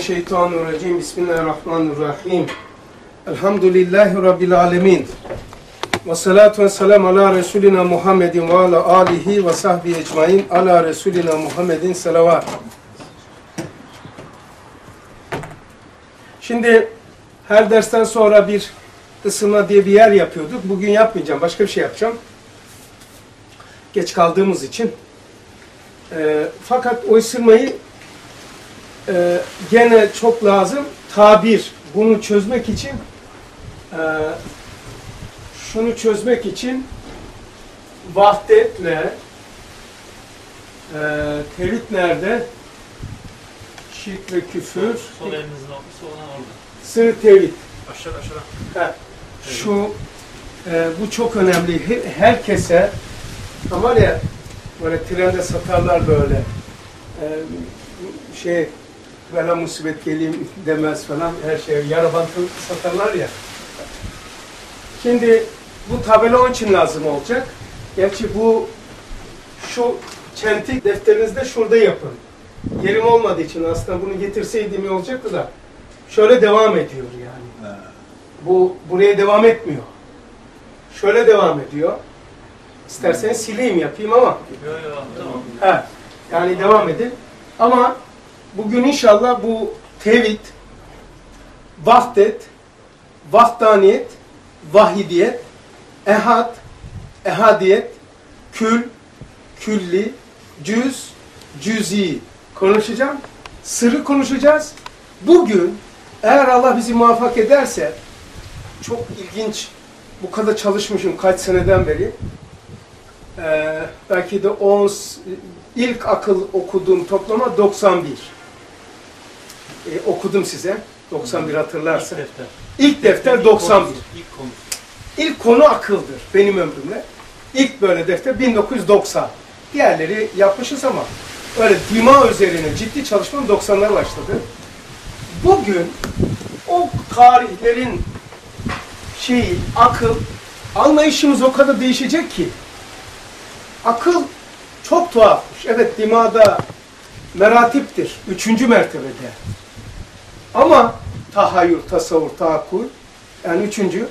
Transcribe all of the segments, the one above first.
Şeytanirracim. Bismillahirrahmanirrahim. Elhamdülillahi Rabbil alemin. Ve salatu ve selam ala Resulina Muhammedin ve ala alihi ve sahbihi ecmain ala Resulina Muhammedin selavat. Şimdi her dersten sonra bir ısınma diye bir yer yapıyorduk. Bugün yapmayacağım. Başka bir şey yapacağım. Geç kaldığımız için. Ee, fakat o ısınmayı e, gene çok lazım. Tabir. Bunu çözmek için e, şunu çözmek için vahdetle e, tevhid nerede? Şirk ve küfür. Sol elinizin ortası olan orada. Sır tevhid. Aşağı aşağı. Ha, şu e, bu çok önemli. He- Herkese ama ya böyle trende satarlar böyle e, şey bela musibet geleyim demez falan her şey yara bantı satarlar ya. Şimdi bu tabela onun için lazım olacak. Gerçi bu şu çentik defterinizde şurada yapın. Yerim olmadığı için aslında bunu getirseydim iyi olacaktı da şöyle devam ediyor yani. Bu buraya devam etmiyor. Şöyle devam ediyor. İsterseniz sileyim yapayım ama. Yo yo tamam. He, yani devam edin. Ama bugün inşallah bu tevhid, vahdet, vahdaniyet, vahidiyet, ehad, ehadiyet, kül, külli, cüz, cüzi konuşacağım. Sırrı konuşacağız. Bugün eğer Allah bizi muvaffak ederse çok ilginç bu kadar çalışmışım kaç seneden beri. Ee, belki de 10 ilk akıl okuduğum toplama 91. Ee, okudum size. 91 hatırlarsa. İlk defter. İlk defter İlk 91. konusu, İlk konu. İlk konu akıldır benim ömrümde. İlk böyle defter 1990. Diğerleri yapmışız ama öyle dima üzerine ciddi çalışmam 90'lar başladı. Bugün o tarihlerin şeyi, akıl, anlayışımız o kadar değişecek ki akıl çok tuhafmış. Evet dimada meratiptir. Üçüncü mertebede. Ama tahayyül, tasavvur, tahakkul yani üçüncü.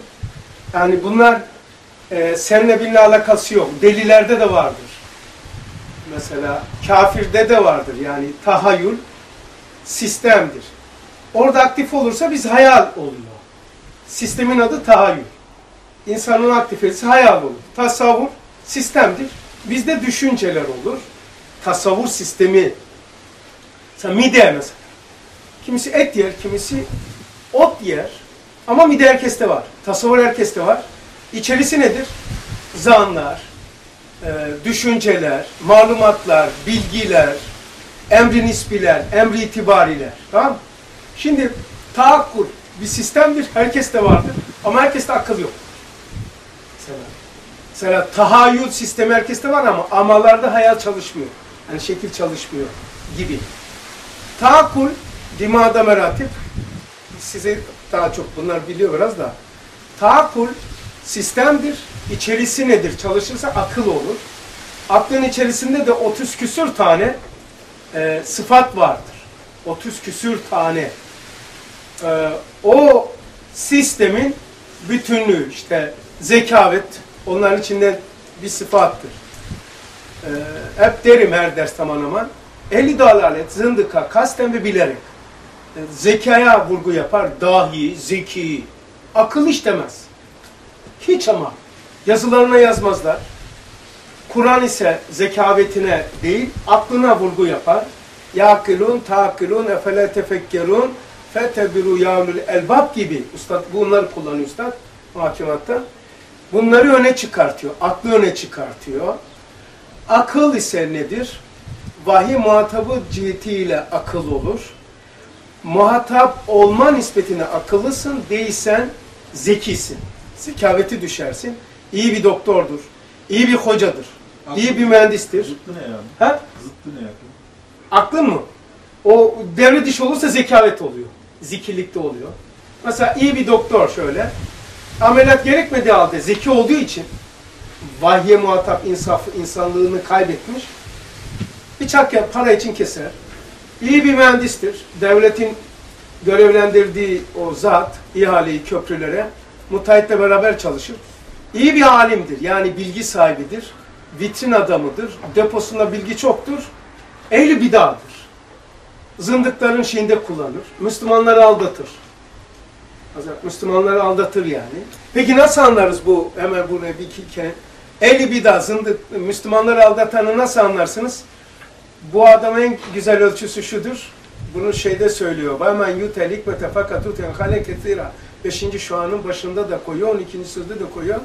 Yani bunlar e, seninle benimle alakası yok. Delilerde de vardır. Mesela kafirde de vardır. Yani tahayyül sistemdir. Orada aktif olursa biz hayal oluyor. Sistemin adı tahayyül. İnsanın aktifesi hayal olur. Tasavvur sistemdir. Bizde düşünceler olur. Tasavvur sistemi. Mesela mide mesela. Kimisi et yer, kimisi ot yer. Ama mide herkeste var. Tasavvur herkeste var. İçerisi nedir? Zanlar, e, düşünceler, malumatlar, bilgiler, emri nisbiler, emri itibariler. Tamam? Şimdi taakkul bir sistemdir. Herkeste vardır. Ama herkeste akıl yok. Mesela, mesela tahayyül sistemi herkeste var ama amalarda hayal çalışmıyor. Yani şekil çalışmıyor gibi. Taakkul, dimada meratip, size daha çok bunlar biliyor biraz da. Taakkul sistemdir. İçerisi nedir? Çalışırsa akıl olur. Aklın içerisinde de 30 küsür tane e, sıfat vardır. 30 küsür tane. E, o sistemin bütünlüğü işte zekavet onların içinde bir sıfattır. E, hep derim her ders aman aman. Eli dalalet, zındıka, kasten ve bilerek. E, zekaya vurgu yapar. Dahi, zeki, akıl işlemez. Hiç ama. Yazılarına yazmazlar. Kur'an ise zekavetine değil, aklına vurgu yapar. Yakilun, takilun, efele tefekkerun, fetebiru yavlul elbab gibi. Ustad bunları kullanıyor ustad mahkematta. Bunları öne çıkartıyor. Aklı öne çıkartıyor. Akıl ise nedir? Vahiy muhatabı cihetiyle akıl olur. Muhatap olma nispetine akıllısın, değilsen zekisin. Zekaveti düşersin. İyi bir doktordur. iyi bir hocadır. iyi bir mühendistir. Zıttı ne yani? Ha? Zıttı ne yapıyor? Aklın mı? O devre dışı olursa zekavet oluyor. Zikirlikte oluyor. Mesela iyi bir doktor şöyle. Ameliyat gerekmediği halde zeki olduğu için vahye muhatap insafı, insanlığını kaybetmiş. Bıçak yap, para için keser. İyi bir mühendistir. Devletin görevlendirdiği o zat ihaleyi köprülere müteahhitle beraber çalışır. İyi bir alimdir. Yani bilgi sahibidir. Vitrin adamıdır. Deposunda bilgi çoktur. Ehli bidadır. Zındıkların şeyinde kullanır. Müslümanları aldatır. Müslümanları aldatır yani. Peki nasıl anlarız bu hemen bunu bir iki kere? Ehli bida, zındık, Müslümanları aldatanı nasıl anlarsınız? Bu adamın en güzel ölçüsü şudur. Bunu şeyde söylüyor. Yutelik ve tefakatü tenhale ketira. Beşinci şuanın başında da koyuyor, on ikinci sözde de koyuyor.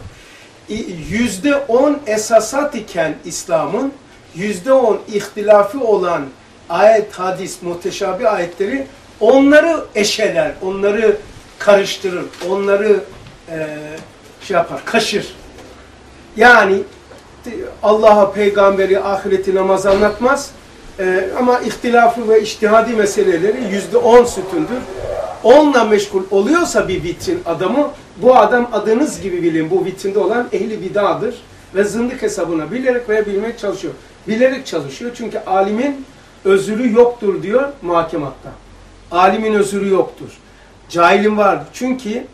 Yüzde on esasat iken İslam'ın yüzde on ihtilafı olan ayet, hadis, muhteşabi ayetleri onları eşeler, onları karıştırır, onları e, şey yapar, kaşır. Yani Allah'a, peygamberi, ahireti namaz anlatmaz. Ee, ama ihtilafı ve iştihadi meseleleri yüzde on sütündür. Onunla meşgul oluyorsa bir vitrin adamı, bu adam adınız gibi bilin, bu vitrinde olan ehli bidadır. Ve zındık hesabına bilerek veya bilmeye çalışıyor. Bilerek çalışıyor çünkü alimin özürü yoktur diyor muhakematta. Alimin özürü yoktur. Cahilin vardır. Çünkü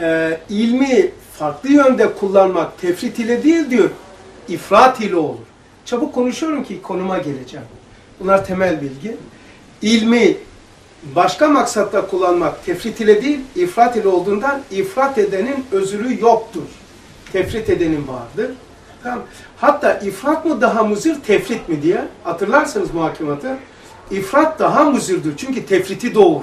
e, ilmi farklı yönde kullanmak tefrit ile değil diyor, ifrat ile olur. Çabuk konuşuyorum ki konuma geleceğim. Bunlar temel bilgi. İlmi başka maksatta kullanmak tefrit ile değil, ifrat ile olduğundan ifrat edenin özürü yoktur. Tefrit edenin vardır. Tamam. Hatta ifrat mı daha muzir, tefrit mi diye hatırlarsanız muhakematı. İfrat daha muzirdir çünkü tefriti doğurur.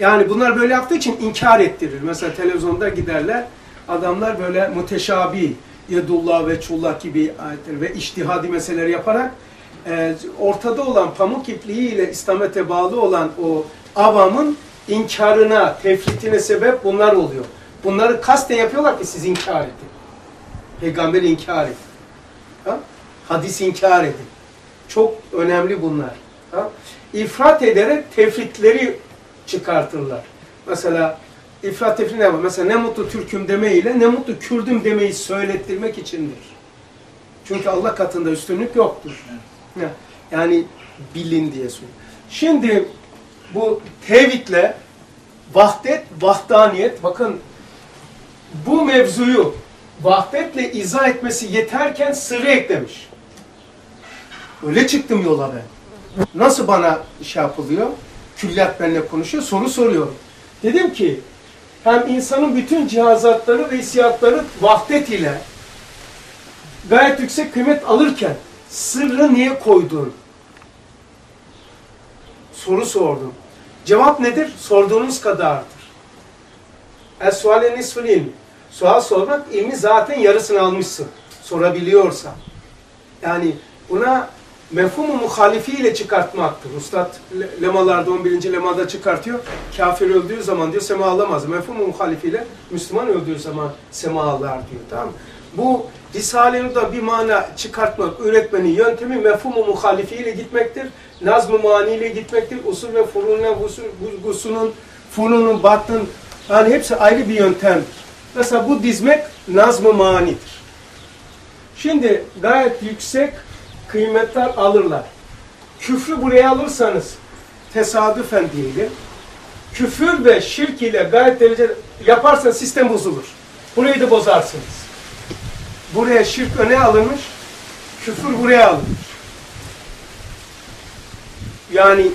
Yani bunlar böyle yaptığı için inkar ettirir. Mesela televizyonda giderler, adamlar böyle müteşabi, yedullah ve çullah gibi ayetler ve iştihadi meseleler yaparak e, ortada olan pamuk ipliğiyle İslamete bağlı olan o avamın inkarına, tefritine sebep bunlar oluyor. Bunları kasten yapıyorlar ki siz inkar edin. Peygamberi inkar edin. Ha? Hadis inkar edin. Çok önemli bunlar. Ha? İfrat ederek tefritleri çıkartırlar. Mesela ifrat tefrit ne var? Mesela ne mutlu Türk'üm demeyle ne mutlu Kürd'üm demeyi söylettirmek içindir. Çünkü Allah katında üstünlük yoktur. Yani bilin diye söylüyor. Şimdi bu tevhidle vahdet, vahdaniyet bakın bu mevzuyu vahdetle izah etmesi yeterken sırrı eklemiş. Öyle çıktım yola ben. Nasıl bana şey yapılıyor? Külliyat benimle konuşuyor, soru soruyorum. Dedim ki hem insanın bütün cihazatları ve hissiyatları vahdet ile gayet yüksek kıymet alırken sırrı niye koydun? Soru sordum. Cevap nedir? Sorduğunuz kadardır. Es-suale nisful. Sual sormak ilmi zaten yarısını almışsın. Sorabiliyorsan. Yani buna mefhumu muhalifiyle çıkartmaktır. Ustad lemalarda 11. lemada çıkartıyor. Kafir öldüğü zaman diyor sema alamaz. Mefhumu muhalifiyle Müslüman öldüğü zaman sema alar diyor. Tamam? Bu Risale-i bir mana çıkartmak, üretmenin yöntemi mefhumu muhalifiyle gitmektir. Nazm-ı maniyle gitmektir. Usul ve furunla gusunun, fununun, batın yani hepsi ayrı bir yöntemdir. Mesela bu dizmek nazm-ı manidir. Şimdi gayet yüksek kıymetler alırlar. Küfrü buraya alırsanız tesadüfen diyelim. Küfür ve şirk ile gayet derece yaparsanız sistem bozulur. Burayı da bozarsınız. Buraya şirk öne alınmış, küfür buraya alınmış. Yani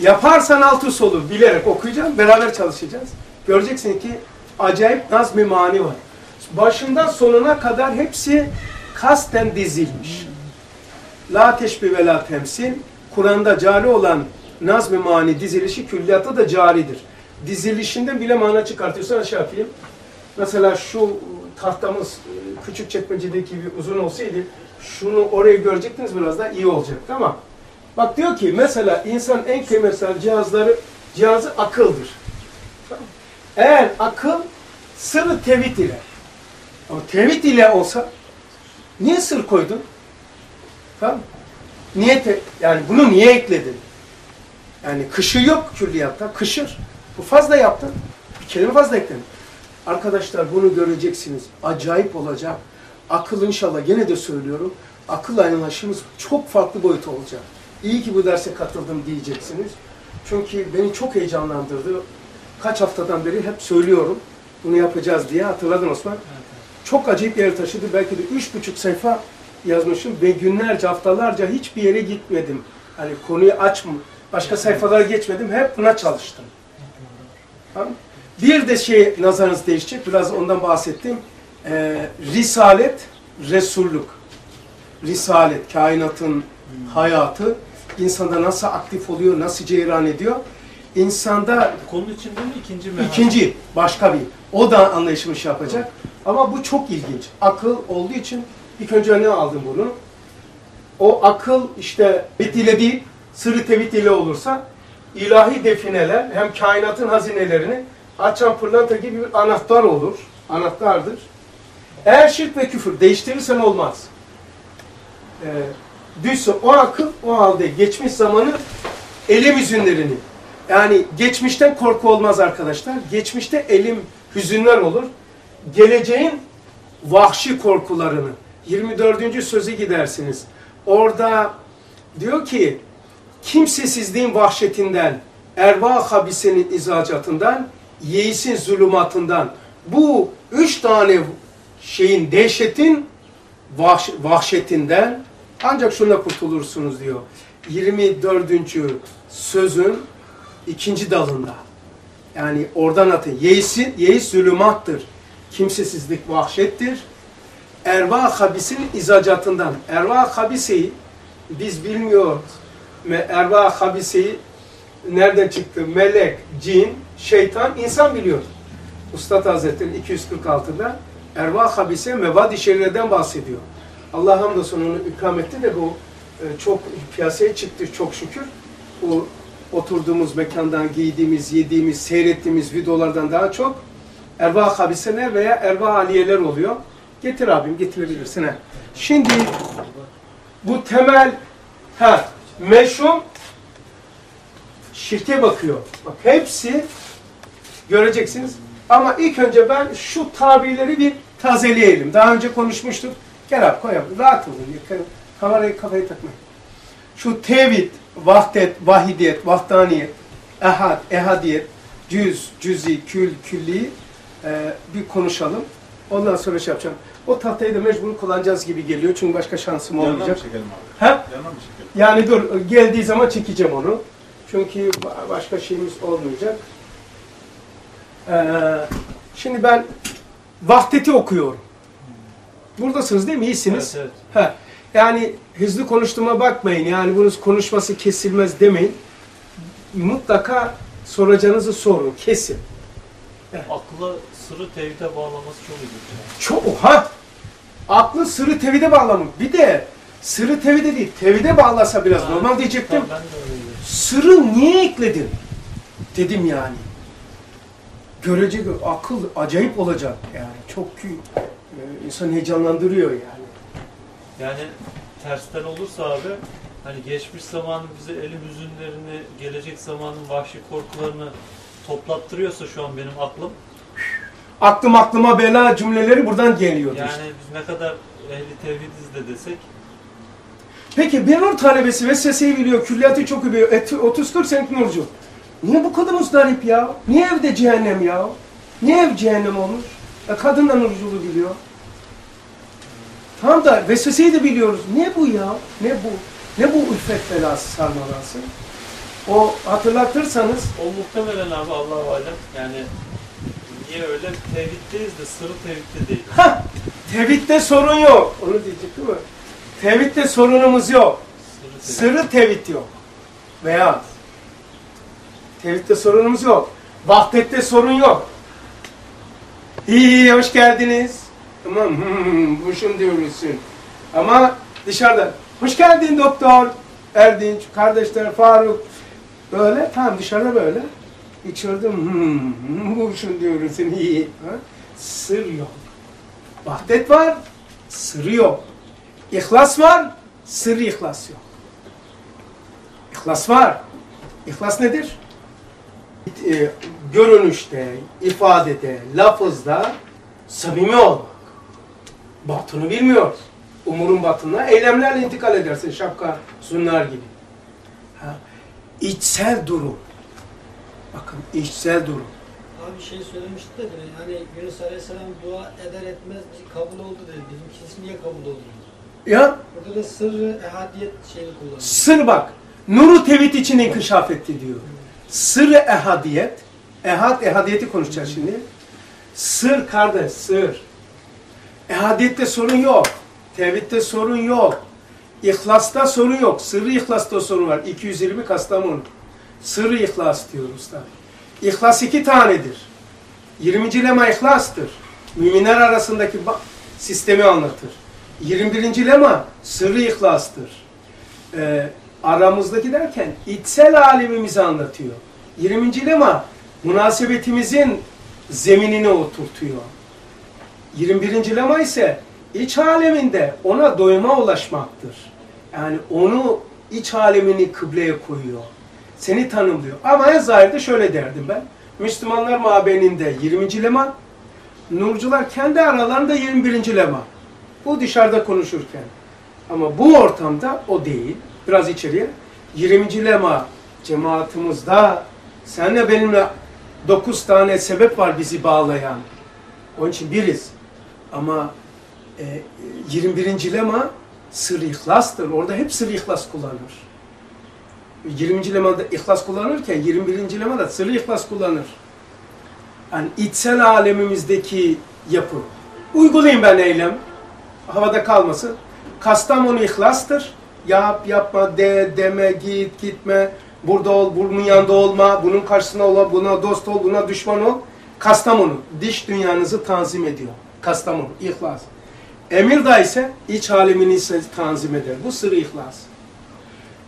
yaparsan alt üst olur. Bilerek okuyacağım, beraber çalışacağız. Göreceksin ki acayip nazmi mani var. Başından sonuna kadar hepsi kasten dizilmiş. La teşbih ve la temsil. Kur'an'da cari olan nazm-ı mani dizilişi külliyatta da caridir. Dizilişinde bile mana çıkartıyorsan aşağı yapayım. Mesela şu tahtamız e, küçük çekmecedeki gibi uzun olsaydı şunu orayı görecektiniz biraz daha iyi olacaktı ama bak diyor ki mesela insan en kıymetsel cihazları cihazı akıldır. Eğer akıl sırrı tevhid ile ama tevhid ile olsa niye sır koydun? Tamam Niye te, yani bunu niye ekledin? Yani kışı yok külliyatta. Kışır. Bu fazla yaptın. Bir kelime fazla ekledin. Arkadaşlar bunu göreceksiniz. Acayip olacak. Akıl inşallah gene de söylüyorum. Akıl anlaşımız çok farklı boyut olacak. İyi ki bu derse katıldım diyeceksiniz. Çünkü beni çok heyecanlandırdı. Kaç haftadan beri hep söylüyorum. Bunu yapacağız diye hatırladın Osman. Çok acayip yere taşıdı. Belki de üç buçuk sayfa yazmışım ve günlerce, haftalarca hiçbir yere gitmedim. Hani konuyu açma, başka sayfalara geçmedim. Hep buna çalıştım. Tamam. Bir de şey nazarınız değişecek. Biraz ondan bahsettim. Ee, risalet, Resullük. Risalet, kainatın hayatı. insanda nasıl aktif oluyor, nasıl ceyran ediyor. İnsanda Konunun içinde mi ikinci merhale? İkinci, başka bir. O da anlayışımı şey yapacak. Ama bu çok ilginç. Akıl olduğu için ilk önce ne aldım bunu? O akıl işte tevhid ile değil, sırrı tevhid ile olursa ilahi defineler hem kainatın hazinelerini açan pırlanta gibi bir anahtar olur. Anahtardır. Eğer şirk ve küfür değiştirirsen olmaz. Ee, düşse o akıl o halde geçmiş zamanı elim hüzünlerini yani geçmişten korku olmaz arkadaşlar. Geçmişte elim hüzünler olur. Geleceğin vahşi korkularını 24. söze gidersiniz. Orada diyor ki kimsesizliğin vahşetinden, erva habisenin izacatından, yeisin zulümatından bu üç tane şeyin dehşetin vahş- vahşetinden ancak şuna kurtulursunuz diyor. 24. sözün ikinci dalında. Yani oradan atın. Yeisi, yeis zulümattır. Kimsesizlik vahşettir. Erva habisin izacatından. Erva habiseyi biz bilmiyoruz. Erva habiseyi nereden çıktı? Melek, cin, şeytan, insan biliyor. Ustad Hazretleri 246'da Erva habise mevadi şerreden bahsediyor. Allah hamdolsun onu ikram etti de bu e, çok piyasaya çıktı çok şükür. Bu oturduğumuz mekandan giydiğimiz, yediğimiz, seyrettiğimiz videolardan daha çok erva habiseler veya erva aliyeler oluyor. Getir abim, getirebilirsin. He. Şimdi bu temel ha meşhum şirke bakıyor. Bak hepsi göreceksiniz. Ama ilk önce ben şu tabirleri bir tazeleyelim. Daha önce konuşmuştuk. Gel abi koyalım. Rahat olun. Kamerayı kafayı takmayın. Şu tevhid, vahdet, vahidiyet, vahdaniyet, ehad, ehadiyet, cüz, cüzi, kül, külli e, bir konuşalım. Ondan sonra şey yapacağım. O tahtayı da mecbur kullanacağız gibi geliyor. Çünkü başka şansım Yanına mı olmayacak. çekelim abi? Ha? Yanına mı çekelim? Yani dur geldiği zaman çekeceğim onu. Çünkü ba- başka şeyimiz olmayacak. Ee, şimdi ben vahdeti okuyorum. Buradasınız değil mi? İyisiniz. Evet, Ha, yani hızlı konuştuğuma bakmayın. Yani bunun konuşması kesilmez demeyin. Mutlaka soracağınızı sorun. Kesin. Akla sırrı tevhide bağlaması çok ilginç. Çok ha. Aklı sırrı tevhide bağlamak. Bir de sırrı tevhide değil. Tevhide bağlasa biraz Ha, normal diyecektim. Tamam. Sırrı niye ekledin? Dedim yani. Görece gö- akıl acayip olacak yani. Çok e, insan heyecanlandırıyor yani. Yani tersten olursa abi hani geçmiş zamanın bize elim hüzünlerini, gelecek zamanın vahşi korkularını toplattırıyorsa şu an benim aklım. Aklım aklıma bela cümleleri buradan geliyordu Yani işte. biz ne kadar ehli tevhidiz de desek Peki bir nur talebesi vesveseyi biliyor, külliyatı çok iyi biliyor. Et- 30-40 senelik nurcu. Niye bu kadar mustarip ya? Niye evde cehennem ya? Niye ev cehennem olmuş? E kadın da nurculuğu biliyor. Tam da vesveseyi de biliyoruz. Ne bu ya? Ne bu? Ne bu ülfet belası sarmalası? O hatırlatırsanız o muhtemelen abi Allah alem yani niye öyle tevhiddeyiz de sırrı tevhidde değil. ha tevhidde sorun yok. Onu diyecek değil mi? Tevhidde sorunumuz yok. Sırrı tevhid. Sırrı tevhid yok. Veya tevhidde sorunumuz yok. Vahdette sorun yok. İyi, hoş geldiniz. Tamam, hmm, boşum diyorsun. Ama dışarıda, hoş geldin doktor, Erdinç, kardeşler, Faruk. Böyle, tamam dışarıda böyle. İçeride, hmm, boşum diyorsun, iyi. Ha? Sır yok. Vahdet var, sırrı yok. İhlas var, sırrı ihlas yok. İhlas var. İhlas nedir? E, görünüşte, ifadede, lafızda samimi olmak. Batını bilmiyoruz. Umurun batınına eylemlerle intikal edersin. Şapka, sunlar gibi. Ha. İçsel durum. Bakın içsel durum. Abi şey söylemişti de hani Yunus Aleyhisselam dua eder etmez kabul oldu dedi. Bizimkisi niye kabul oldu? Ya Burada da sırrı ehadiyet şeyini kullanıyor. sır bak. Nuru tevhid için inkişaf etti diyor. Sır ehadiyet. Ehad, ehadiyeti konuşacağız şimdi. Sır kardeş, sır. Ehadiyette sorun yok. Tevhidde sorun yok. İhlasta sorun yok. Sırrı ihlasta sorun var. 220 Kastamonu. Sırrı ihlas diyor usta. İhlas iki tanedir. 20. lema ihlastır. Müminler arasındaki sistemi anlatır. 21. lema sırrı ihlastır. Ee, aramızdaki derken içsel alemimizi anlatıyor. 20. lema münasebetimizin zeminini oturtuyor. 21. lema ise iç aleminde ona doyuma ulaşmaktır. Yani onu iç alemini kıbleye koyuyor. Seni tanımlıyor. Ama en zahirde şöyle derdim ben. Müslümanlar mabeyinde 20. lema, Nurcular kendi aralarında 21. lema. Bu dışarıda konuşurken. Ama bu ortamda o değil. Biraz içeriye. 20. lema cemaatimizde senle benimle 9 tane sebep var bizi bağlayan. Onun için biriz. Ama e, 21. lema sır ihlastır. Orada hep sır ihlas kullanır. 20. lemada ihlas kullanırken 21. lemada sır ihlas kullanır. Yani içsel alemimizdeki yapı. Uygulayayım ben eylem. Havada kalmasın. Kastamonu ihlastır. Yap, yapma, de, deme, git, gitme. Burada ol, bunun yanında olma. Bunun karşısına ol, buna dost ol, buna düşman ol. Kastamonu, diş dünyanızı tanzim ediyor. Kastamonu, ihlas. Emirdağ ise iç alemini tanzim eder. Bu sırrı ihlas.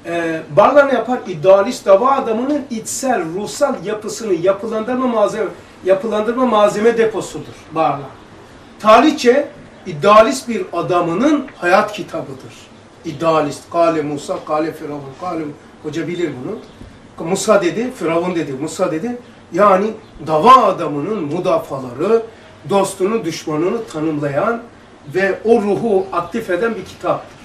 Ee, Barla ne yapar? İdealist dava adamının içsel, ruhsal yapısını yapılandırma malzeme, yapılandırma malzeme deposudur Barla. Tarihçe idealist bir adamının hayat kitabıdır. İdealist. Kale Musa, kale Firavun. Kale, hoca bilir bunu. Musa dedi, Firavun dedi, Musa dedi. Yani dava adamının mudafaları, dostunu, düşmanını tanımlayan ve o ruhu aktif eden bir kitaptır.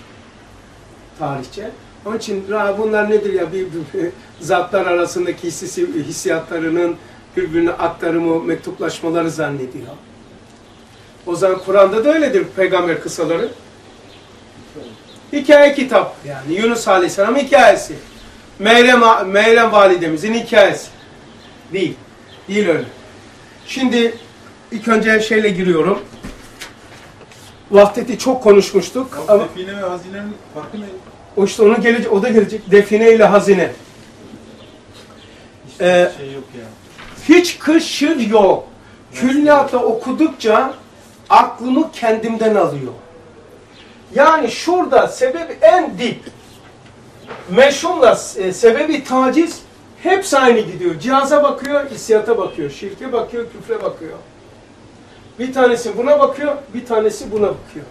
Tarihçe. Onun için bunlar nedir ya bir, bir zatlar arasındaki hissisi, hissiyatlarının birbirine aktarımı, mektuplaşmaları zannediyor. O zaman Kur'an'da da öyledir peygamber kısaları. Hikaye kitap yani Yunus Aleyhisselam hikayesi. Meryem, Meryem validemizin hikayesi. Değil. Değil öyle. Şimdi ilk önce şeyle giriyorum. Vahdeti çok konuşmuştuk ama Define ve hazinenin farkı ne? O işte onu gelecek, o da gelecek. Define ile hazine. Hiçbir Ee, şey yok ya. Hiç kışır yok. Külliyatta okudukça aklımı kendimden alıyor. Yani şurada sebebi en dip. Meşhumla e, sebebi taciz hepsi aynı gidiyor. Cihaza bakıyor, hissiyata bakıyor. Şirke bakıyor, küfre bakıyor. Bir tanesi buna bakıyor, bir tanesi buna bakıyor.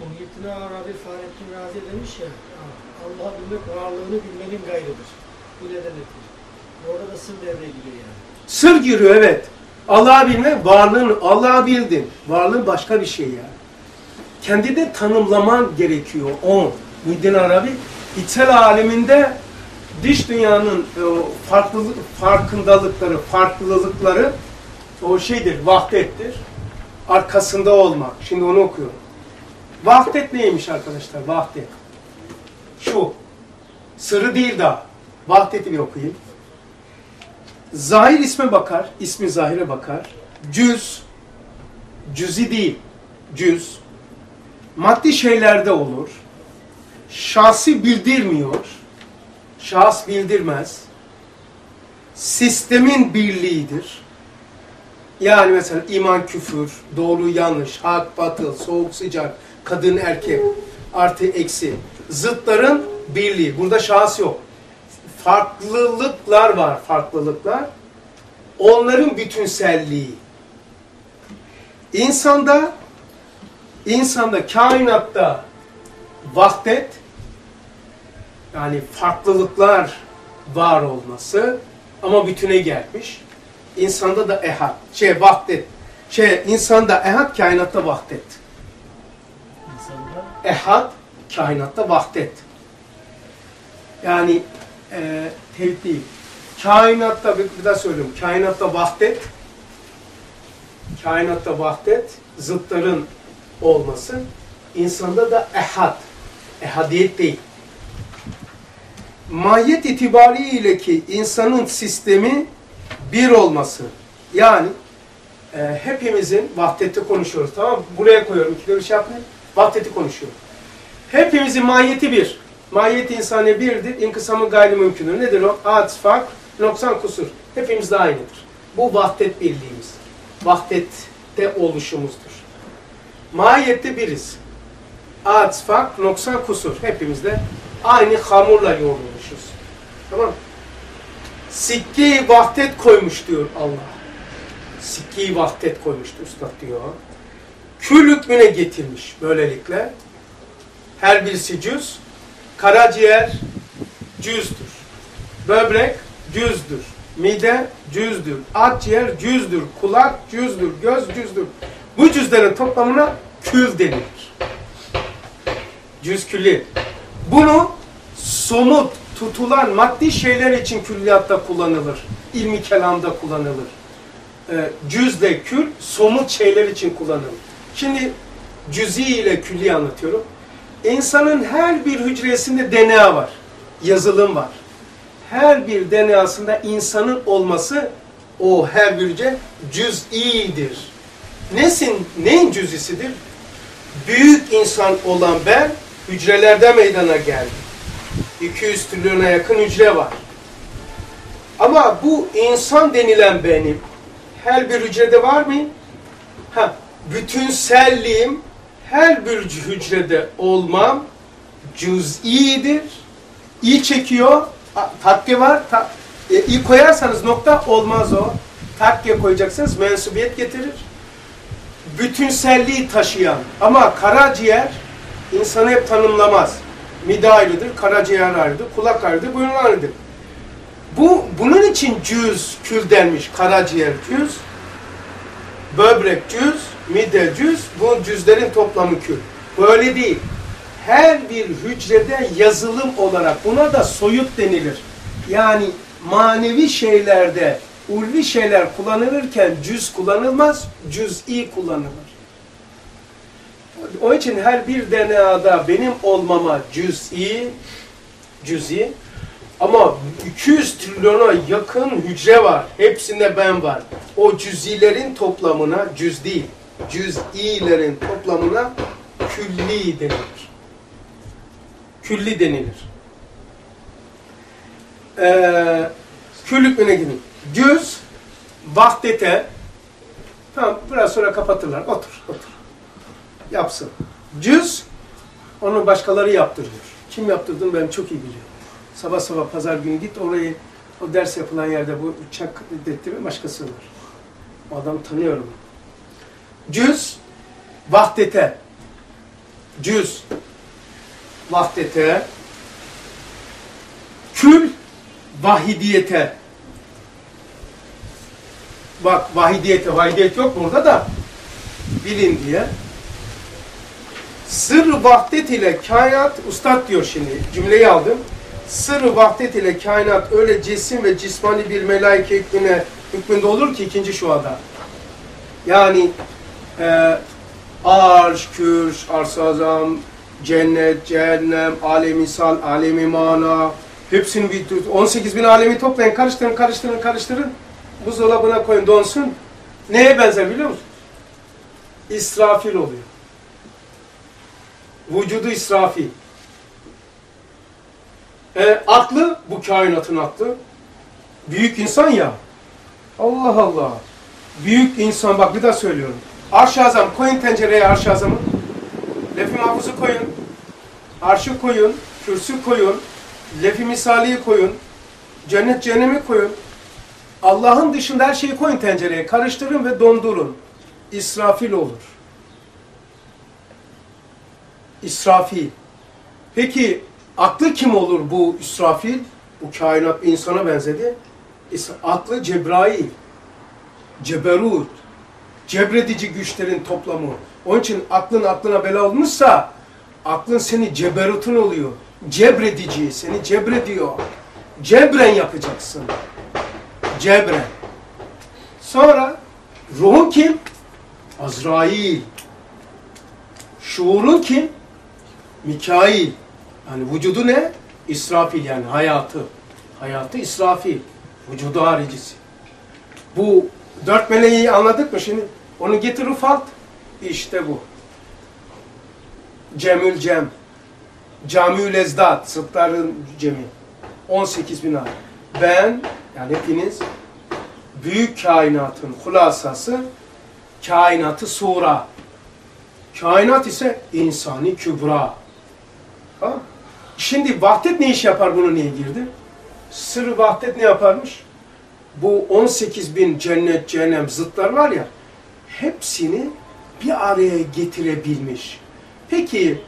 Muhyiddin Arabi Fahrettin Razi demiş ya, Allah'ı bilmek varlığını bilmenin gayrıdır. Bu nedenledir. Orada da sır devreye giriyor yani. Sır giriyor evet. Allah'ı bilme, varlığın, Allah'ı bildin. Varlığın başka bir şey yani. Kendini tanımlaman gerekiyor. O, Muhyiddin Arabi, içsel aleminde dış dünyanın e, o farklılık, farkındalıkları, farklılıkları o şeydir, vahdettir. Arkasında olmak. Şimdi onu okuyorum. Vahdet neymiş arkadaşlar? Vahdet. Şu. Sırrı değil daha. Vahdeti bir okuyayım. Zahir isme bakar, ismi zahire bakar. Cüz, cüzi değil, cüz. Maddi şeylerde olur. Şahsi bildirmiyor. Şahs bildirmez. Sistemin birliğidir. Yani mesela iman küfür, doğru yanlış, hak batıl, soğuk sıcak, kadın erkek, artı eksi. Zıtların birliği. Burada şahıs yok farklılıklar var, farklılıklar. Onların bütünselliği. İnsanda, insanda, kainatta vahdet, yani farklılıklar var olması ama bütüne gelmiş. İnsanda da ehad, şey vahdet, şey insanda ehad, kainatta vahdet. Ehad, kainatta vahdet. Yani e, tevhid değil. kainatta bir, bir daha söylüyorum. Kainatta vahdet kainatta vahdet zıtların olması insanda da ehad ehadiyet değil. Mahiyet itibariyle ki insanın sistemi bir olması. Yani e, hepimizin vahdeti konuşuyoruz. Tamam? Buraya koyuyorum. İkide bir şey yapmayın. Vahdeti konuşuyorum. Hepimizin mahiyeti bir. Mahiyet insani birdir. İnkısamı gayrimümkündür. Nedir o? Ad, fark, noksan, kusur. Hepimiz de aynıdır. Bu vahdet birliğimiz. Vahdette oluşumuzdur. Mahiyette biriz. Ad, fark, noksan, kusur. Hepimiz de aynı hamurla yoğrulmuşuz. Tamam mı? Sikke-i vahdet koymuş diyor Allah. Sikke-i vahdet koymuştu Üstad diyor. Kül hükmüne getirmiş böylelikle. Her birisi cüz. Karaciğer cüzdür. Böbrek cüzdür. Mide cüzdür. Akciğer cüzdür. Kulak cüzdür. Göz cüzdür. Bu cüzlerin toplamına kül denilir. Cüz külli. Bunu somut tutulan maddi şeyler için külliyatta kullanılır. İlmi kelamda kullanılır. E, cüzle kül somut şeyler için kullanılır. Şimdi cüzi ile külli anlatıyorum. İnsanın her bir hücresinde DNA var. Yazılım var. Her bir DNA'sında insanın olması o her bir hücre cüz'idir. Nesin, neyin cüz'isidir? Büyük insan olan ben hücrelerde meydana geldi. 200 trilyona yakın hücre var. Ama bu insan denilen benim her bir hücrede var mı? Ha, bütünselliğim her bir hücrede olmam cüz'idir. İ çekiyor, takke var. Ta, e, i koyarsanız nokta olmaz o. Takke koyacaksınız, mensubiyet getirir. Bütünselliği taşıyan ama karaciğer insanı hep tanımlamaz. Mide ayrıdır, karaciğer ayrıdır, kulak ayrıdır, burun ayrıdır. Bu, bunun için cüz, kül denmiş. Karaciğer cüz, böbrek cüz, mide cüz, bu cüzlerin toplamı kül. Böyle değil. Her bir hücrede yazılım olarak buna da soyut denilir. Yani manevi şeylerde ulvi şeyler kullanılırken cüz kullanılmaz, cüz'i kullanılır. O için her bir DNA'da benim olmama cüz'i, cüz'i ama 200 trilyona yakın hücre var. Hepsinde ben var. O cüzilerin toplamına cüz değil, cüz'ilerin toplamına külli denilir. Külli denilir. Ee, küllük öne gidin. Cüz, vahdete, tamam biraz sonra kapatırlar. Otur, otur. Yapsın. Cüz, onu başkaları yaptırıyor. Kim yaptırdığını ben çok iyi biliyorum. Sabah sabah pazar günü git orayı, o ders yapılan yerde bu uçak dettirme başkası var. O adamı tanıyorum. Cüz, vahdete. Cüz, vahdete. Kül, vahidiyete. Bak vahidiyete, vahidiyet yok burada da bilin diye. Sır vahdet ile kainat, ustad diyor şimdi, cümleyi aldım. Sır vahdet ile kainat öyle cisim ve cismani bir melaike hükmüne, hükmünde olur ki ikinci şuada. Yani e, arş, kürş, arş azam, cennet, cehennem, alemi sal, alemi mana, hepsini bir 18 bin alemi toplayın, karıştırın, karıştırın, karıştırın. Buzdolabına koyun, donsun. Neye benzer biliyor musunuz? İsrafil oluyor. Vücudu İsrafil. E, aklı, bu kainatın aklı. Büyük insan ya. Allah Allah. Büyük insan, bak bir daha söylüyorum. Arş-ı azam, koyun tencereye arş-ı azamı. Lef-i mahfuzu koyun. Arşı koyun. Kürsü koyun. Lef-i misaliyi koyun. Cennet cehennemi koyun. Allah'ın dışında her şeyi koyun tencereye. Karıştırın ve dondurun. İsrafil olur. İsrafil. Peki aklı kim olur bu İsrafil? Bu kainat insana benzedi. Aklı Cebrail. Ceberut. Cebredici güçlerin toplamı. Onun için aklın aklına bela olmuşsa aklın seni ceberutun oluyor. Cebredici seni cebrediyor. Cebren yapacaksın. Cebre. Sonra ruhun kim? Azrail. Şuurun kim? Mikail. Yani vücudu ne? İsrafil yani hayatı. Hayatı İsrafil. Vücudu haricisi. Bu dört meleği anladık mı şimdi? Onu getir ufalt. İşte bu. Cemül Cem. Camiül Ezdat. Sıtların cemi. 18 bin ay. Ben, yani hepiniz büyük kainatın hulasası kainatı sura. Kainat ise insani kübra. Ha? Şimdi vahdet ne iş yapar bunu niye girdi? Sırrı vahdet ne yaparmış? Bu 18 bin cennet, cehennem zıtlar var ya, hepsini bir araya getirebilmiş. Peki,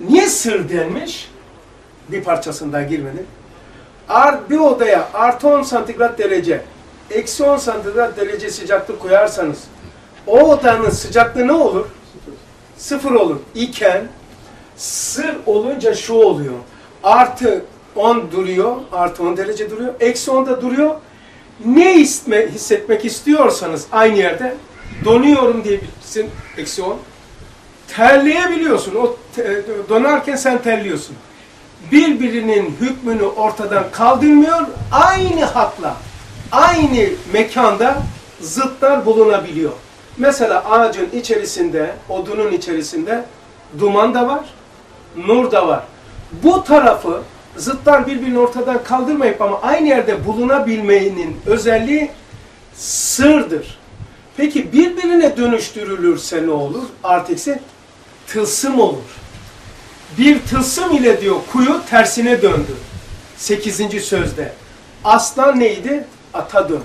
niye sır denmiş? Bir parçasında girmedim. Art, bir odaya artı 10 santigrat derece, eksi 10 santigrat derece sıcaklık koyarsanız, o odanın sıcaklığı ne olur? Sıfır olur. İken, sır olunca şu oluyor. Artı 10 duruyor, artı 10 derece duruyor, eksi 10 da duruyor. Ne hisme, hissetmek istiyorsanız aynı yerde donuyorum diyebilirsin, eksi 10. Terleyebiliyorsun. O te- donarken sen terliyorsun. Birbirinin hükmünü ortadan kaldırmıyor, aynı hatla, aynı mekanda zıtlar bulunabiliyor. Mesela ağacın içerisinde, odunun içerisinde duman da var, nur da var. Bu tarafı zıtlar birbirini ortadan kaldırmayıp ama aynı yerde bulunabilmenin özelliği sırdır. Peki birbirine dönüştürülürse ne olur? Artı eksi tılsım olur. Bir tılsım ile diyor kuyu tersine döndü. Sekizinci sözde. Aslan neydi? Ata dön.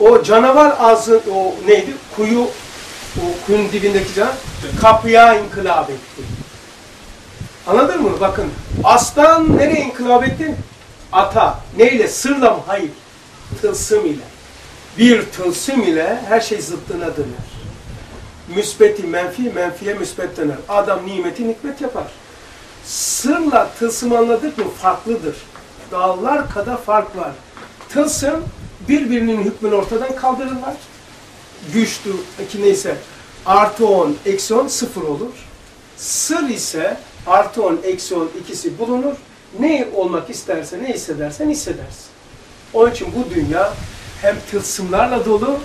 O canavar ağzı, o neydi? Kuyu, o kuyunun dibindeki canavar kapıya inkılap etti. Anladın mı? Bakın. Aslan nereye inkılap etti? Ata. Neyle? Sırla mı? Hayır. Tılsım ile. Bir tılsım ile her şey zıttına döner. Müsbeti menfi, menfiye müsbet döner. Adam nimeti nikmet yapar. Sırla tılsım anladık mı? Farklıdır. Dağlar kadar fark var. Tılsım birbirinin hükmünü ortadan kaldırırlar. Güçlü, ki neyse artı 10, eksi 10 sıfır olur. Sır ise artı 10, eksi 10 ikisi bulunur. Ne olmak isterse, ne hissedersen hissedersin. Onun için bu dünya hem tılsımlarla dolu,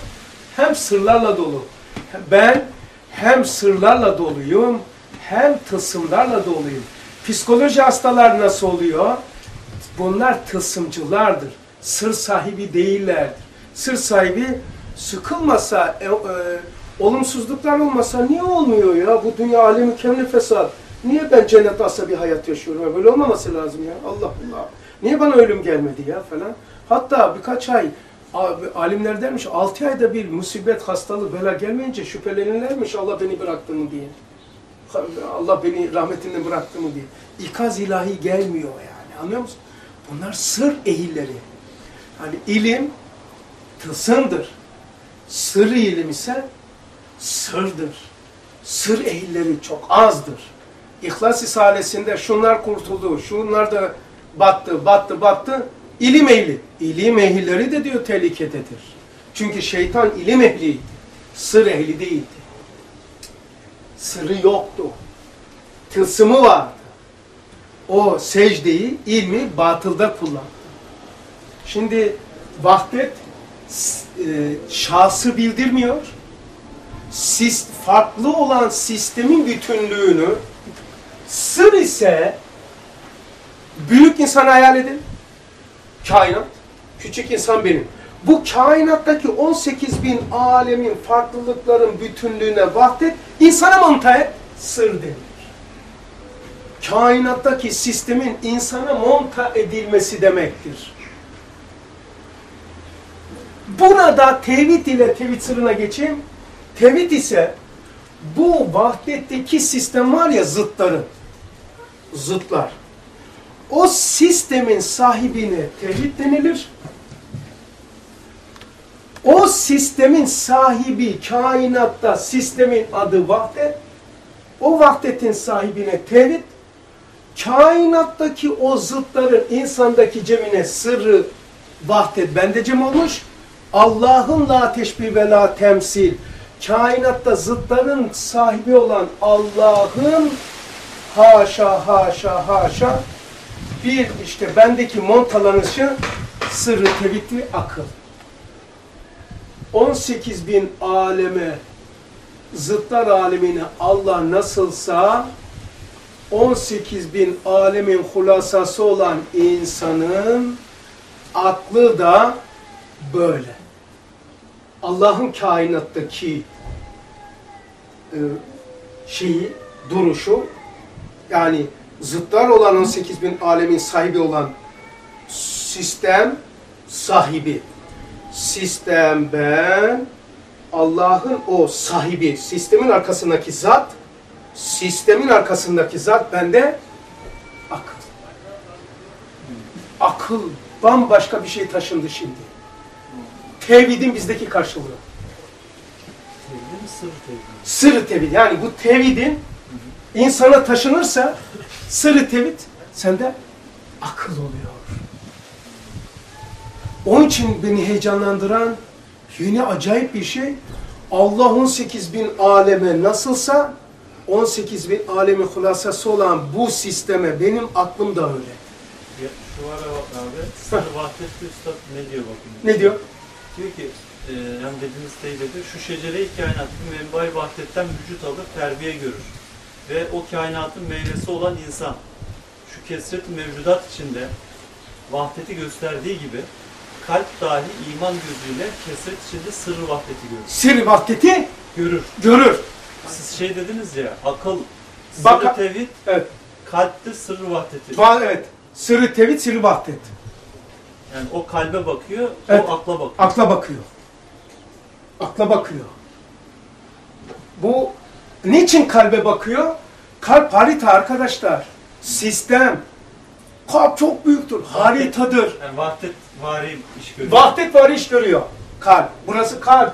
hem sırlarla dolu. Ben hem sırlarla doluyum, hem tılsımlarla doluyum. Psikoloji hastalar nasıl oluyor? Bunlar tılsımcılardır. Sır sahibi değillerdir. Sır sahibi sıkılmasa, e, e, olumsuzluklar olmasa niye olmuyor ya? Bu dünya alemi kemli fesat. Niye ben cennet asla bir hayat yaşıyorum? Ya Böyle olmaması lazım ya. Allah Allah. Niye bana ölüm gelmedi ya falan. Hatta birkaç ay alimler dermiş 6 ayda bir musibet, hastalık, bela gelmeyince şüphelenirlermiş Allah beni bıraktı mı diye. Allah beni rahmetinden bıraktı mı diye. İkaz ilahi gelmiyor yani. Anlıyor musun? Bunlar sır ehilleri. Hani ilim tılsımdır. Sır ilim ise sırdır. Sır ehilleri çok azdır. İhlas Risalesi'nde şunlar kurtuldu, şunlar da battı, battı, battı. İlim ehli. İlim ehilleri de diyor tehlikededir. Çünkü şeytan ilim ehliydi. Sır ehli değildi. Sırrı yoktu. Tılsımı vardı. O secdeyi, ilmi batılda kullandı. Şimdi vahdet e, şahsı bildirmiyor. Sis, farklı olan sistemin bütünlüğünü sır ise büyük insan hayal edin. Kainat. Küçük insan benim. Bu kainattaki 18 bin alemin farklılıkların bütünlüğüne vahdet insana monta et, sır denir. Kainattaki sistemin insana monta edilmesi demektir. Burada tevhid ile tevhid sırrına geçeyim. Tevhid ise bu vahdetteki sistem var ya zıtları. Zıtlar. O sistemin sahibine tevhid denilir. O sistemin sahibi kainatta sistemin adı vahdet. O vahdetin sahibine tevhid. Kainattaki o zıtların insandaki cemine sırrı vahdet bende cem olmuş. Allah'ın la teşbih ve la temsil. Kainatta zıtların sahibi olan Allah'ın haşa haşa haşa bir işte bendeki montalanışı sırrı tevhid ve akıl. 18 bin aleme zıtlar alemine Allah nasılsa 18 bin alemin hulasası olan insanın aklı da böyle. Allah'ın kainattaki e, şeyi, duruşu yani zıtlar olan 18 bin alemin sahibi olan sistem sahibi. Sistem ben, Allah'ın o sahibi, sistemin arkasındaki zat, sistemin arkasındaki zat bende akıl. Akıl bambaşka bir şey taşındı şimdi. Tevhidin bizdeki karşılığı. Tevhid mi sır tevhid? Sırrı tevhid. Yani bu tevhidin insana taşınırsa sırrı tevhid sende akıl oluyor. Onun için beni heyecanlandıran yine acayip bir şey. Allah 18 bin aleme nasılsa 18 bin alemin hulasası olan bu sisteme benim aklım da öyle. Ya, şu var abi, sır vahdetli üstad ne diyor bakın. Ne diyor? Diyor ki, e, yani dediğiniz teyzede şu şecere-i kainat bir menba-i vahdetten vücut alır, terbiye görür. Ve o kainatın meyvesi olan insan, şu kesret mevcudat içinde vahdeti gösterdiği gibi kalp dahi iman gözüyle kesret içinde sırrı vahdeti görür. Sır vahdeti Görür. görür. Siz şey dediniz ya, akıl, sırrı tevhid, Evet. kalpte sırrı vahdeti. Va evet. Sırrı tevhid, sırrı vahdet. Yani o kalbe bakıyor, Evet. o akla bakıyor. Akla bakıyor. Akla bakıyor. Bu niçin kalbe bakıyor? Kalp harita arkadaşlar. Sistem. Kalp çok büyüktür. Haritadır. Yani vahdet vari iş görüyor. Vahdet var iş görüyor. Kalp. Burası kalp.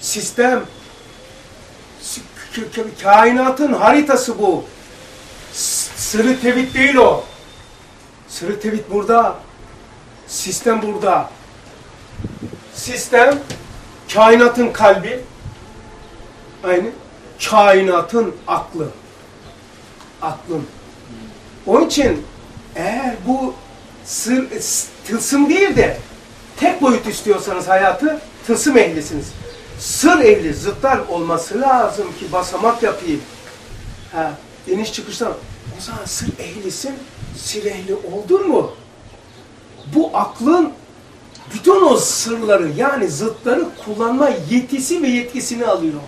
Sistem. Kainatın haritası bu. Sırrı tevhid değil o. Sırrı tevhid burada. Sistem burada. Sistem kainatın kalbi. Aynı. Kainatın aklı. Aklın. Onun için eğer bu sır, tılsım değil de tek boyut istiyorsanız hayatı tılsım ehlisiniz. Sır ehli, zıtlar olması lazım ki basamak yapayım. Ha, iniş çıkıştan. O zaman sır ehlisin, sır ehli oldun mu? Bu aklın bütün o sırları yani zıtları kullanma yetisi ve yetkisini alıyor.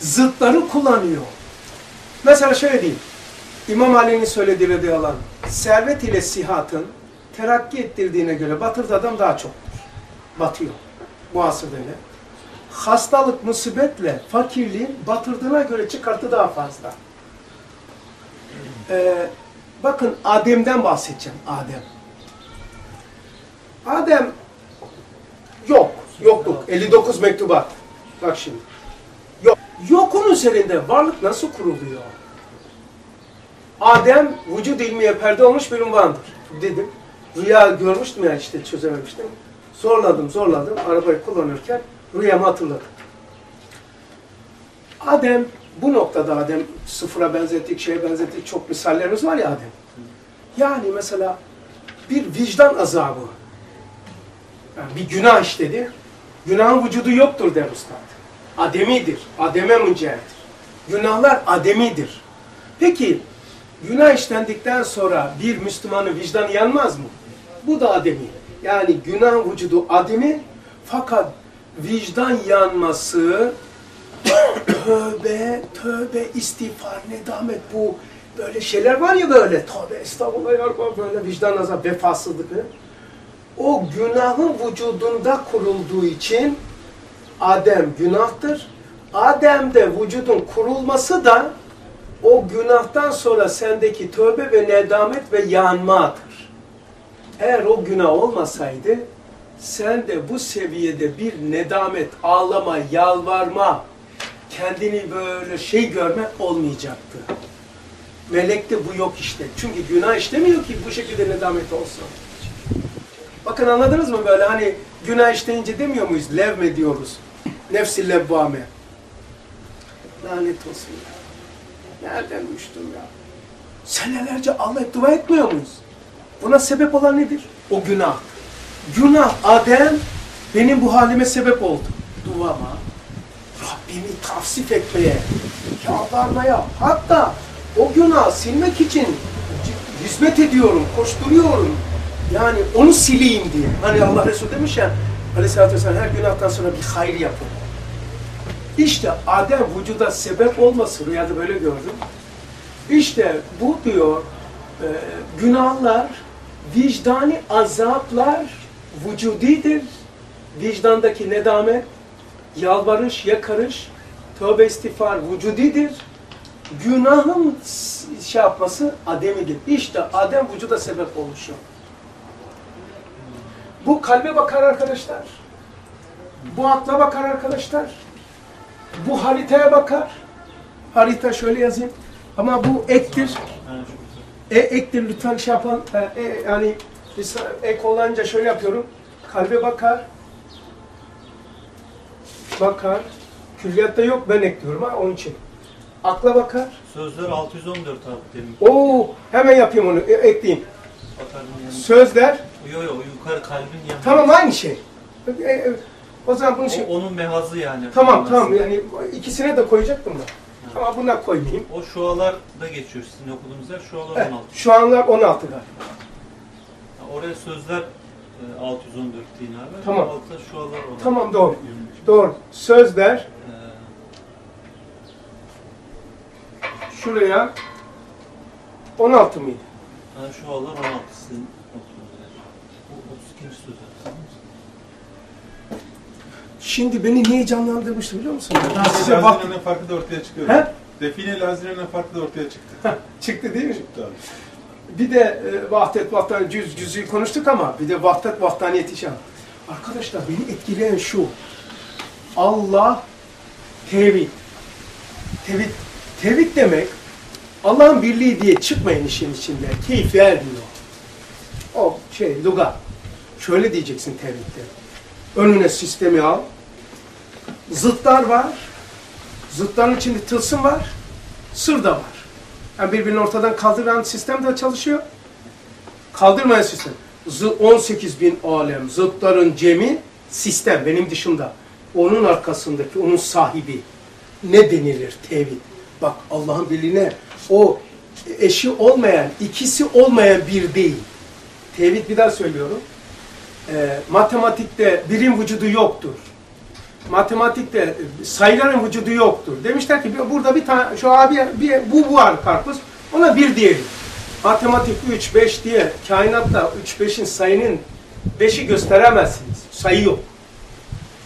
Zıtları kullanıyor. Mesela şöyle diyeyim. İmam Ali'nin söylediği radıyallahu anh, servet ile sihatın terakki ettirdiğine göre batırdı adam daha çoktur. Batıyor. Bu asırda öyle. Hastalık, musibetle fakirliğin batırdığına göre çıkarttı daha fazla. Ee, bakın Adem'den bahsedeceğim. Adem. Adem yok. Yokluk. 59 mektubat. Bak şimdi. Yok. Yokun üzerinde varlık nasıl kuruluyor? Adem vücud ilmiye perde olmuş bir unvandır. Dedim. Rüya görmüştüm ya işte çözememiştim. Zorladım zorladım arabayı kullanırken rüyamı hatırladım. Adem bu noktada Adem sıfıra benzettik, şeye benzettik çok misallerimiz var ya Adem. Yani mesela bir vicdan azabı. Yani bir günah işledi. Günahın vücudu yoktur der Üstad. Ademidir. Ademe müncerdir. Günahlar ademidir. Peki günah işlendikten sonra bir Müslümanın vicdanı yanmaz mı? Bu da ademi. Yani günah vücudu ademi fakat vicdan yanması tövbe, tövbe, istiğfar, nedamet bu böyle şeyler var ya böyle tövbe, estağfurullah ya böyle vicdan azap, vefasızlık. O günahın vücudunda kurulduğu için Adem günahtır. Adem'de vücudun kurulması da o günahtan sonra sendeki tövbe ve nedamet ve yanmadır. Eğer o günah olmasaydı sen de bu seviyede bir nedamet, ağlama, yalvarma, kendini böyle şey görme olmayacaktı. Melekte bu yok işte. Çünkü günah işlemiyor ki bu şekilde nedamet olsun. Bakın anladınız mı böyle hani günah işleyince demiyor muyuz? Levme diyoruz. Nefsi levvame. Lanet olsun ya. Nereden düştüm ya? Senelerce Allah'a dua etmiyor muyuz? Buna sebep olan nedir? O günah. Günah Adem benim bu halime sebep oldu. Duama, Rabbimi tavsif etmeye, yalvarmaya, hatta o günah silmek için hizmet ediyorum, koşturuyorum. Yani onu sileyim diye. Hani Allah Resulü demiş ya, Aleyhisselatü Vesselam her günahtan sonra bir hayır yapın. İşte Adem vücuda sebep olması, rüyada böyle gördüm. İşte bu diyor, e, günahlar, vicdani azaplar vücudidir. Vicdandaki nedamet, yalvarış, yakarış, tövbe istiğfar vücudidir. Günahın şey yapması ademidir. İşte Adem vücuda sebep oluşuyor. Bu kalbe bakar arkadaşlar. Bu akla bakar arkadaşlar. Bu haritaya bakar. Harita şöyle yazayım. Ama bu ektir. E, ektir lütfen şey yapan. E, e, yani ek olunca şöyle yapıyorum. Kalbe bakar. Bakar. Külliyatta yok ben ekliyorum ha onun için. Akla bakar. Sözler 614 abi demin. Oo hemen yapayım onu. E, ekleyeyim. Sözler. Yo yo yukarı kalbin yanında. Tamam aynı şey. E, e, o zaman bunu şey. O, onun mehazı yani. Tamam Manası. tamam yani ikisine de koyacaktım ben. Ama buna koymayayım. O şualar da geçiyor sizin okuduğunuz yer. Şualar Evet, 16. şu anlar 16 galiba. Oraya sözler e, 614 din abi. Tamam. Altta şualar 16. Tamam doğru. Doğru. Sözler Ee, şuraya 16 mıydı? yani şualar 16 sizin okuduğunuz yer. Bu 32. sözler. Şimdi beni niye canlandırmıştı biliyor musun? Ben size bak. hazinenin farkı da ortaya çıkıyor. He? Define hazinenin farkı da ortaya çıktı. Çıktı değil mi? Çıktı abi. Bir de e, vahdet vahdan cüz cüzü konuştuk ama bir de vahdet vahdaniyeti şan. Arkadaşlar beni etkileyen şu. Allah tevhid. Tevhid, tevhid demek Allah'ın birliği diye çıkmayın işin içinde. Keyif vermiyor. O şey lugat. Şöyle diyeceksin tevhidde. Önüne sistemi al. Zıtlar var. Zıtların içinde tılsım var. Sır da var. Yani birbirini ortadan kaldıran sistem de çalışıyor. Kaldırmayan sistem. Zı- 18 bin alem, zıtların cemi sistem benim dışımda. Onun arkasındaki, onun sahibi. Ne denilir? Tevhid. Bak Allah'ın birliğine o eşi olmayan, ikisi olmayan bir değil. Tevhid bir daha söylüyorum. Ee, matematikte birim vücudu yoktur matematikte sayıların vücudu yoktur. Demişler ki burada bir tane şu abi bir bu var karpuz ona bir diyelim. Matematik 3 5 diye kainatta 3 5'in sayının 5'i gösteremezsiniz. Sayı yok.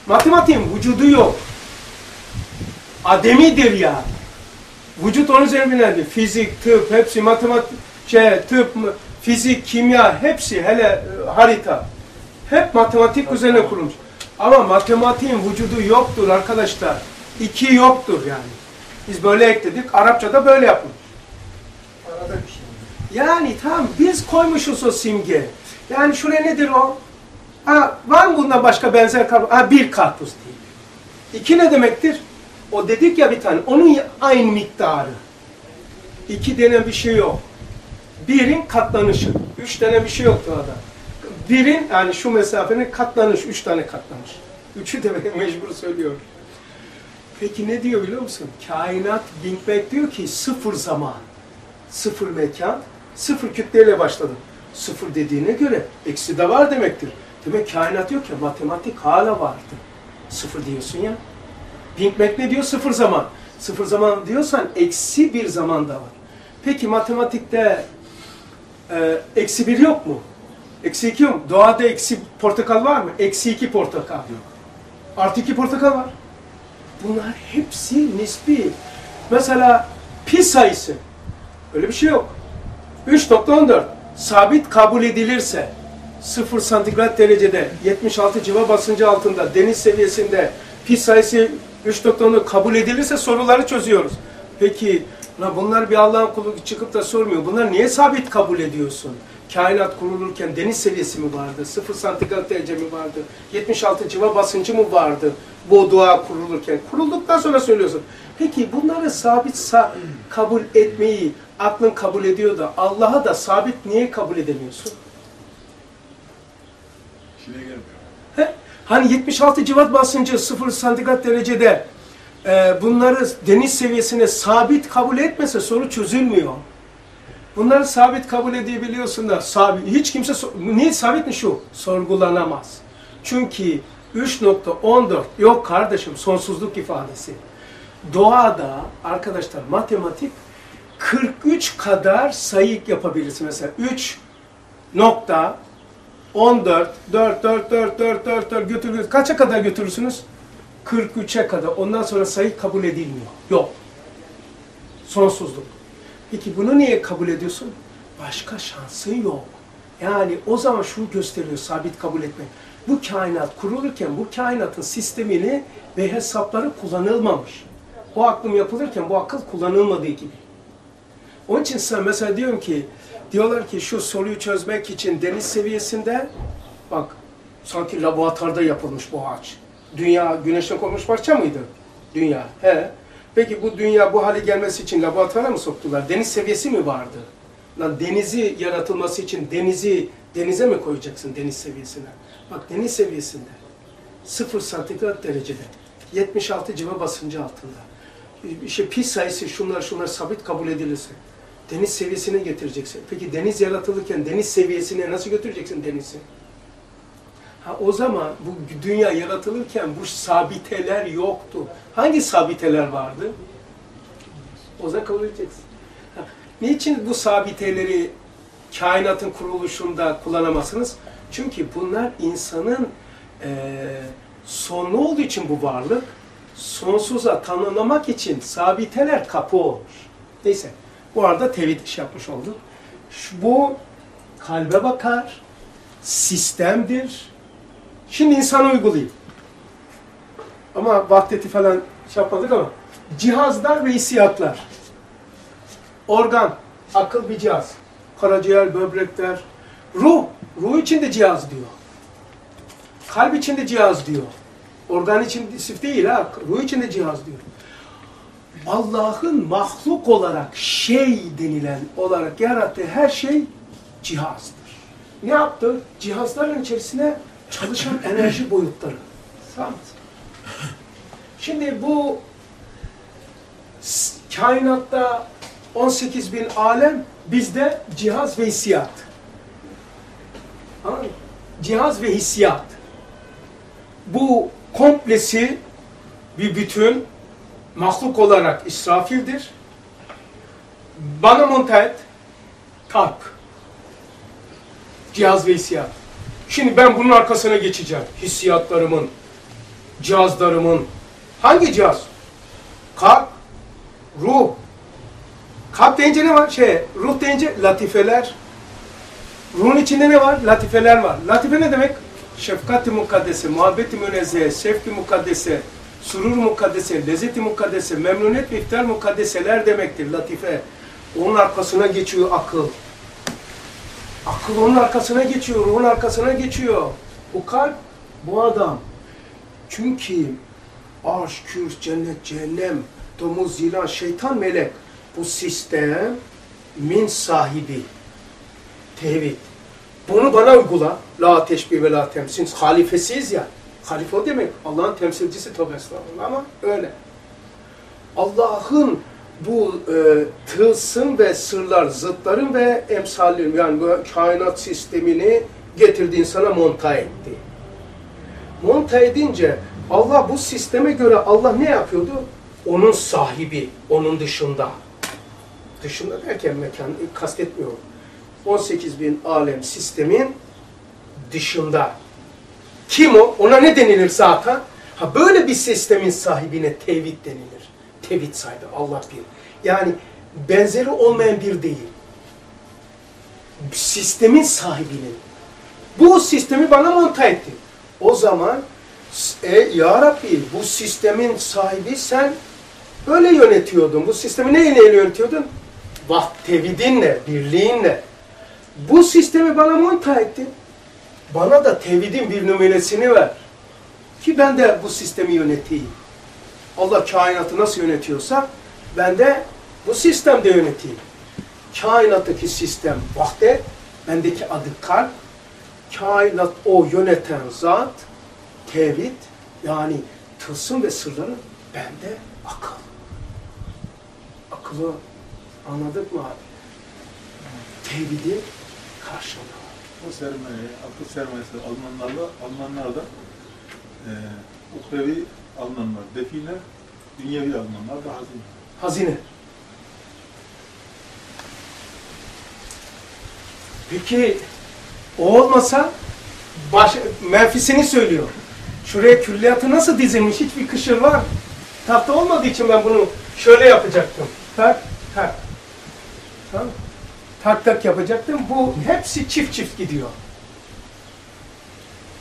Matematiğin vücudu yok. Ademidir yani. Vücut onun üzerinden Fizik, tıp, hepsi matematik, şey, tıp, fizik, kimya, hepsi hele e, harita. Hep matematik üzerine kurulmuş. Ama matematiğin vücudu yoktur arkadaşlar. İki yoktur yani. Biz böyle ekledik. Arapçada böyle yapmış. Arada bir şey. Yani tamam biz koymuşuz o simge. Yani şuraya nedir o? Ha, var mı bunda başka benzer karpuz? Ha bir karpuz değil. İki ne demektir? O dedik ya bir tane. Onun aynı miktarı. İki denen bir şey yok. Birin katlanışı. Üç denen bir şey yoktur orada. Birin yani şu mesafenin katlanış. Üç tane katlanış. Üçü de mecbur söylüyorum. Peki ne diyor biliyor musun? Kainat Big Bang diyor ki sıfır zaman sıfır mekan, sıfır kütleyle başladım. Sıfır dediğine göre eksi de var demektir. Demek kainat yok ya, matematik hala vardı. Sıfır diyorsun ya. Big Bang ne diyor? Sıfır zaman. Sıfır zaman diyorsan eksi bir zaman da var. Peki matematikte e, eksi bir yok mu? Eksi iki yok mu? Doğada eksi portakal var mı? Eksi iki portakal yok. Artı iki portakal var. Bunlar hepsi nispi. Mesela pi sayısı. Öyle bir şey yok. 3.14 sabit kabul edilirse 0 santigrat derecede 76 civa basıncı altında deniz seviyesinde pi sayısı 3.14 kabul edilirse soruları çözüyoruz. Peki la bunlar bir Allah'ın kulu çıkıp da sormuyor. Bunlar niye sabit kabul ediyorsun? Kainat kurulurken deniz seviyesi mi vardı? 0 santigrat derece mi vardı? 76 civa basıncı mı vardı? Bu dua kurulurken. Kurulduktan sonra söylüyorsun. Peki bunları sabit sa- kabul etmeyi aklın kabul ediyor da Allah'a da sabit niye kabul edemiyorsun? İşine gelmiyor. He? Hani 76 civat basıncı 0 santigrat derecede e, bunları deniz seviyesine sabit kabul etmese soru çözülmüyor. Bunları sabit kabul edebiliyorsun da sabit, hiç kimse niye sabit mi şu? Sorgulanamaz. Çünkü 3.14 yok kardeşim sonsuzluk ifadesi. Doğada arkadaşlar matematik 43 kadar sayı yapabilirsin. Mesela 3 nokta 14, 4, 4, 4, 4, 4, 4 götürüyoruz. Kaça kadar götürürsünüz? 43'e kadar. Ondan sonra sayı kabul edilmiyor. Yok. Sonsuzluk. Peki bunu niye kabul ediyorsun? Başka şansın yok. Yani o zaman şunu gösteriyor sabit kabul etmek. Bu kainat kurulurken bu kainatın sistemini ve hesapları kullanılmamış. O aklım yapılırken bu akıl kullanılmadığı gibi. Onun için sen mesela diyorum ki, diyorlar ki şu soruyu çözmek için deniz seviyesinde, bak sanki laboratuvarda yapılmış bu ağaç. Dünya güneşten konmuş parça mıydı? Dünya. He. Peki bu dünya bu hale gelmesi için laboratuvara mı soktular? Deniz seviyesi mi vardı? Lan denizi yaratılması için denizi denize mi koyacaksın deniz seviyesine? Bak deniz seviyesinde 0 santigrat derecede 76 civa basıncı altında. İşte pi sayısı şunlar şunlar sabit kabul edilirse deniz seviyesine getireceksin. Peki deniz yaratılırken deniz seviyesine nasıl götüreceksin denizi? Ha, o zaman bu dünya yaratılırken bu sabiteler yoktu. Hangi sabiteler vardı? O zaman kabul edeceksin. Ha, niçin bu sabiteleri kainatın kuruluşunda kullanamazsınız? Çünkü bunlar insanın eee sonlu olduğu için bu varlık sonsuza tanımlamak için sabiteler kapı olmuş. Neyse. Bu arada tevhid iş yapmış olduk. Şu, bu kalbe bakar, sistemdir. Şimdi insana uygulayayım. Ama vahdeti falan şey yapmadık ama cihazlar ve hissiyatlar. Organ, akıl bir cihaz. Karaciğer, böbrekler. Ruh, ruh içinde cihaz diyor. Kalp içinde cihaz diyor. Organ için sif değil ha, ruh içinde cihaz diyor. Allah'ın mahluk olarak şey denilen olarak yarattığı her şey cihazdır. Ne yaptı? Cihazların içerisine çalışan enerji boyutları. Tamam? Şimdi bu kainatta 18 bin alem bizde cihaz ve hissiyat. Anladın mı? Cihaz ve hissiyat. Bu komplesi bir bütün mahluk olarak İsrafil'dir. Bana monta et, kalp. Cihaz ve hissiyat. Şimdi ben bunun arkasına geçeceğim. Hissiyatlarımın, cihazlarımın. Hangi cihaz? Kalp, ruh. Kalp deyince ne var? Şey, ruh deyince latifeler. Ruhun içinde ne var? Latifeler var. Latife ne demek? Şefkat-i mukaddese, muhabbet-i münezzeh, şefk-i mukaddese, surur mukaddese, lezzet-i mukaddese, memnuniyet ve iftar mukaddeseler demektir latife. Onun arkasına geçiyor akıl. Akıl onun arkasına geçiyor, ruhun arkasına geçiyor. Bu kalp, bu adam. Çünkü arş, kürs, cennet, cehennem, domuz, yılan, şeytan, melek. Bu sistem min sahibi. Tevhid. Bunu bana uygula. La teşbih ve la temsil. Halifesiyiz ya. Halife o demek. Allah'ın temsilcisi tabi estağfurullah ama öyle. Allah'ın bu e, tılsım ve sırlar, zıtların ve emsallerin yani bu kainat sistemini getirdi insana monta etti. Monta edince Allah bu sisteme göre Allah ne yapıyordu? Onun sahibi, onun dışında. Dışında derken mekan kastetmiyorum. 18 bin alem sistemin dışında. Kim o? Ona ne denilir zaten? Ha böyle bir sistemin sahibine tevhid denilir. Tevhid sahibi Allah bir. Yani benzeri olmayan bir değil. Sistemin sahibinin. Bu sistemi bana monta etti. O zaman e, ya Rabbi bu sistemin sahibi sen böyle yönetiyordun. Bu sistemi neyle yönetiyordun? Vah tevhidinle, birliğinle. Bu sistemi bana monta ettin. Bana da tevhidin bir numunesini ver. Ki ben de bu sistemi yöneteyim. Allah kainatı nasıl yönetiyorsa ben de bu sistemde yöneteyim. Kainattaki sistem vahdet, bendeki adı kalp. Kainat o yöneten zat, tevhid yani tılsım ve sırları bende akıl. Akıllı anladık mı abi? Tevhidi karşılığı. Bu sermaye, akıl sermayesi Almanlarla, Almanlarda e, uhrevi Almanlar, define, dünyevi Almanlar da hazine. Hazine. Peki o olmasa baş, menfisini söylüyor. Şuraya külliyatı nasıl dizilmiş? Hiçbir kışır var. Tahta olmadığı için ben bunu şöyle yapacaktım. Tak, tak. Tamam. Tak tak yapacaktım. Bu hepsi çift çift gidiyor.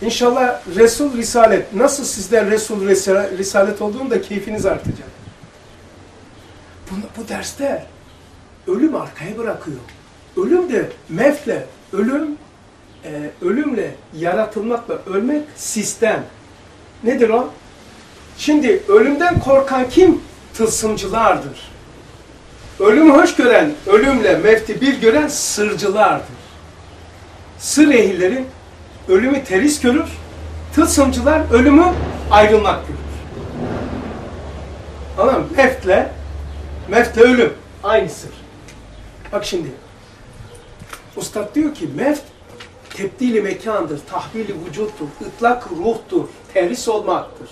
İnşallah Resul Risalet. Nasıl sizden Resul Risa- Risalet olduğunda keyfiniz artacak. Bu, bu derste ölüm arkaya bırakıyor. Ölüm de mefle, ölüm, e, ölümle yaratılmakla ölmek sistem. Nedir o? Şimdi ölümden korkan kim? Tılsımcılardır. Ölümü hoş gören, ölümle mefti bir gören sırcılardır. Sır ehilleri ölümü teris görür, tılsımcılar ölümü ayrılmak görür. Anladın mı? Meftle, meftle ölüm. Aynı sır. Bak şimdi. Ustad diyor ki meft tebdili mekandır, tahvili vücuttur, ıtlak ruhtur, terhis olmaktır.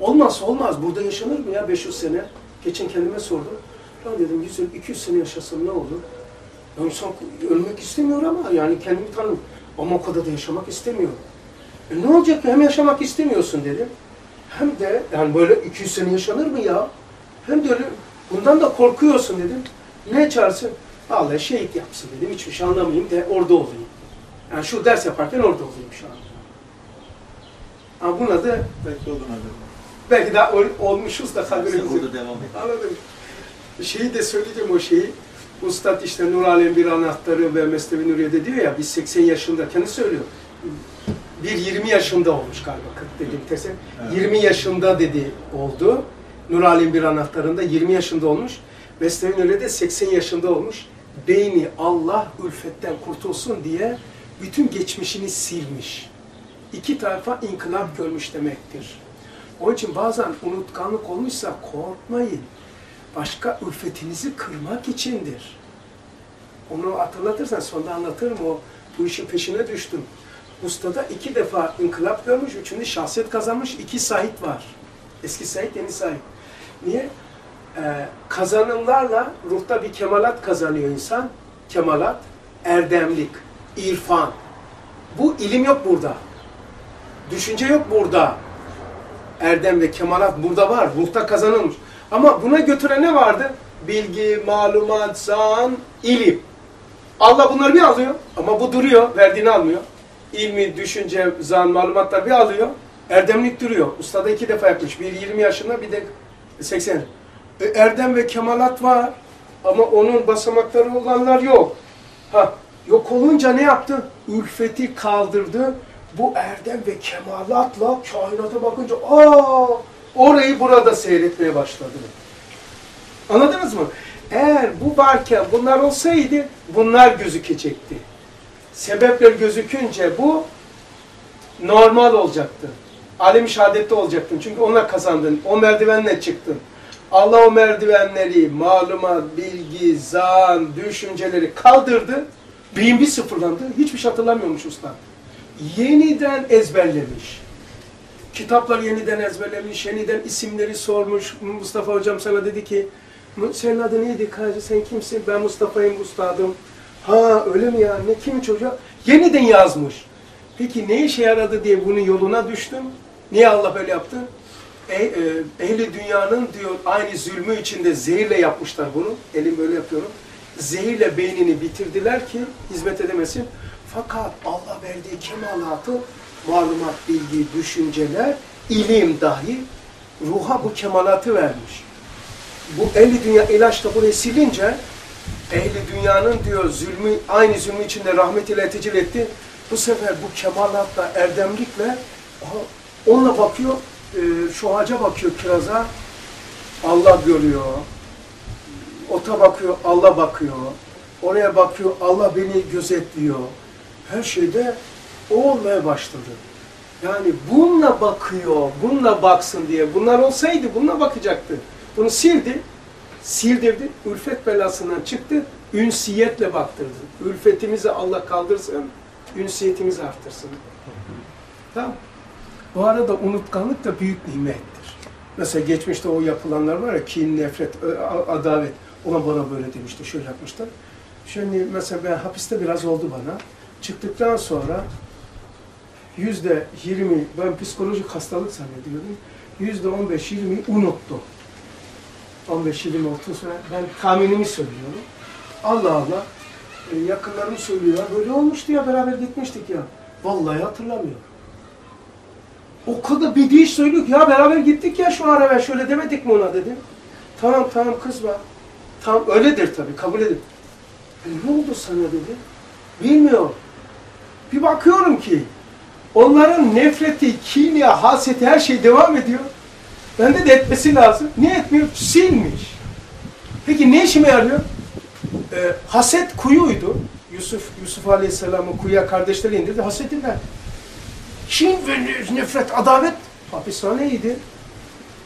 Olmazsa olmaz. Burada yaşanır mı ya 500 sene? Geçen kendime sordum. Ya dedim 100 yıl, 200 sene yaşasam ne olur? Ya insan ölmek istemiyor ama yani kendimi tanım. Ama o kadar da yaşamak istemiyor. E ne olacak hem yaşamak istemiyorsun dedim. Hem de yani böyle 200 sene yaşanır mı ya? Hem de öyle bundan da korkuyorsun dedim. Ne çağırsın? Vallahi şehit yapsın dedim. Hiçbir şey anlamayayım de orada olayım. Yani şu ders yaparken orada olayım şu an. Ama buna da Belki göre. belki daha ol- olmuşuz da Sen haberimiz yok. burada devam et. Anladım. Şeyi de söyleyeceğim o şeyi. Ustad işte Nur Alem bir anahtarı ve Mesnevi Nuriye'de diyor ya biz 80 yaşında kendi söylüyor. Bir 20 yaşında olmuş galiba 40 dediğim tersi. Evet. 20 yaşında dedi oldu. Nur Alem bir anahtarında 20 yaşında olmuş. Mesnevi Nuriye'de 80 yaşında olmuş. Beyni Allah ülfetten kurtulsun diye bütün geçmişini silmiş. İki tarafa inkılap görmüş demektir. Onun için bazen unutkanlık olmuşsa korkmayın. Başka ülfetinizi kırmak içindir. Onu hatırlatırsan sonra anlatırım o bu işin peşine düştüm. Ustada iki defa inkılap görmüş, üçüncü şahsiyet kazanmış, iki Said var. Eski Said, yeni Said. Niye? Ee, kazanımlarla ruhta bir kemalat kazanıyor insan. Kemalat, erdemlik, irfan. Bu ilim yok burada. Düşünce yok burada. Erdem ve kemalat burada var. Ruhta kazanılmış. Ama buna götüren ne vardı? Bilgi, malumat, zan, ilim. Allah bunları bir alıyor ama bu duruyor, verdiğini almıyor. İlmi, düşünce, zan, malumatlar bir alıyor. Erdemlik duruyor. Ustada iki defa yapmış. Bir 20 yaşında bir de 80. E, erdem ve kemalat var ama onun basamakları olanlar yok. Ha, yok olunca ne yaptı? Ülfeti kaldırdı. Bu erdem ve kemalatla kainata bakınca aa orayı burada seyretmeye başladı. Anladınız mı? Eğer bu varken bunlar olsaydı bunlar gözükecekti. Sebepler gözükünce bu normal olacaktı. Alem şehadette olacaktın. Çünkü ona kazandın. O merdivenle çıktın. Allah o merdivenleri, malumat, bilgi, zan, düşünceleri kaldırdı. Beyin bir sıfırlandı. Hiçbir şey hatırlamıyormuş usta. Yeniden ezberlemiş. Kitaplar yeniden ezberlemiş, yeniden isimleri sormuş. Mustafa hocam sana dedi ki, senin adın neydi Kacı, sen kimsin? Ben Mustafa'yım, ustadım. Ha öyle mi ya, ne kim çocuğa? Yeniden yazmış. Peki ne işe yaradı diye bunun yoluna düştüm. Niye Allah böyle yaptı? E, e, ehli dünyanın diyor aynı zulmü içinde zehirle yapmışlar bunu. Elim böyle yapıyorum. Zehirle beynini bitirdiler ki hizmet edemesin. Fakat Allah verdiği kemalatı, malumat, bilgi, düşünceler, ilim dahi ruha bu kemalatı vermiş. Bu ehli dünya ilaçla burayı silince ehli dünyanın diyor zulmü aynı zulmü içinde rahmet ile tecil etti. Bu sefer bu kemalatla, erdemlikle onunla bakıyor, e, şu ağaca bakıyor kiraza, Allah görüyor. Ota bakıyor, Allah bakıyor. Oraya bakıyor, Allah beni gözetliyor. Her şeyde olmaya başladı. Yani bununla bakıyor, bununla baksın diye. Bunlar olsaydı bununla bakacaktı. Bunu sildi, sildirdi, ülfet belasından çıktı, ünsiyetle baktırdı. Ülfetimizi Allah kaldırsın, ünsiyetimizi artırsın. Tamam. Bu arada unutkanlık da büyük nimettir. Mesela geçmişte o yapılanlar var ya, kin, nefret, ö- a- adalet. Ona bana böyle demişti, şöyle yapmışlar. Şimdi mesela ben hapiste biraz oldu bana. Çıktıktan sonra yüzde yirmi, ben psikolojik hastalık zannediyordum. Yüzde on beş, yirmi unuttum. 15, 20, 30 sonra ben tahminimi söylüyorum. Allah Allah. E, yakınlarım söylüyor. "Ya Böyle olmuştu ya beraber gitmiştik ya. Vallahi hatırlamıyorum. O kadar bir iş söylüyor ki ya beraber gittik ya şu ara ben şöyle demedik mi ona dedim. Tamam tamam kızma. Tamam öyledir tabii kabul edin. E, ne oldu sana dedi. Bilmiyorum. Bir bakıyorum ki onların nefreti, kini, haseti her şey devam ediyor. Bende de etmesi lazım. Niye etmiyor? Silmiş. Peki ne işime yarıyor? Ee, haset kuyuydu. Yusuf Yusuf Aleyhisselam'ı kuyuya kardeşleri indirdi. Hasetinden. Kin ve nefret, adavet hapishaneydi.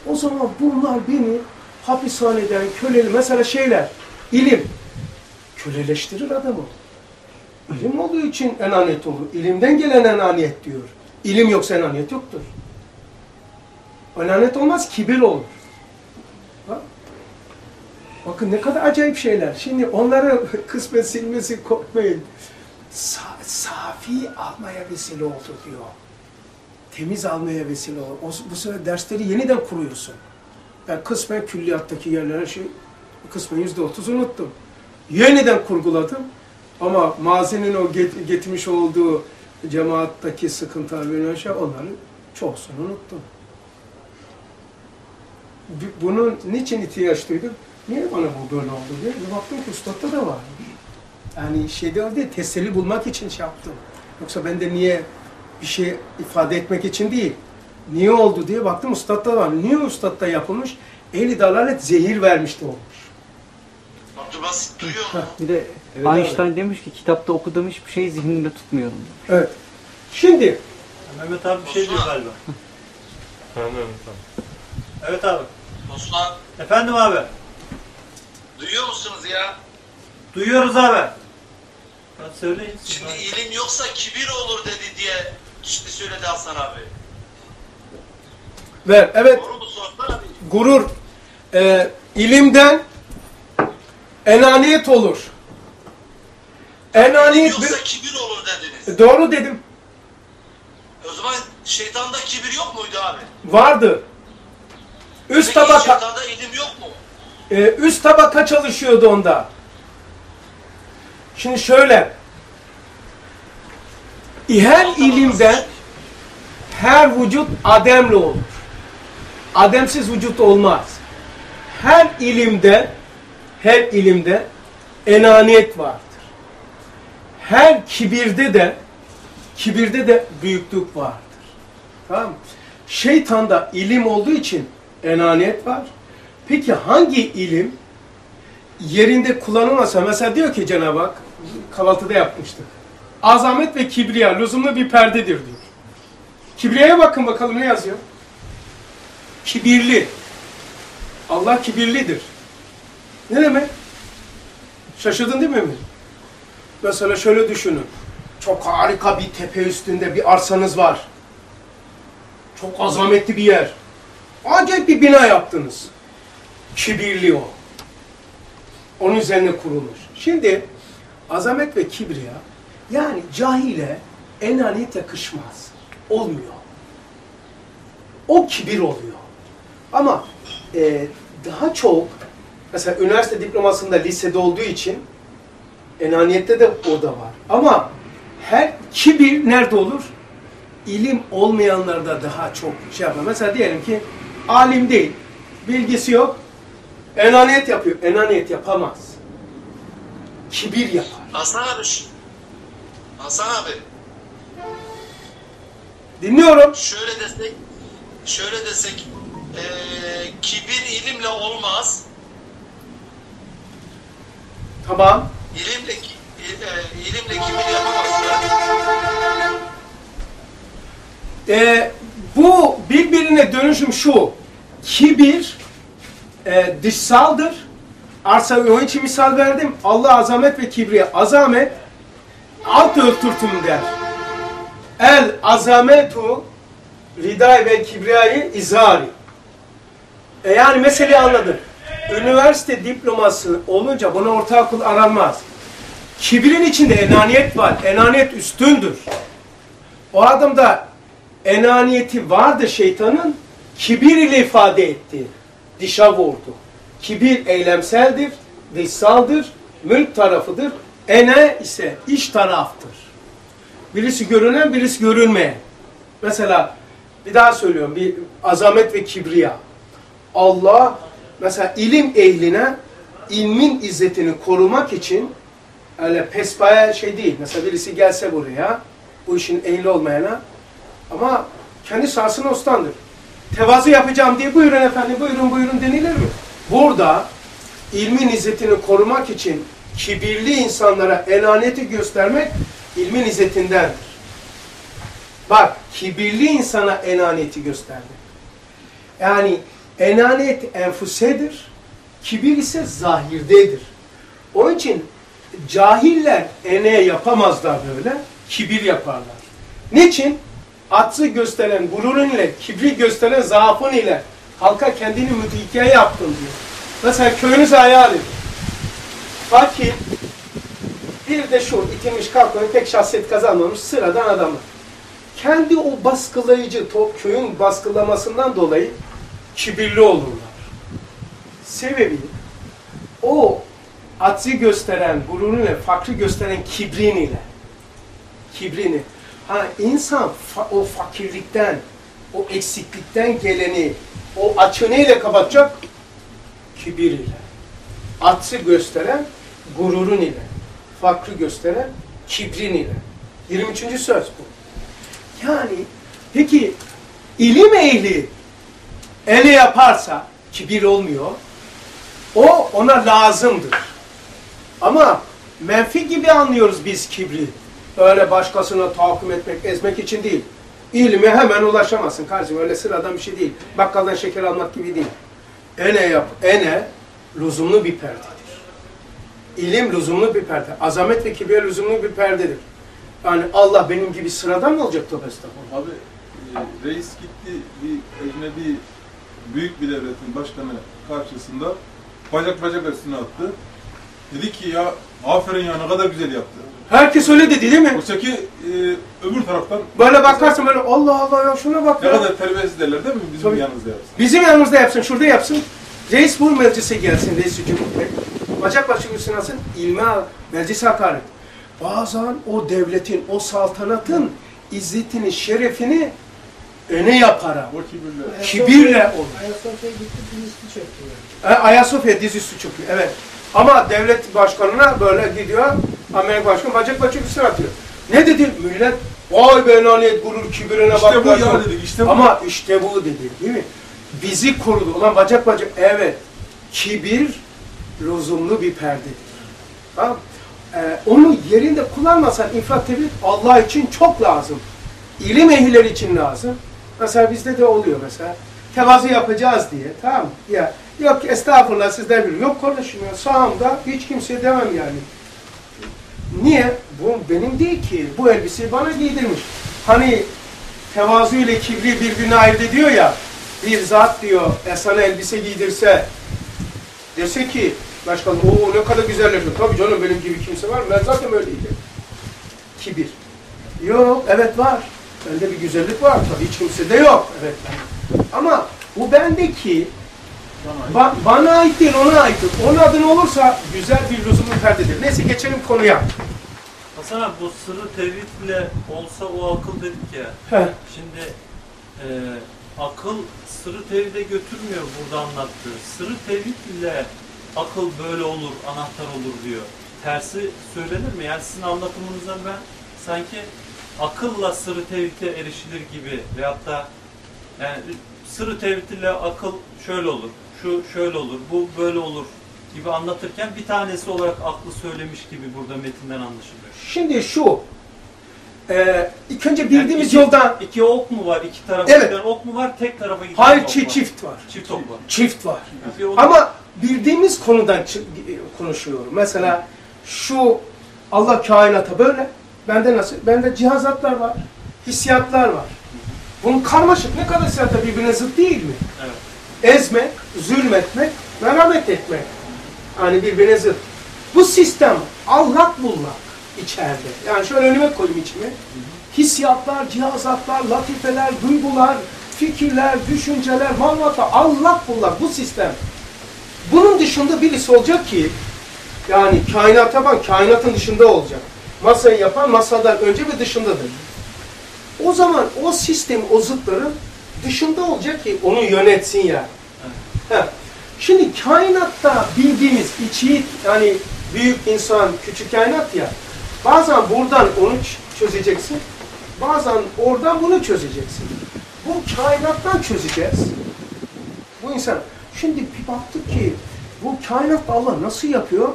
O zaman bunlar beni hapishaneden köleli, mesela şeyler, ilim, köleleştirir adamı. İlim olduğu için enaniyet olur. İlimden gelen enaniyet diyor. İlim yoksa enaniyet yoktur. Ananet olmaz, kibir olur. Bak. Bakın ne kadar acayip şeyler. Şimdi onları kısmen silmesi korkmayın. Sa safi almaya vesile oldu diyor. Temiz almaya vesile olur. O, bu sefer dersleri yeniden kuruyorsun. Ben kısmen külliyattaki yerlere şey, kısmen yüzde otuz unuttum. Yeniden kurguladım. Ama mazinin o get- getirmiş olduğu cemaattaki sıkıntılar ve şey onları çoğusunu unuttum. Bu- Bunun niçin ihtiyaç duydum? Niye bana bu böyle oldu diye. Bir baktım ki ustatta da var. Yani şeyde öyle değil, teselli bulmak için şey yaptım. Yoksa ben de niye bir şey ifade etmek için değil. Niye oldu diye baktım ustatta var. Niye ustatta yapılmış? Ehli dalalet zehir vermişti olmuş. Abdülbasit duyuyor mu? Bir de Evet, Einstein demiş ki kitapta okuduğum hiçbir şey zihnimde tutmuyorum. Evet. Şimdi Mehmet abi bir şey diyor galiba. Evet abi. Osman Efendim abi. duyuyor musunuz ya? Duyuyoruz abi. Ya söyleyin. siz Şimdi abi. ilim yoksa kibir olur dedi diye işte söyledi Hasan abi. ver. Evet. Doğru mu abi? Gurur e, ilimden enaniyet olur. Enaniyet yoksa kibir olur dediniz. doğru dedim. O zaman şeytanda kibir yok muydu abi? Vardı. Üst Peki tabaka şeytanda ilim yok mu? e, üst tabaka çalışıyordu onda. Şimdi şöyle. Her ilimden her vücut ademli olur. Ademsiz vücut olmaz. Her ilimde her ilimde enaniyet vardır. Her kibirde de kibirde de büyüklük vardır. Tamam mı? Şeytanda ilim olduğu için enaniyet var. Peki hangi ilim yerinde kullanılmasa mesela diyor ki Cenab-ı Hak kahvaltıda yapmıştık. Azamet ve kibriya lüzumlu bir perdedir diyor. Kibriyaya bakın bakalım ne yazıyor? Kibirli. Allah kibirlidir. Ne demek? Şaşırdın değil mi? Mesela şöyle düşünün. Çok harika bir tepe üstünde bir arsanız var. Çok azametli bir yer. Acayip bir bina yaptınız. Kibirli o. Onun üzerine kurulmuş. Şimdi azamet ve kibriya yani cahile enaniyet yakışmaz. Olmuyor. O kibir oluyor. Ama e, daha çok mesela üniversite diplomasında lisede olduğu için enaniyette de o da var. Ama her kibir nerede olur? İlim olmayanlarda daha çok şey yapar. Mesela diyelim ki alim değil, bilgisi yok, enaniyet yapıyor. Enaniyet yapamaz. kibir yapar. Hasan abi. Hasan abi. Dinliyorum. Şöyle desek, şöyle desek, eee, kibir ilimle olmaz. Tamam. İlimle, eee, ilimle kibir yapamazsın. Ee, bu birbirine dönüşüm şu. Kibir e, dışsaldır. Arsa onun için misal verdim. Allah azamet ve kibriye. Azamet alt örtürtüm der. El azametu ridai ve kibriyayı izari. E yani meseleyi anladın. Üniversite diploması olunca buna orta akıl aranmaz. Kibrin içinde enaniyet var. Enaniyet üstündür. O adamda enaniyeti vardı şeytanın, kibir ile ifade etti. Dışa vurdu. Kibir eylemseldir, dışsaldır, mülk tarafıdır. Ene ise iç taraftır. Birisi görünen, birisi görünmeyen. Mesela bir daha söylüyorum, bir azamet ve kibriya. Allah mesela ilim ehline ilmin izzetini korumak için öyle pespaya şey değil. Mesela birisi gelse buraya, bu işin ehli olmayana ama kendi sahasına ustandır. Tevazu yapacağım diye buyurun efendim, buyurun buyurun denilir mi? Burada ilmin izzetini korumak için kibirli insanlara enaniyeti göstermek ilmin izzetindendir. Bak, kibirli insana enaniyeti göstermek. Yani enaniyet enfusedir, kibir ise zahirdedir. Onun için cahiller ene yapamazlar böyle, kibir yaparlar. Niçin? Atsı gösteren gururun ile, kibri gösteren zaafın ile halka kendini müthikiye yaptın diyor. Mesela köyünüz hayal edin. Fakir, bir de şu itilmiş kalkmayı pek şahsiyet kazanmamış sıradan adamı. Kendi o baskılayıcı top köyün baskılamasından dolayı kibirli olurlar. Sebebi o atsı gösteren, gururunu ile, fakri gösteren kibrin ile. Kibrini. Ha insan fa- o fakirlikten, o eksiklikten geleni, o açı neyle kapatacak? Kibir ile. Atsı gösteren gururun ile. Fakri gösteren kibrin ile. 23. söz bu. Yani peki ilim ehli ele yaparsa kibir olmuyor. O ona lazımdır. Ama menfi gibi anlıyoruz biz kibri. Öyle başkasına tahakküm etmek, ezmek için değil. İlme hemen ulaşamazsın kardeşim. Öyle sıradan bir şey değil. Bakkaldan şeker almak gibi değil. Ene yap, ene lüzumlu bir perdedir. İlim lüzumlu bir perde. Azamet ve kibir lüzumlu bir perdedir. Yani Allah benim gibi sıradan mı olacak tövbe estağfurullah? Abi e, reis gitti bir ecnebi büyük bir devletin başkanı karşısında bacak bacak üstüne attı. Dedi ki ya aferin ya ne kadar güzel yaptı. Herkes öyle dedi değil mi? Oysa ki e, öbür taraftan Böyle bakarsın böyle Allah Allah ya şuna bak ne ya. kadar terbiyesiz derler değil mi bizim Tabii. yanımızda yapsın. Bizim yanımızda yapsın, şurada yapsın. Reis bu meclise gelsin, reis cumhuriyet. Bacak başı üstüne alsın, ilme meclise hakaret. Bazen o devletin, o saltanatın izzetini, şerefini öne yapar. ha. O kibirle. Kibirle olur. Ayasofya'ya gitti, birisi çöktü. yani. E, Ayasofya dizüstü çöküyor, evet. Ama devlet başkanına böyle gidiyor, Amerika başkanı bacak bacak üstüne atıyor. Ne dedi millet? Vay be enaniyet, gurur, kibirine İşte bak. bu bak, ya bak. dedik, işte bu. Ama işte bu dedi, değil mi? Bizi korudu. Ulan bacak bacak, evet. Kibir, lüzumlu bir perdedir. Tamam ee, onu yerinde kullanmasan infak tebrik Allah için çok lazım. İlim ehlileri için lazım. Mesela bizde de oluyor mesela. Tevazu yapacağız diye tamam? Ya yok estağfurullah sizden biri. Yok konuşmuyor sağımda hiç kimseye demem yani. Niye? Bu benim değil ki. Bu elbiseyi bana giydirmiş. Hani tevazu ile kibri birbirine ayırt ediyor ya. Bir zat diyor e sana elbise giydirse dese ki başkanım o ne kadar güzel yapıyor. Tabii canım benim gibi kimse var mı? Ben zaten öyleydim. Kibir. Yok, evet var. Bende bir güzellik var. Tabii hiç kimsede yok. Evet. Ama bu bendeki ba- bana ait değil, ona aittir. Onun adına olursa güzel bir lüzumlu perdedir. Neyse geçelim konuya. Hasan abi bu sırrı tevhidle olsa o akıl dedik ya. Heh. Şimdi e, akıl sırrı tevhide götürmüyor burada anlattığı. Sırrı tevhid ile akıl böyle olur, anahtar olur diyor. tersi söylenir mi? Yani sizin anlatımınızdan ben sanki akılla sırrı tevhide erişilir gibi veyahut da yani sırrı tevhid ile akıl şöyle olur, şu şöyle olur, bu böyle olur gibi anlatırken bir tanesi olarak aklı söylemiş gibi burada metinden anlaşılıyor. Şimdi şu, e, ilk önce bildiğimiz iki- yoldan, İki ok mu var? İki tarafa Evet. giden ok mu var? Tek tarafa giden hayır ok çi- var. çift var. Çift ok var. Çift var. Onu- Ama bildiğimiz konudan çı- konuşuyorum. Mesela şu Allah kainata böyle. Bende nasıl? Bende cihazatlar var. Hissiyatlar var. Bunun karmaşık ne kadar hissiyatlar birbirine zıt değil mi? Evet. Ezmek, zulmetmek, merhamet etmek. Hani birbirine zıt. Bu sistem allak bullak içeride. Yani şöyle önüme koyayım içimi. Hissiyatlar, cihazatlar, latifeler, duygular, fikirler, düşünceler, manvata allak bullak bu sistem. Bunun dışında birisi olacak ki yani kainat yapan kainatın dışında olacak. Masayı yapan masadan önce ve dışındadır. O zaman o sistem, o zıtların dışında olacak ki onu yönetsin yani. Heh. Şimdi kainatta bildiğimiz içi yani büyük insan, küçük kainat ya. Bazen buradan onu çözeceksin. Bazen oradan bunu çözeceksin. Bu kainattan çözeceğiz. Bu insan. Şimdi bir baktık ki bu kainatta Allah nasıl yapıyor?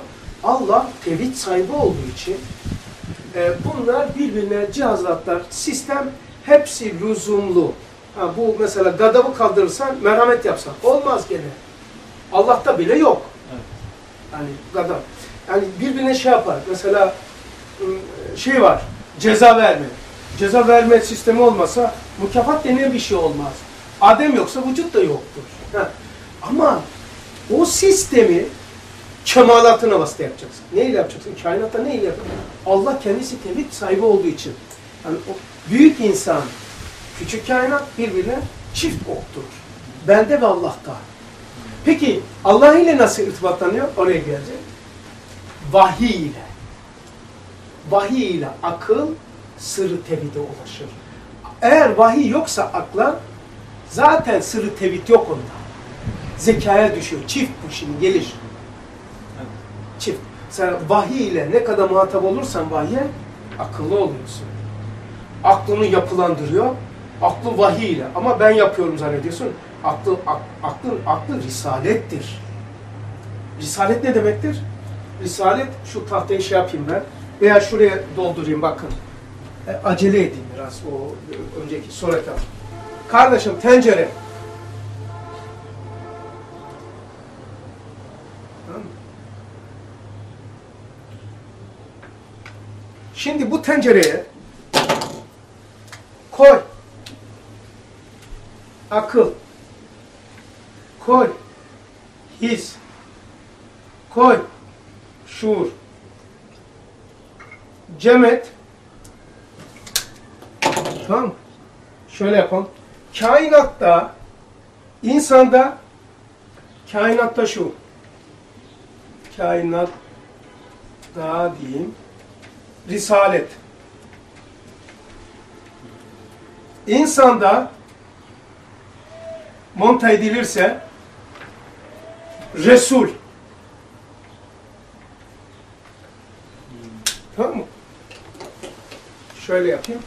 Allah tevhid sahibi olduğu için e, bunlar birbirine cihazlatlar, sistem hepsi lüzumlu. Ha, bu mesela gadabı kaldırırsan merhamet yapsan olmaz gene. Allah'ta bile yok. Evet. Yani gadab. Yani birbirine şey yapar. Mesela şey var. Ceza verme. Ceza verme sistemi olmasa mükafat denilen bir şey olmaz. Adem yoksa vücut da yoktur. Ha. Ama o sistemi kemalatına vasıta yapacaksın. Neyle yapacaksın? Kainatta neyle yapacaksın? Allah kendisi tevhid sahibi olduğu için. Yani o büyük insan, küçük kainat birbirine çift oktur. Bende ve Allah'ta. Peki Allah ile nasıl irtibatlanıyor? Oraya gelecek. Vahiy ile. Vahiy ile akıl sırrı tevhide ulaşır. Eğer vahiy yoksa akla zaten sırrı tevhid yok onda. Zekaya düşüyor. Çift bu şimdi gelir. Çift. Sen vahiy ile ne kadar muhatap olursan vahye akıllı oluyorsun. Aklını yapılandırıyor. Aklı vahiy ile. Ama ben yapıyorum zannediyorsun. Aklı, ak, aklın, aklı risalettir. Risalet ne demektir? Risalet şu tahtayı şey yapayım ben. Veya şuraya doldurayım bakın. E, acele edeyim biraz o önceki sonraki. Kardeşim tencere. Şimdi bu tencereye koy. Akıl. Koy. His. Koy. Şuur. Cemet. Tamam mı? Şöyle yapalım. Kainatta, insanda, kainatta şu. Kainatta diyeyim. Risalet. İnsanda monta edilirse Resul. Tamam mı? Şöyle yapayım.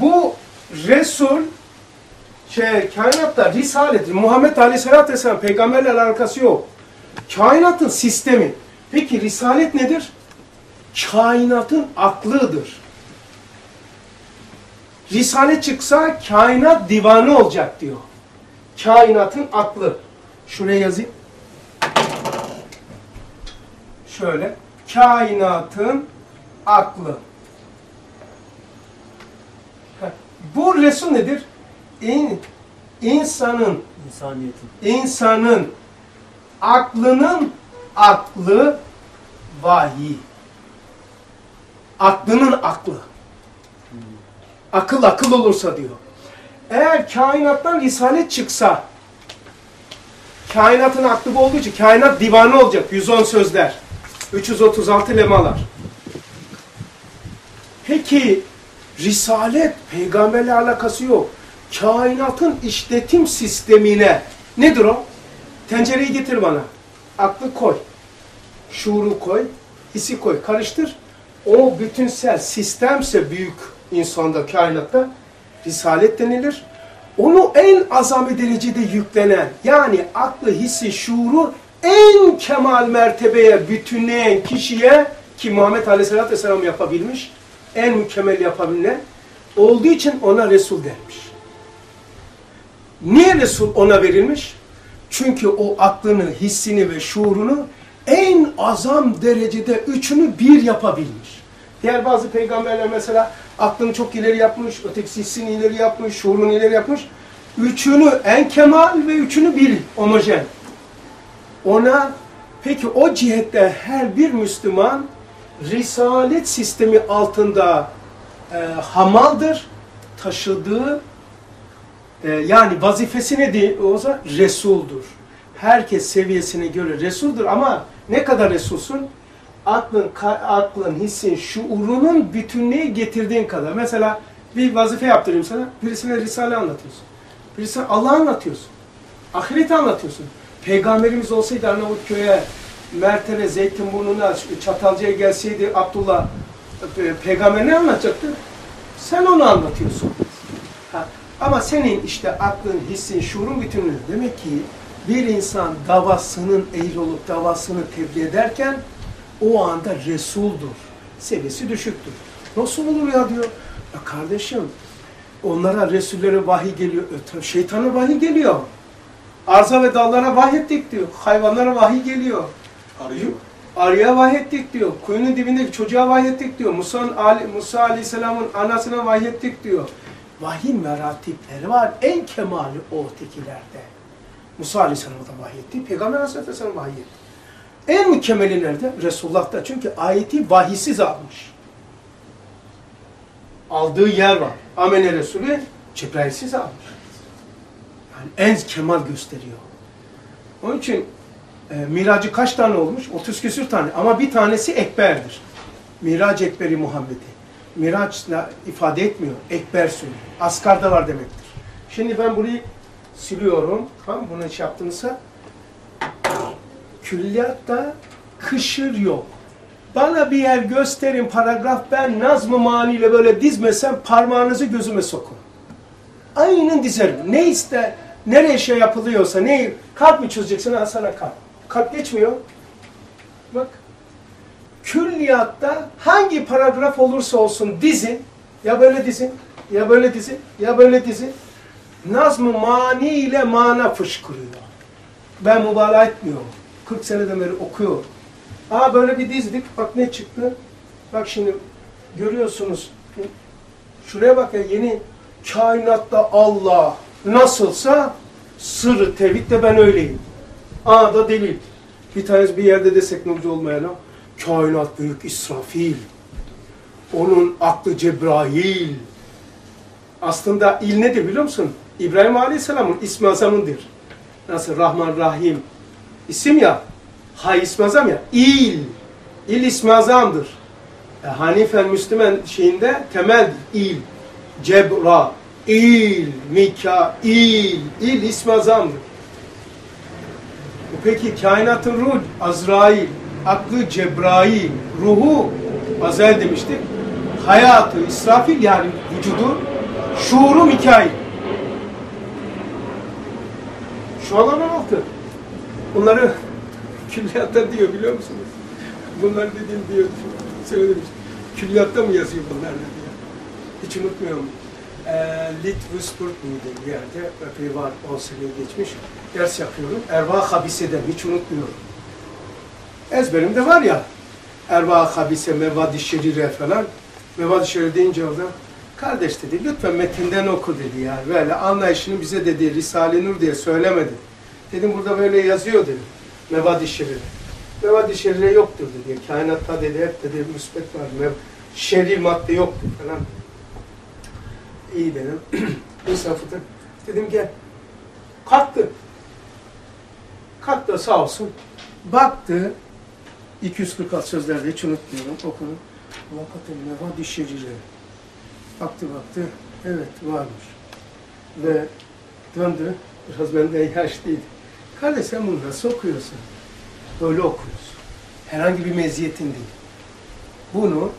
Bu Resul şey, kainatta Risalet, Muhammed Aleyhisselatü Vesselam peygamberle alakası yok. Kainatın sistemi. Peki Risalet nedir? Kainatın aklıdır. Risale çıksa kainat divanı olacak diyor. Kainatın aklı. Şuraya yazayım. Şöyle. Kainatın aklı. Bu Resul nedir? İn, insanın, İnsaniyetin. insanın aklının aklı vahiy. Aklının aklı. Akıl akıl olursa diyor. Eğer kainattan risalet çıksa, kainatın aklı olduğu için kainat divanı olacak. 110 sözler. 336 lemalar. Peki risalet peygamberle alakası yok. Kainatın işletim sistemine nedir o? Tencereyi getir bana. Aklı koy. şuuru koy, hissi koy, karıştır. O bütünsel sistemse büyük insanda, kainatta risalet denilir. Onu en azami derecede yüklenen, yani aklı, hissi, şuuru en kemal mertebeye bütünleyen kişiye ki Muhammed Aleyhisselatü Vesselam yapabilmiş, en mükemmel yapabilen olduğu için ona Resul denmiş. Niye Resul ona verilmiş? Çünkü o aklını, hissini ve şuurunu en azam derecede üçünü bir yapabilmiş. Diğer bazı peygamberler mesela aklını çok ileri yapmış, ötekisi hissini ileri yapmış, şuurunu ileri yapmış. Üçünü en kemal ve üçünü bir homojen. Ona peki o cihette her bir Müslüman risalet sistemi altında e, hamaldır. Taşıdığı e, yani vazifesi nedir? Olsa Resul'dur. Herkes seviyesine göre Resul'dur ama ne kadar Resul'sun? Aklın, aklın, hissin, şuurunun bütünlüğü getirdiğin kadar. Mesela bir vazife yaptırayım sana. Birisine Risale anlatıyorsun. Birisine Allah anlatıyorsun. Ahireti anlatıyorsun. Peygamberimiz olsaydı Arnavutköy'e, Mert'e, Zeytinburnu'na, Çatalca'ya gelseydi Abdullah e, peygamber ne anlatacaktı? Sen onu anlatıyorsun. Ha, ama senin işte aklın, hissin, şuurun bütünlüğü. Demek ki bir insan davasının eğri olup davasını tebliğ ederken o anda Resul'dur. Seviyesi düşüktür. Nasıl olur ya diyor. Ya kardeşim onlara Resullere vahiy geliyor. Öte- Şeytana vahiy geliyor. Arza ve dallara vahyettik diyor. Hayvanlara vahiy geliyor. Arıyor. Arıya vahyettik diyor. Kuyunun dibindeki çocuğa vahyettik diyor. Musa, Ali, Musa Aleyhisselam'ın anasına vahyettik diyor. Vahiy meratipleri var. En kemali o ötekilerde. Musa Aleyhisselam'a da vahyetti. Peygamber Aleyhisselam'a vahyetti. En mükemmeli nerede? Resulullah'ta. Çünkü ayeti vahisiz almış. Aldığı yer var. Amene Resulü Cebrail'siz almış. Yani en kemal gösteriyor. Onun için e, miracı kaç tane olmuş? 30 küsür tane. Ama bir tanesi ekberdir. Mirac ekberi Muhammed'i. Miraçla ifade etmiyor. Ekber söylüyor. Askarda var demektir. Şimdi ben burayı siliyorum. Tamam Bunu şey yaptığınızda külliyatta kışır yok. Bana bir yer gösterin paragraf ben nazm-ı maniyle böyle dizmesem parmağınızı gözüme sokun. Aynen dizerim. Ne ister, nereye şey yapılıyorsa, ne kalp mi çözeceksin ha sana kalp. Kalp geçmiyor. Bak. Külliyatta hangi paragraf olursa olsun dizin, ya böyle dizin, ya böyle dizin, ya böyle dizin. Nazm-ı mani ile mana fışkırıyor. Ben mübalağa etmiyorum. 40 seneden beri okuyorum. Aa böyle bir dizdik, bak ne çıktı. Bak şimdi görüyorsunuz. Şuraya bak ya yeni kainatta Allah nasılsa sırrı tevhid de ben öyleyim. Aa da delil. Bir tanesi bir yerde desek Nurcu olmayana kainat büyük İsrafil. Onun aklı Cebrail. Aslında il nedir biliyor musun? İbrahim Aleyhisselam'ın ismi azamındır. Nasıl Rahman Rahim. İsim ya. Hay ismi azam ya. İl. İl ismi azamdır. E, Hanifen Müslüman şeyinde temel il. Cebra, il, Mikail, il ismi azamdır. Peki kainatın ruh, Azrail, aklı Cebrail, ruhu Azel demiştik. Hayatı İsrafil yani vücudu, şuuru Mikail. Şu alan 16. Bunları külliyatta diyor biliyor musunuz? Bunlar dediğim diyor, söylemiş. Külliyatta mı yazıyor bunlar diyor? Hiç unutmuyorum. E, Litvusburg muydu bir yerde, epey var 10 sene geçmiş. Ders yapıyorum. Erva Habise'den hiç unutmuyorum. Ezberimde var ya, Erva Habise, Mevad-ı Şerire falan. Mevad-ı Şerire deyince orada, kardeş dedi, lütfen metinden oku dedi ya. Böyle anlayışını bize dedi, Risale-i Nur diye söylemedi. Dedim burada böyle yazıyor dedim. Mevad-ı Şerire. Mevad-ı Şerire yoktur dedi. Kainatta dedi, hep dedi, müsbet var. Mev şerri madde yoktur falan. İyi dedim. İnsafıdır. Dedim gel. Kalktı. Kalktı sağ olsun. Baktı. 246 sözlerde hiç unutmuyorum. Okudum. Vakatın ne var dişçicileri. Baktı baktı. Evet varmış. Ve döndü. Biraz benden yaşlıydı. Kardeş sen bunu nasıl okuyorsun? Böyle okuyorsun. Herhangi bir meziyetin değil. Bunu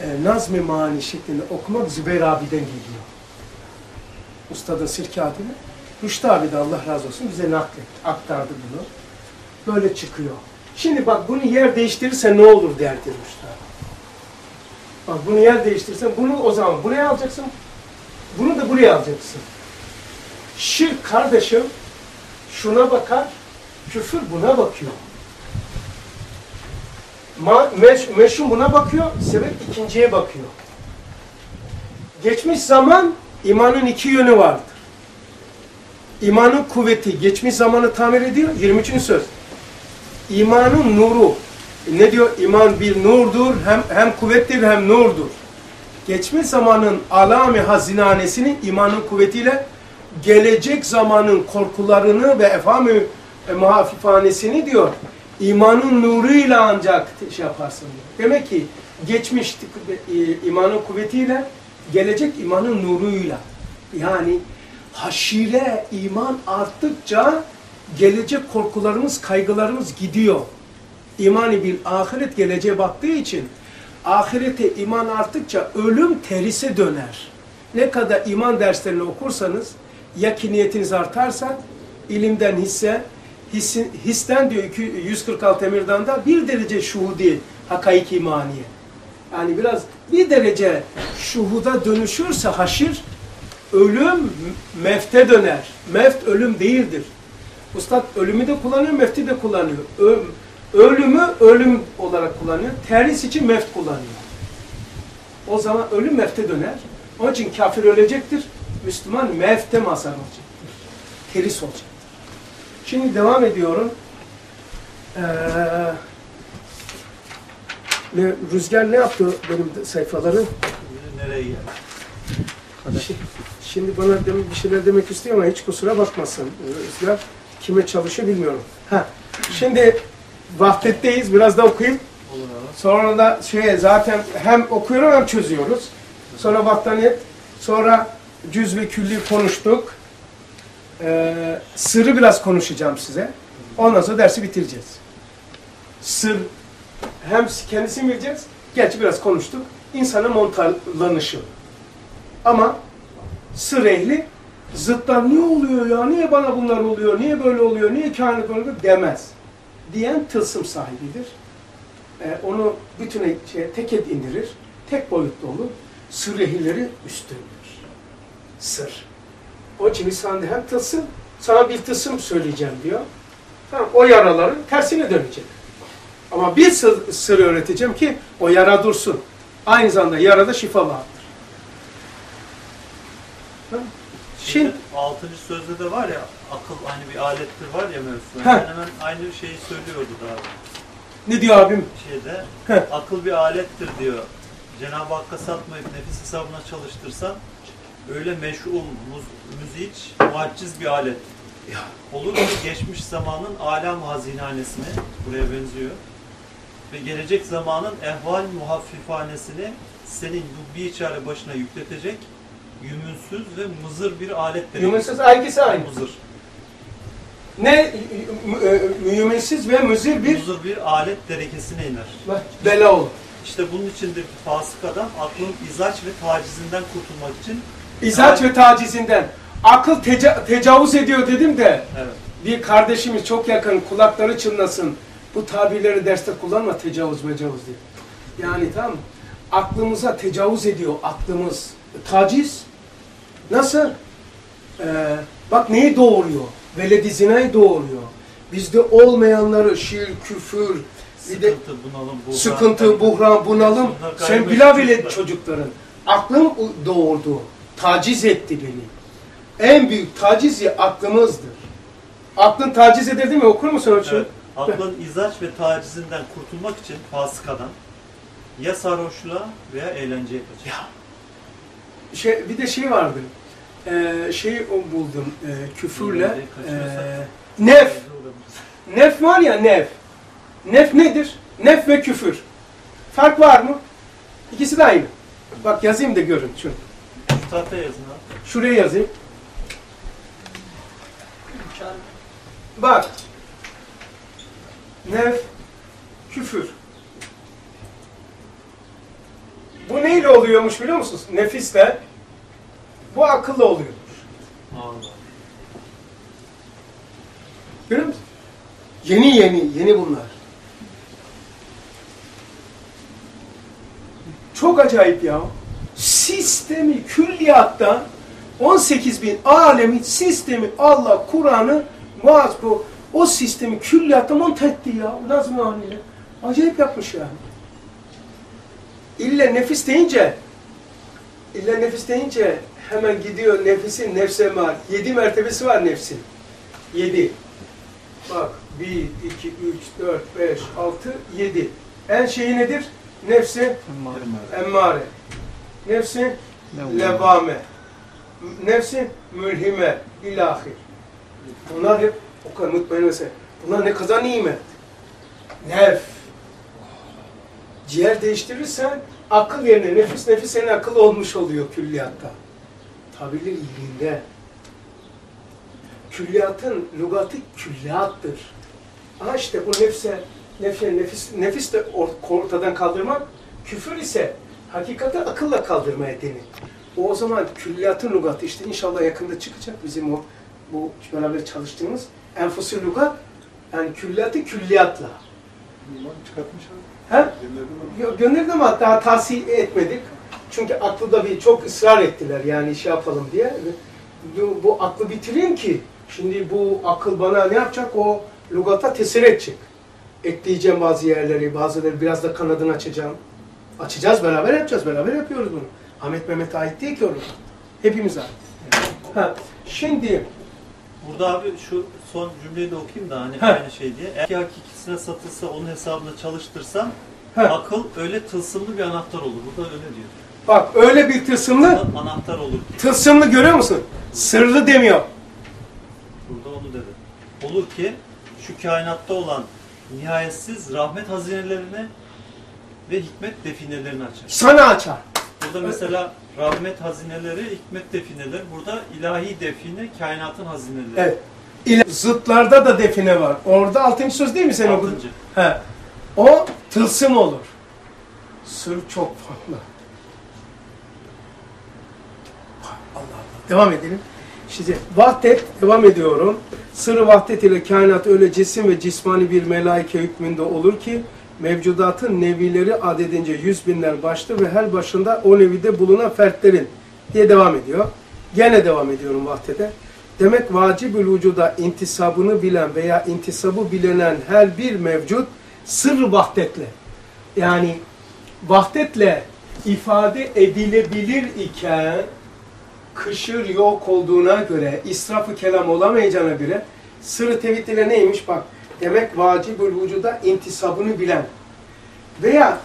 e, Nazm-ı Mani şeklinde okumak Zübeyir abiden geliyor. Ustadın sirkatını. Rüştü abi de Allah razı olsun bize naklet, aktardı bunu. Böyle çıkıyor. Şimdi bak bunu yer değiştirirse ne olur derdi Rüştü abi. Bak bunu yer değiştirirsen bunu o zaman buraya alacaksın. Bunu da buraya alacaksın. Şirk kardeşim şuna bakar, küfür buna bakıyor. Ma, meş, meşhum buna bakıyor, sebep ikinciye bakıyor. Geçmiş zaman imanın iki yönü vardır. İmanın kuvveti geçmiş zamanı tamir ediyor. 23. söz. İmanın nuru. Ne diyor? İman bir nurdur, hem hem kuvvettir hem nurdur. Geçmiş zamanın alami hazinanesini imanın kuvvetiyle gelecek zamanın korkularını ve efhamı e, muhafifanesini diyor imanın nuruyla ancak şey yaparsın diyor. Demek ki geçmiş e, imanın kuvvetiyle gelecek imanın nuruyla yani haşire iman arttıkça gelecek korkularımız, kaygılarımız gidiyor. İmani bir ahiret geleceğe baktığı için ahirete iman arttıkça ölüm terise döner. Ne kadar iman derslerini okursanız ya ki niyetiniz artarsa ilimden hisse, hissin, histen diyor 146 emirden da bir derece şuhudi hakaik imaniye. Yani biraz bir derece şuhuda dönüşürse haşir ölüm mefte döner. Meft ölüm değildir. Ustad ölümü de kullanıyor, mefti de kullanıyor. Ö ölümü ölüm olarak kullanıyor. Teris için meft kullanıyor. O zaman ölüm mefte döner. Onun için kafir ölecektir. Müslüman mefte mazhar olacaktır. Teris olacaktır. Şimdi devam ediyorum. Ee, ne, Rüzgar ne yaptı benim sayfaları? Nereye geldi? Şi- Şimdi bana dem- bir şeyler demek istiyor ama hiç kusura bakmasın. Rüzgar kime çalışıyor bilmiyorum. Ha. Şimdi vahdetteyiz. Biraz da okuyayım. Sonra da şeye zaten hem okuyorum hem çözüyoruz. Sonra vaktaniyet, sonra cüz ve külli konuştuk. Ee, sırrı biraz konuşacağım size. Ondan sonra dersi bitireceğiz. Sır hem kendisini bileceğiz. Gerçi biraz konuştuk. İnsanın montarlanışı. Ama sır ehli zıtlar ne oluyor ya? Niye bana bunlar oluyor? Niye böyle oluyor? Niye kainat oluyor? demez. Diyen tılsım sahibidir. Ee, onu bütüne şey, tek et indirir. Tek boyutlu olur. Sır ehilleri üstündür. Sır. O için İslam'da hem tılsım, sana bir tılsım söyleyeceğim diyor. Tamam, o yaraların tersine dönecek. Ama bir sır, sır öğreteceğim ki o yara dursun. Aynı zamanda yarada şifa vardır. Şimdi Şimdi, 6. sözde de var ya akıl aynı bir alettir var ya mevzu. Heh. Hemen hemen aynı şeyi söylüyordu da abi. ne diyor abim? şeyde Heh. akıl bir alettir diyor. Cenab-ı Hakk'a satmayıp nefis hesabına çalıştırsan öyle meşhum, muz, müziç, muacciz bir alet. Olur ki geçmiş zamanın alam hazinehanesini buraya benziyor. Ve gelecek zamanın ehval muhaffifanesini senin bu bir çare başına yükletecek yümünsüz ve mızır bir alettir. Yumunsuz aygısı aynı. Mızır. Ne müminsiz ve müzir bir Mızır bir alet derekesine iner. bela olur. İşte bunun içindir ki fasık adam aklın izaç ve tacizinden kurtulmak için İzaç ve tacizinden. Akıl teca- tecavüz ediyor dedim de evet, bir kardeşimiz çok yakın kulakları çınlasın. Bu tabirleri derste kullanma tecavüz mecavüz diye. Yani tam aklımıza tecavüz ediyor aklımız. Taciz nasıl? Ee, bak neyi doğuruyor? Veledi zinayı doğuruyor. Bizde olmayanları şir, küfür, bir de sıkıntı, bunalım, buhran, sıkıntı, buhran, bunalım. Sen kaymış bila bile çocuklar. çocukların. Aklım doğurdu. Taciz etti beni. En büyük tacizi aklımızdır. Aklın taciz eder değil mi? Okur musun şey? Evet, aklın izaç ve tacizinden kurtulmak için fasık adam ya sarhoşluğa veya eğlenceye kaçar. Ya. Şey, bir de şey vardı. Ee, şeyi o buldum. Ee, küfürle. Ee, nef. Nef var ya nef. Nef nedir? Nef ve küfür. Fark var mı? İkisi de aynı. Bak yazayım da görün şunu. Şu tahtaya yazın abi. Şuraya yazayım. Bak. Nef, küfür. Bu neyle oluyormuş biliyor musunuz? Nefisle. Bu akılla oluyor. Allah. Görüyor musun? Yeni yeni, yeni bunlar. Çok acayip ya. Sistemi külliyatta 18 bin alemin sistemi Allah Kur'an'ı muaz bu o sistemi külliyatta monte etti ya. Nazım haliyle. Acayip yapmış yani. İlle nefis deyince ille nefis deyince hemen gidiyor nefisin nefse var. Yedi mertebesi var nefsin. Yedi. Bak 1, 2, 3, 4, 5, 6, 7. En şeyi nedir? Nefsi emmare. Nefsi levame. Nefsi mülhime. İlahir. Bunlar hep o kadar mutmain mesela. Bunlar ne kadar nimet. Nef. Ciğer değiştirirsen akıl yerine nefis nefis senin akıl olmuş oluyor külliyatta. Tabirler iyiliğinde. Külliyatın lügatı külliyattır. Ama işte bu nefse, nefse nefis, nefis de or- ortadan kaldırmak, küfür ise hakikati akılla kaldırmaya denir. O, o zaman külliyatın lügatı işte inşallah yakında çıkacak bizim o bu beraber çalıştığımız enfusul lügat yani külliyatı külliyatla. Çıkartmış abi. He? Gönderdim ama daha tavsiye etmedik. Çünkü aklı da bir çok ısrar ettiler yani şey yapalım diye. Bu, bu aklı bitireyim ki şimdi bu akıl bana ne yapacak? O lügata tesir edecek. Ekleyeceğim bazı yerleri, bazıları biraz da kanadını açacağım. Açacağız beraber yapacağız. Beraber yapıyoruz bunu. Ahmet Mehmet'e ait değil ki o. Hepimize ait. Ha, şimdi Burada abi şu son cümleyi de okuyayım da hani aynı şey diye. Eğer ki hakikisine satılsa onun hesabına çalıştırsan Heh. akıl öyle tılsımlı bir anahtar olur. Burada öyle diyor. Bak öyle bir tılsımlı, Anahtar olur tılsımlı görüyor musun? Sırlı demiyor. Burada onu dedi. Olur ki şu kainatta olan nihayetsiz rahmet hazinelerini ve hikmet definelerini açar. Sana açar. Burada mesela rahmet hazineleri, hikmet defineleri. Burada ilahi define, kainatın hazineleri. Evet. Zıtlarda da define var. Orada altıncı söz değil mi sen okudun? Altıncı. He. O tılsım olur. Sır çok farklı. Allah Allah. Devam edelim. Şimdi vahdet devam ediyorum. Sırrı vahdet ile kainat öyle cisim ve cismani bir melaike hükmünde olur ki mevcudatın nevileri adedince yüz binler başlı ve her başında o nevide bulunan fertlerin diye devam ediyor. Gene devam ediyorum vahdete. Demek vacibül vücuda intisabını bilen veya intisabı bilenen her bir mevcut sır vahdetle yani vahdetle ifade edilebilir iken kışır yok olduğuna göre, israfı kelam olamayacağına göre sırrı tevhid neymiş bak. Demek vacibül vücuda intisabını bilen veya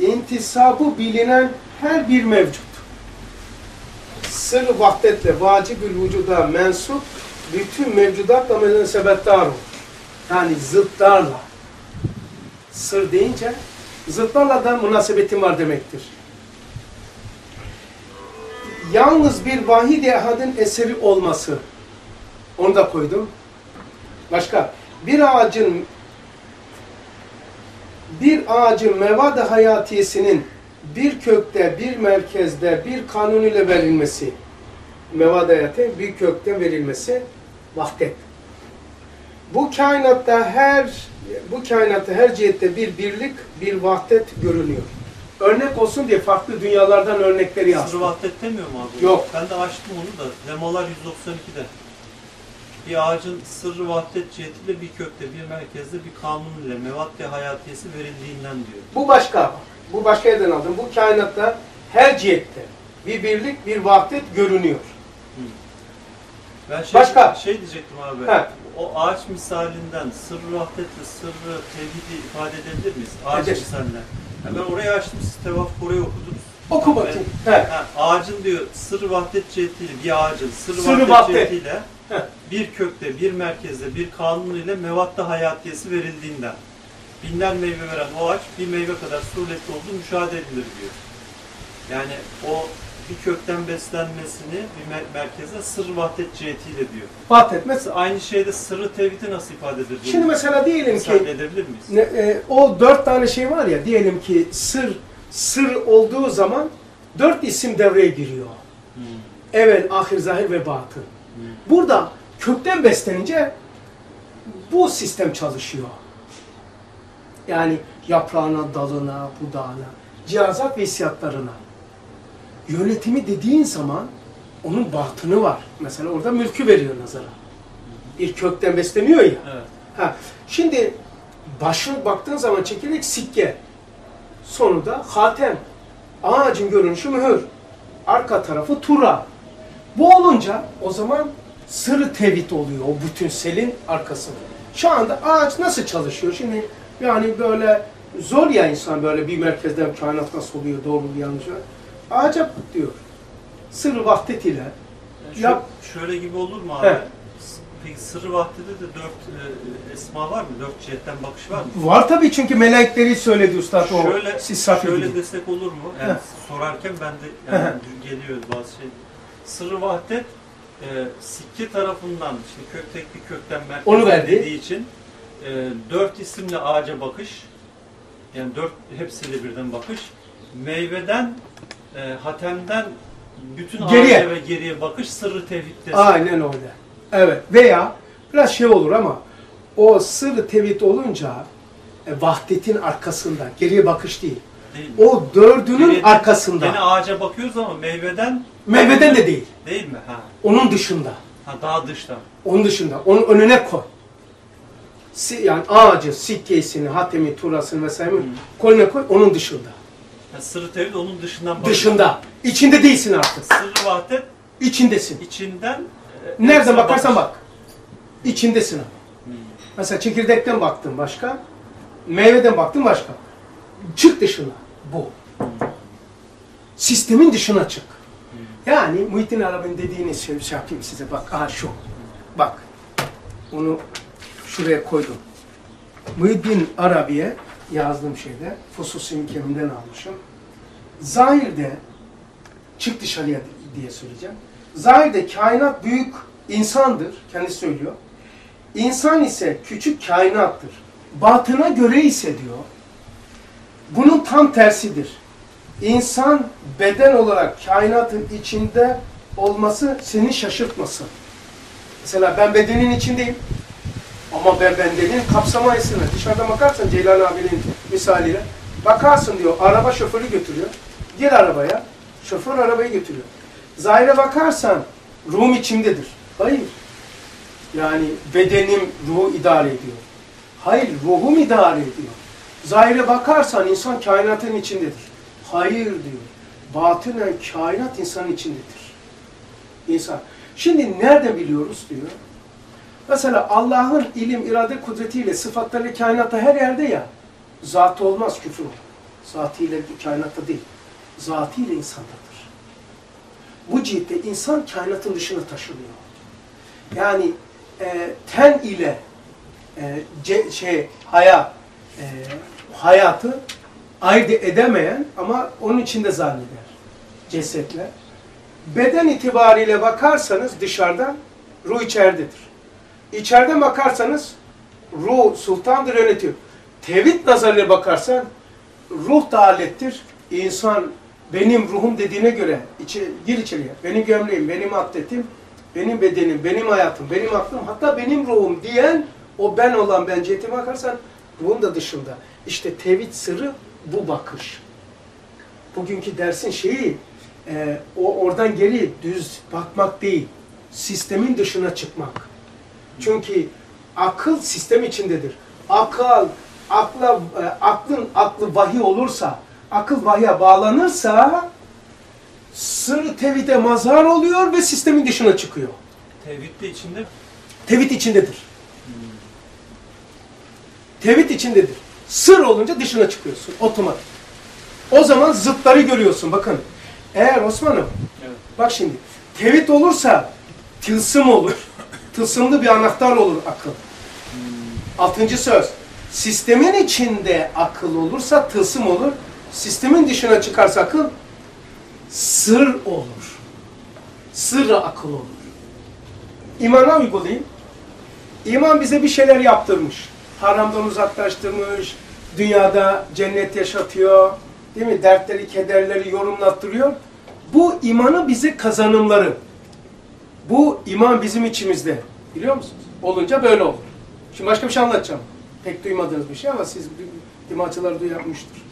intisabı bilinen her bir mevcut. Sırrı vahdetle vacibül vücuda mensup bütün mevcudatla münasebettar olur. Yani zıtlarla. Sır deyince zıtlarla da münasebetin var demektir yalnız bir vahid-i ehadın eseri olması. Onu da koydum. Başka. Bir ağacın bir ağacın mevad-ı hayatiyesinin bir kökte, bir merkezde, bir kanun ile verilmesi. Mevad-ı hayatı bir kökte verilmesi vahdet. Bu kainatta her bu kainatta her cihette bir birlik, bir vahdet görünüyor. Örnek olsun diye farklı dünyalardan örnekleri yazdım. Sırrı vahdet demiyor mu abi? Yok. Ben de açtım onu da. Lemolar 192'de. Bir ağacın sırrı vahdet cihetiyle bir kökte, bir merkezde, bir kanun ile mevat ve hayatiyesi verildiğinden diyor. Bu başka. Bu başka yerden aldım. Bu kainatta her cihette bir birlik, bir vahdet görünüyor. Ben şey, Başka? şey diyecektim abi. He. O ağaç misalinden sırrı vahdetle sırrı tevhidi ifade edebilir miyiz? Ağaç Ederiz. misalinden. Yani ben oraya açtım, siz tevafuk oraya okudunuz. Oku bakayım. He. Ağacın diyor sırrı vahdet cihetiyle bir ağacın Sırrı vahdet, vahdet. cihetiyle bir kökte, bir merkezde, bir kanun ile mevatta hayatiyesi verildiğinden binler meyve veren o ağaç bir meyve kadar suretli olduğu müşahede edilir diyor. Yani o bir kökten beslenmesini bir mer- merkeze sır vahdet cihetiyle diyor. Vaat etmez. Aynı şeyde sırrı tevhidi nasıl ifade edilir? Şimdi mesela diyelim Misal ki edebilir miyiz? ne, e, o dört tane şey var ya diyelim ki sır sır olduğu zaman dört isim devreye giriyor. Hmm. Evvel, ahir, zahir ve batın. Burada kökten beslenince bu sistem çalışıyor. Yani yaprağına, dalına, budağına, cihazat ve hissiyatlarına. Yönetimi dediğin zaman onun batını var. Mesela orada mülkü veriyor nazara. Bir kökten besleniyor ya. Evet. Ha, şimdi başı baktığın zaman çekirdek sikke. Sonunda hatem. Ağacın görünüşü mühür. Arka tarafı tura. Bu olunca o zaman sırrı tevhid oluyor o bütün selin arkasında. Şu anda ağaç nasıl çalışıyor? Şimdi yani böyle zor ya insan böyle bir merkezden kainat nasıl oluyor doğru yanlış. Bak diyor. Sırrı vahdet ile Yani Yap. Şöyle gibi olur mu abi? S- Peki sırrı vahdede de dört e, esma var mı? Dört cihetten bakış var mı? var tabii çünkü melekleri söyledi üstad o şöyle siz şöyle desek olur mu? Yani sorarken ben de yani geliyor bazı şey. Sırrı vahdet e, sikke tarafından işte köktek bir kökten merkez Onu verdi. dediği için e, dört isimli ağaca bakış yani dört hepsiyle birden bakış meyveden e, hatemden bütün Geriye. ve geriye bakış sırrı tevhidde. Aynen öyle. Evet. Veya biraz şey olur ama o sır tevhid olunca e, vahdetin arkasında, geriye bakış değil. Değil mi? O dördünün Geriye- arkasında. Gene ağaca bakıyoruz ama meyveden Meyveden de değil. Değil mi? Ha. Onun dışında. Ha daha dışta. Onun dışında. Onun önüne koy. Si, yani ağacı, sikkesini, hatemi, turasını vesaire koyuna koy. Onun dışında. Yani sırrı tevhid onun dışından bakıyor. Dışında. İçinde değilsin artık. Sırrı vahdet İçindesin. içinden e, Nereden hepsine bakarsan bakış. bak. İçindesin ama. Mesela çekirdekten baktın başka. Meyveden baktın başka. Çık dışına. Bu. Sistemin dışına çık. Yani Muhittin Arabi'nin dediğini şey, şey yapayım size. Bak aha şu. Bak. Onu şuraya koydum. Muhittin Arabi'ye yazdığım şeyde Fusus-i Mükemmil'den almışım. Zahirde çık dışarıya diye söyleyeceğim. Zahirde kainat büyük insandır. Kendisi söylüyor. İnsan ise küçük kainattır. Batına göre ise diyor, bunun tam tersidir. İnsan beden olarak kainatın içinde olması seni şaşırtmasın. Mesela ben bedenin içindeyim. Ama ben bedenin kapsamayısını dışarıda bakarsan Ceylan abinin misaliyle bakarsın diyor araba şoförü götürüyor. Gir arabaya. Şoför arabayı götürüyor. Zahire bakarsan ruhum içimdedir. Hayır. Yani bedenim ruhu idare ediyor. Hayır, ruhum idare ediyor. Zahire bakarsan insan kainatın içindedir. Hayır diyor. Batınen kainat insanın içindedir. İnsan. Şimdi nerede biliyoruz diyor. Mesela Allah'ın ilim, irade kudretiyle sıfatları kainatta her yerde ya. Zatı olmaz küfür olur. Zatıyla kainatta değil. Zatıyla insandadır. Bu cihetle insan kainatın dışına taşınıyor. Yani e, ten ile e, şey hayat e, hayatı ayırt edemeyen ama onun içinde zanneder cesetle. Beden itibariyle bakarsanız dışarıdan ruh içeridedir. İçeriden bakarsanız ruh sultandır yönetiyor. Tevhid nazarıyla bakarsan ruh da alettir. İnsan benim ruhum dediğine göre içi, gir içeriye. Benim gömleğim, benim atletim, benim bedenim, benim hayatım, benim aklım, hatta benim ruhum diyen o ben olan ben cihetime bakarsan ruhun da dışında. İşte tevhid sırrı bu bakış. Bugünkü dersin şeyi e, o oradan geri düz bakmak değil. Sistemin dışına çıkmak. Çünkü akıl sistem içindedir. Akıl, akla, e, aklın aklı vahiy olursa, akıl vahye bağlanırsa sır tevhide mazhar oluyor ve sistemin dışına çıkıyor. Tevhid de içinde Tevhid içindedir. Tevhid içindedir. Sır olunca dışına çıkıyorsun otomatik. O zaman zıtları görüyorsun bakın. Eğer Osman'ım Evet. bak şimdi tevhid olursa tılsım olur. Tılsımlı bir anahtar olur akıl. Altıncı söz. Sistemin içinde akıl olursa tılsım olur. Sistemin dışına çıkarsa akıl sır olur. Sırrı akıl olur. İmana uygulayayım. İman bize bir şeyler yaptırmış. Haramdan uzaklaştırmış. Dünyada cennet yaşatıyor. Değil mi? Dertleri, kederleri yorumlattırıyor. Bu imanın bize kazanımları. Bu iman bizim içimizde. Biliyor musunuz? Olunca böyle olur. Şimdi başka bir şey anlatacağım. Pek duymadığınız bir şey ama siz dimacılar duyarmıştır.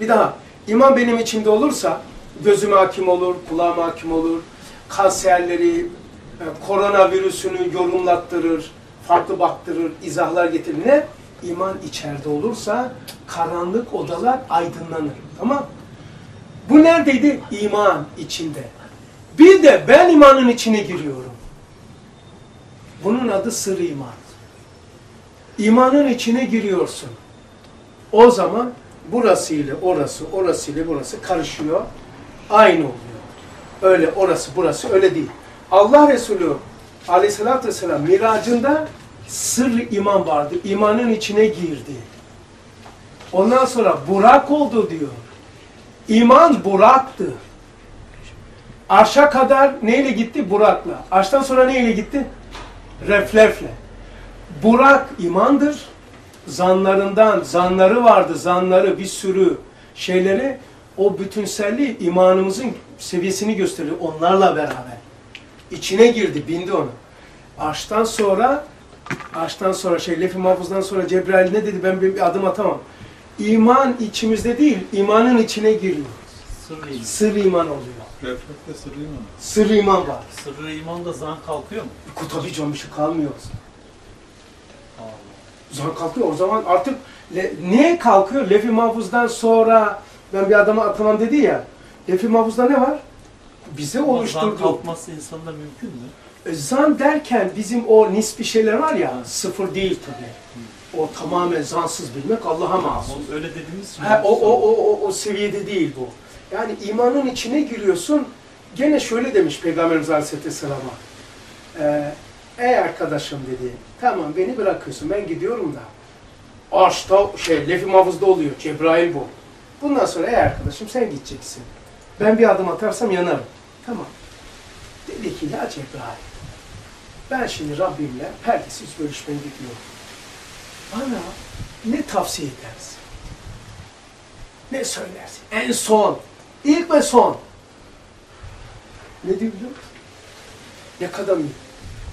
Bir daha. İman benim içimde olursa gözüme hakim olur, kulağıma hakim olur. Kanserleri, e, koronavirüsünü yorumlattırır, farklı baktırır, izahlar getirir. Ne? İman içeride olursa karanlık odalar aydınlanır. Tamam Bu neredeydi? İman içinde. Bir de ben imanın içine giriyorum. Bunun adı sır iman. İmanın içine giriyorsun. O zaman burası ile orası, orası ile burası karışıyor. Aynı oluyor. Öyle orası, burası öyle değil. Allah Resulü aleyhissalatü vesselam miracında sır iman vardı. İmanın içine girdi. Ondan sonra Burak oldu diyor. İman Burak'tı. Arşa kadar neyle gitti? Burak'la. Arştan sonra neyle gitti? Reflefle. Burak imandır. Zanlarından, zanları vardı, zanları bir sürü şeyleri o bütünselliği imanımızın seviyesini gösteriyor onlarla beraber. İçine girdi, bindi onu. Arştan sonra Arştan sonra şey Lef-i Mahfuz'dan sonra Cebrail ne dedi ben bir adım atamam. İman içimizde değil, imanın içine giriyor. Sırrı iman. Sır iman oluyor. Reflekte sırrıyım ama. Sır iman var. Sırrı imanda zan kalkıyor mu? Tabii canım bir şey kalmıyor. Allah. Zan kalkıyor. O zaman artık le, niye kalkıyor? Lef-i Mahfuz'dan sonra ben bir adama atamam dedi ya. Lef-i Mahfuz'da ne var? Bize Ama Zan oluşturdu. kalkması insanda mümkün mü? E, Zan derken bizim o nispi şeyler var ya, sıfır değil tabii. O tamamen zansız bilmek Allah'a mahsus. Öyle dediğimiz. Ha, o, o, o, o, o seviyede değil bu. Yani imanın içine giriyorsun. Gene şöyle demiş Peygamberimiz Aleyhisselam'a. Ee, ey arkadaşım dedi, tamam beni bırakıyorsun ben gidiyorum da. Arşta şey, lef-i mahfuzda oluyor. Cebrail bu. Bundan sonra ey arkadaşım sen gideceksin. Ben bir adım atarsam yanarım. Tamam. Dedi ki ya Cebrail, ben şimdi Rabbimle perdesiz görüşmeye gidiyorum. Bana ne tavsiye edersin? Ne söylersin? En son, ilk ve son. Ne diyor biliyor musun? Ne kadar iyi.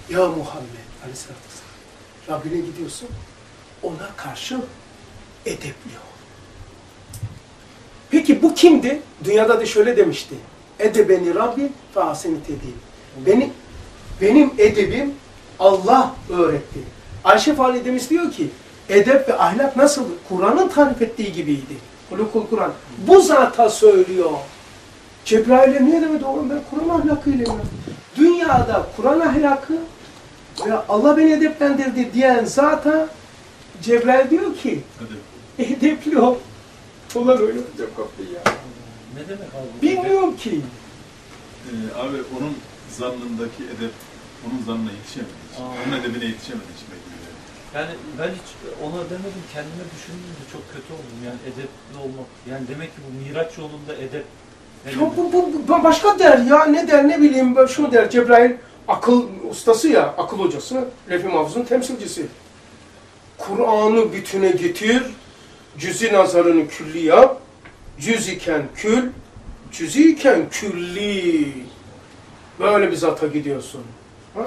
Ya Muhammed Aleyhisselatü Vesselam. Rabbine gidiyorsun, ona karşı edepli ol. Peki bu kimdi? Dünyada da şöyle demişti. Edebeni Rabbi fe ahseni tedbir. Benim, benim edebim Allah öğretti. Ayşe validemiz diyor ki, edep ve ahlak nasıl? Kur'an'ın tarif ettiği gibiydi. Kulukul Kur'an. Bu zata söylüyor. Cebrail'e niye demedi oğlum ben Kur'an ahlakıyla ya. Dünyada Kur'an ahlakı ve Allah beni edeplendirdi diyen zata Cebrail diyor ki Hadi. edepli ol. Ulan öyle yapacağım kapıyı ya. Ne demek abi? Bilmiyorum ki. Ee, abi onun zannındaki edep, onun zannına yetişemedi. hiç. Aa. Onun edebine yetişemedi hiç belki de. Yani ben hiç ona demedim, kendime düşündüm de çok kötü oldum. Yani edepli olmak. Yani demek ki bu Miraç yolunda edep. ne bu, bu, bu başka der ya ne der ne bileyim şunu der Cebrail akıl ustası ya akıl hocası Refi Mahfuz'un temsilcisi. Kur'an'ı bütüne getir, cüzi nazarını külli yap, cüz iken kül, cüzi iken külli. Böyle bir zata gidiyorsun. Ha?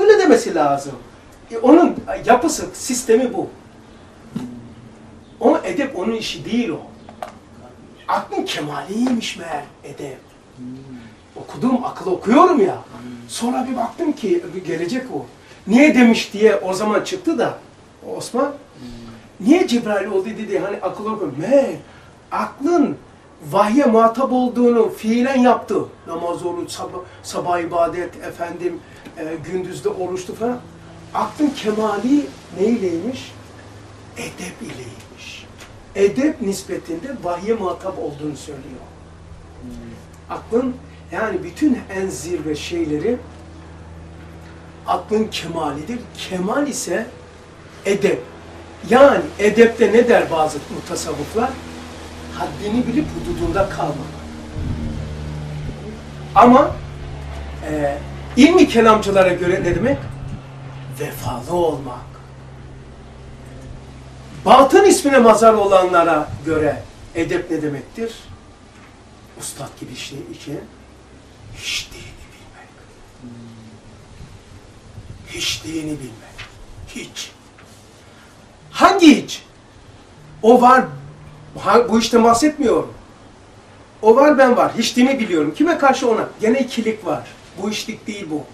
Böyle demesi lazım. E, onun yapısı, sistemi bu. Ama edep onun işi değil o. Aklın kemaliymiş meğer edep. Okudum, akıl okuyorum ya. Sonra bir baktım ki gelecek o. Niye demiş diye o zaman çıktı da Osman. Niye Cebrail oldu dedi hani akıl okuyorum. Meğer aklın vahye muhatap olduğunu fiilen yaptı. Namaz, oruç, sabah, sabah ibadet, efendim e, gündüzde oruçtu falan. Aklın kemali neyleymiş? Edep ileymiş. Edep nispetinde vahye muhatap olduğunu söylüyor. Aklın yani bütün en zirve şeyleri aklın kemalidir. Kemal ise edep. Yani edepte ne der bazı mutasavvıflar? Haddini bilip hududunda kalmamak. Ama e, ilmi kelamcılara göre ne demek? Vefalı olmak. Batın ismine mazar olanlara göre edep ne demektir? Ustad gibi işte iki. Hiç dini bilmek. Hiç dini bilmek. Hiç. Hangi hiç? O var. Bu işte bahsetmiyorum. O var ben var. Hiçliğini biliyorum. Kime karşı ona? Gene ikilik var. Bu işlik değil bu.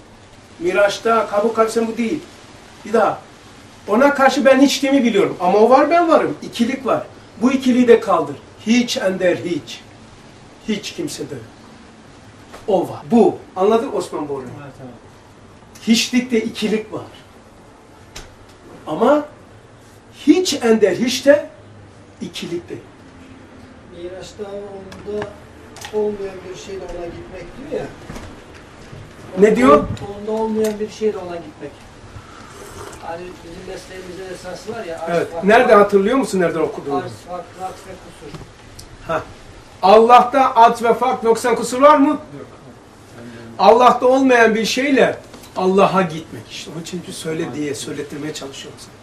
Miraç'ta, kabuk karşısında bu değil. Bir daha. Ona karşı ben hiçliğimi biliyorum. Ama o var ben varım. İkilik var. Bu ikiliği de kaldır. Hiç ender hiç. Hiç kimse de yok. O var. Bu. Anladın Osman Boru? Evet, evet. Hiçlikte ikilik var. Ama hiç ender hiç de ikilik de. yok. Miraç'ta onda olmayan bir şeyle ona gitmek diyor ya. Ne diyor? Onda olmayan bir şeyle ona gitmek. Hani bizim mesleğimizde esas var ya. Evet. farklı- Nerede hatırlıyor musun nereden okuduğunu? Arz farklı, aks ve kusur. Allah'ta ad ve fark noksan kusur var mı? Allah'ta olmayan bir şeyle Allah'a gitmek işte. Onun için söyle diye söyletirmeye çalışıyorum sana.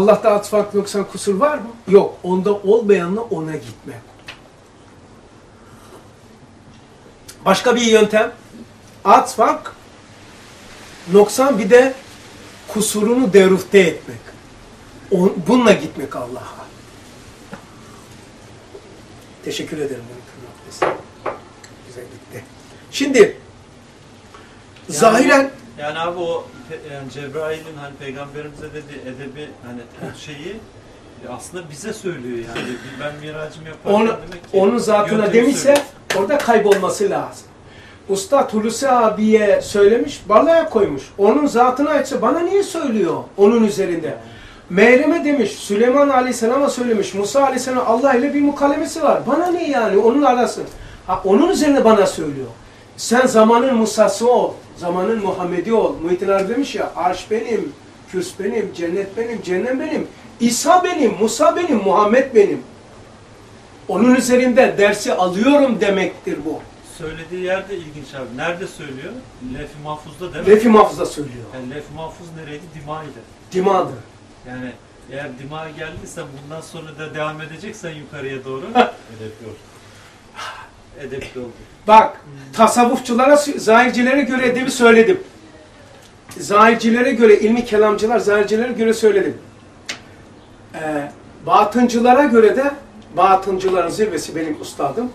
Allah'ta ad fark noksan kusur var mı? Yok. Onda olmayanla ona gitmek. Başka bir yöntem. Ad fark noksan bir de kusurunu deruhte etmek. O- Bununla gitmek Allah'a. Teşekkür ederim bunu kırmak Güzel gitti. Şimdi zahiren Yani abi o yani Cebrail'in hani peygamberimize dediği edebi hani şeyi aslında bize söylüyor yani. Ben miracımı yaparken onu, demek ki onun zatına demişse söylüyor. orada kaybolması lazım. Usta Hulusi abiye söylemiş, balaya koymuş. Onun zatına aitse bana niye söylüyor onun üzerinde? Meryem'e demiş, Süleyman Aleyhisselam'a söylemiş, Musa Aleyhisselam Allah ile bir mukalemesi var. Bana ne yani onun arası? Ha, onun üzerine bana söylüyor. Sen zamanın Musa'sı ol, zamanın Muhammed'i ol. Muhittin Arabi demiş ya, arş benim, kürs benim, cennet benim, cennet benim. İsa benim, Musa benim, Muhammed benim. Onun üzerinde dersi alıyorum demektir bu. Söylediği yer de ilginç abi. Nerede söylüyor? Lef-i Mahfuz'da değil mi? Lefi Mahfuz'da söylüyor. Yani Lef-i Mahfuz nereydi? Dima'ydı. Dima'dır. Yani eğer Dima'ya geldiysen bundan sonra da devam edeceksen yukarıya doğru Hedef yok. edepli oldu. Bak, tasavvufçulara, zahircilere göre edebi söyledim. Zahircilere göre, ilmi kelamcılar, zahircilere göre söyledim. Ee, batıncılara göre de, batıncıların zirvesi benim ustadım.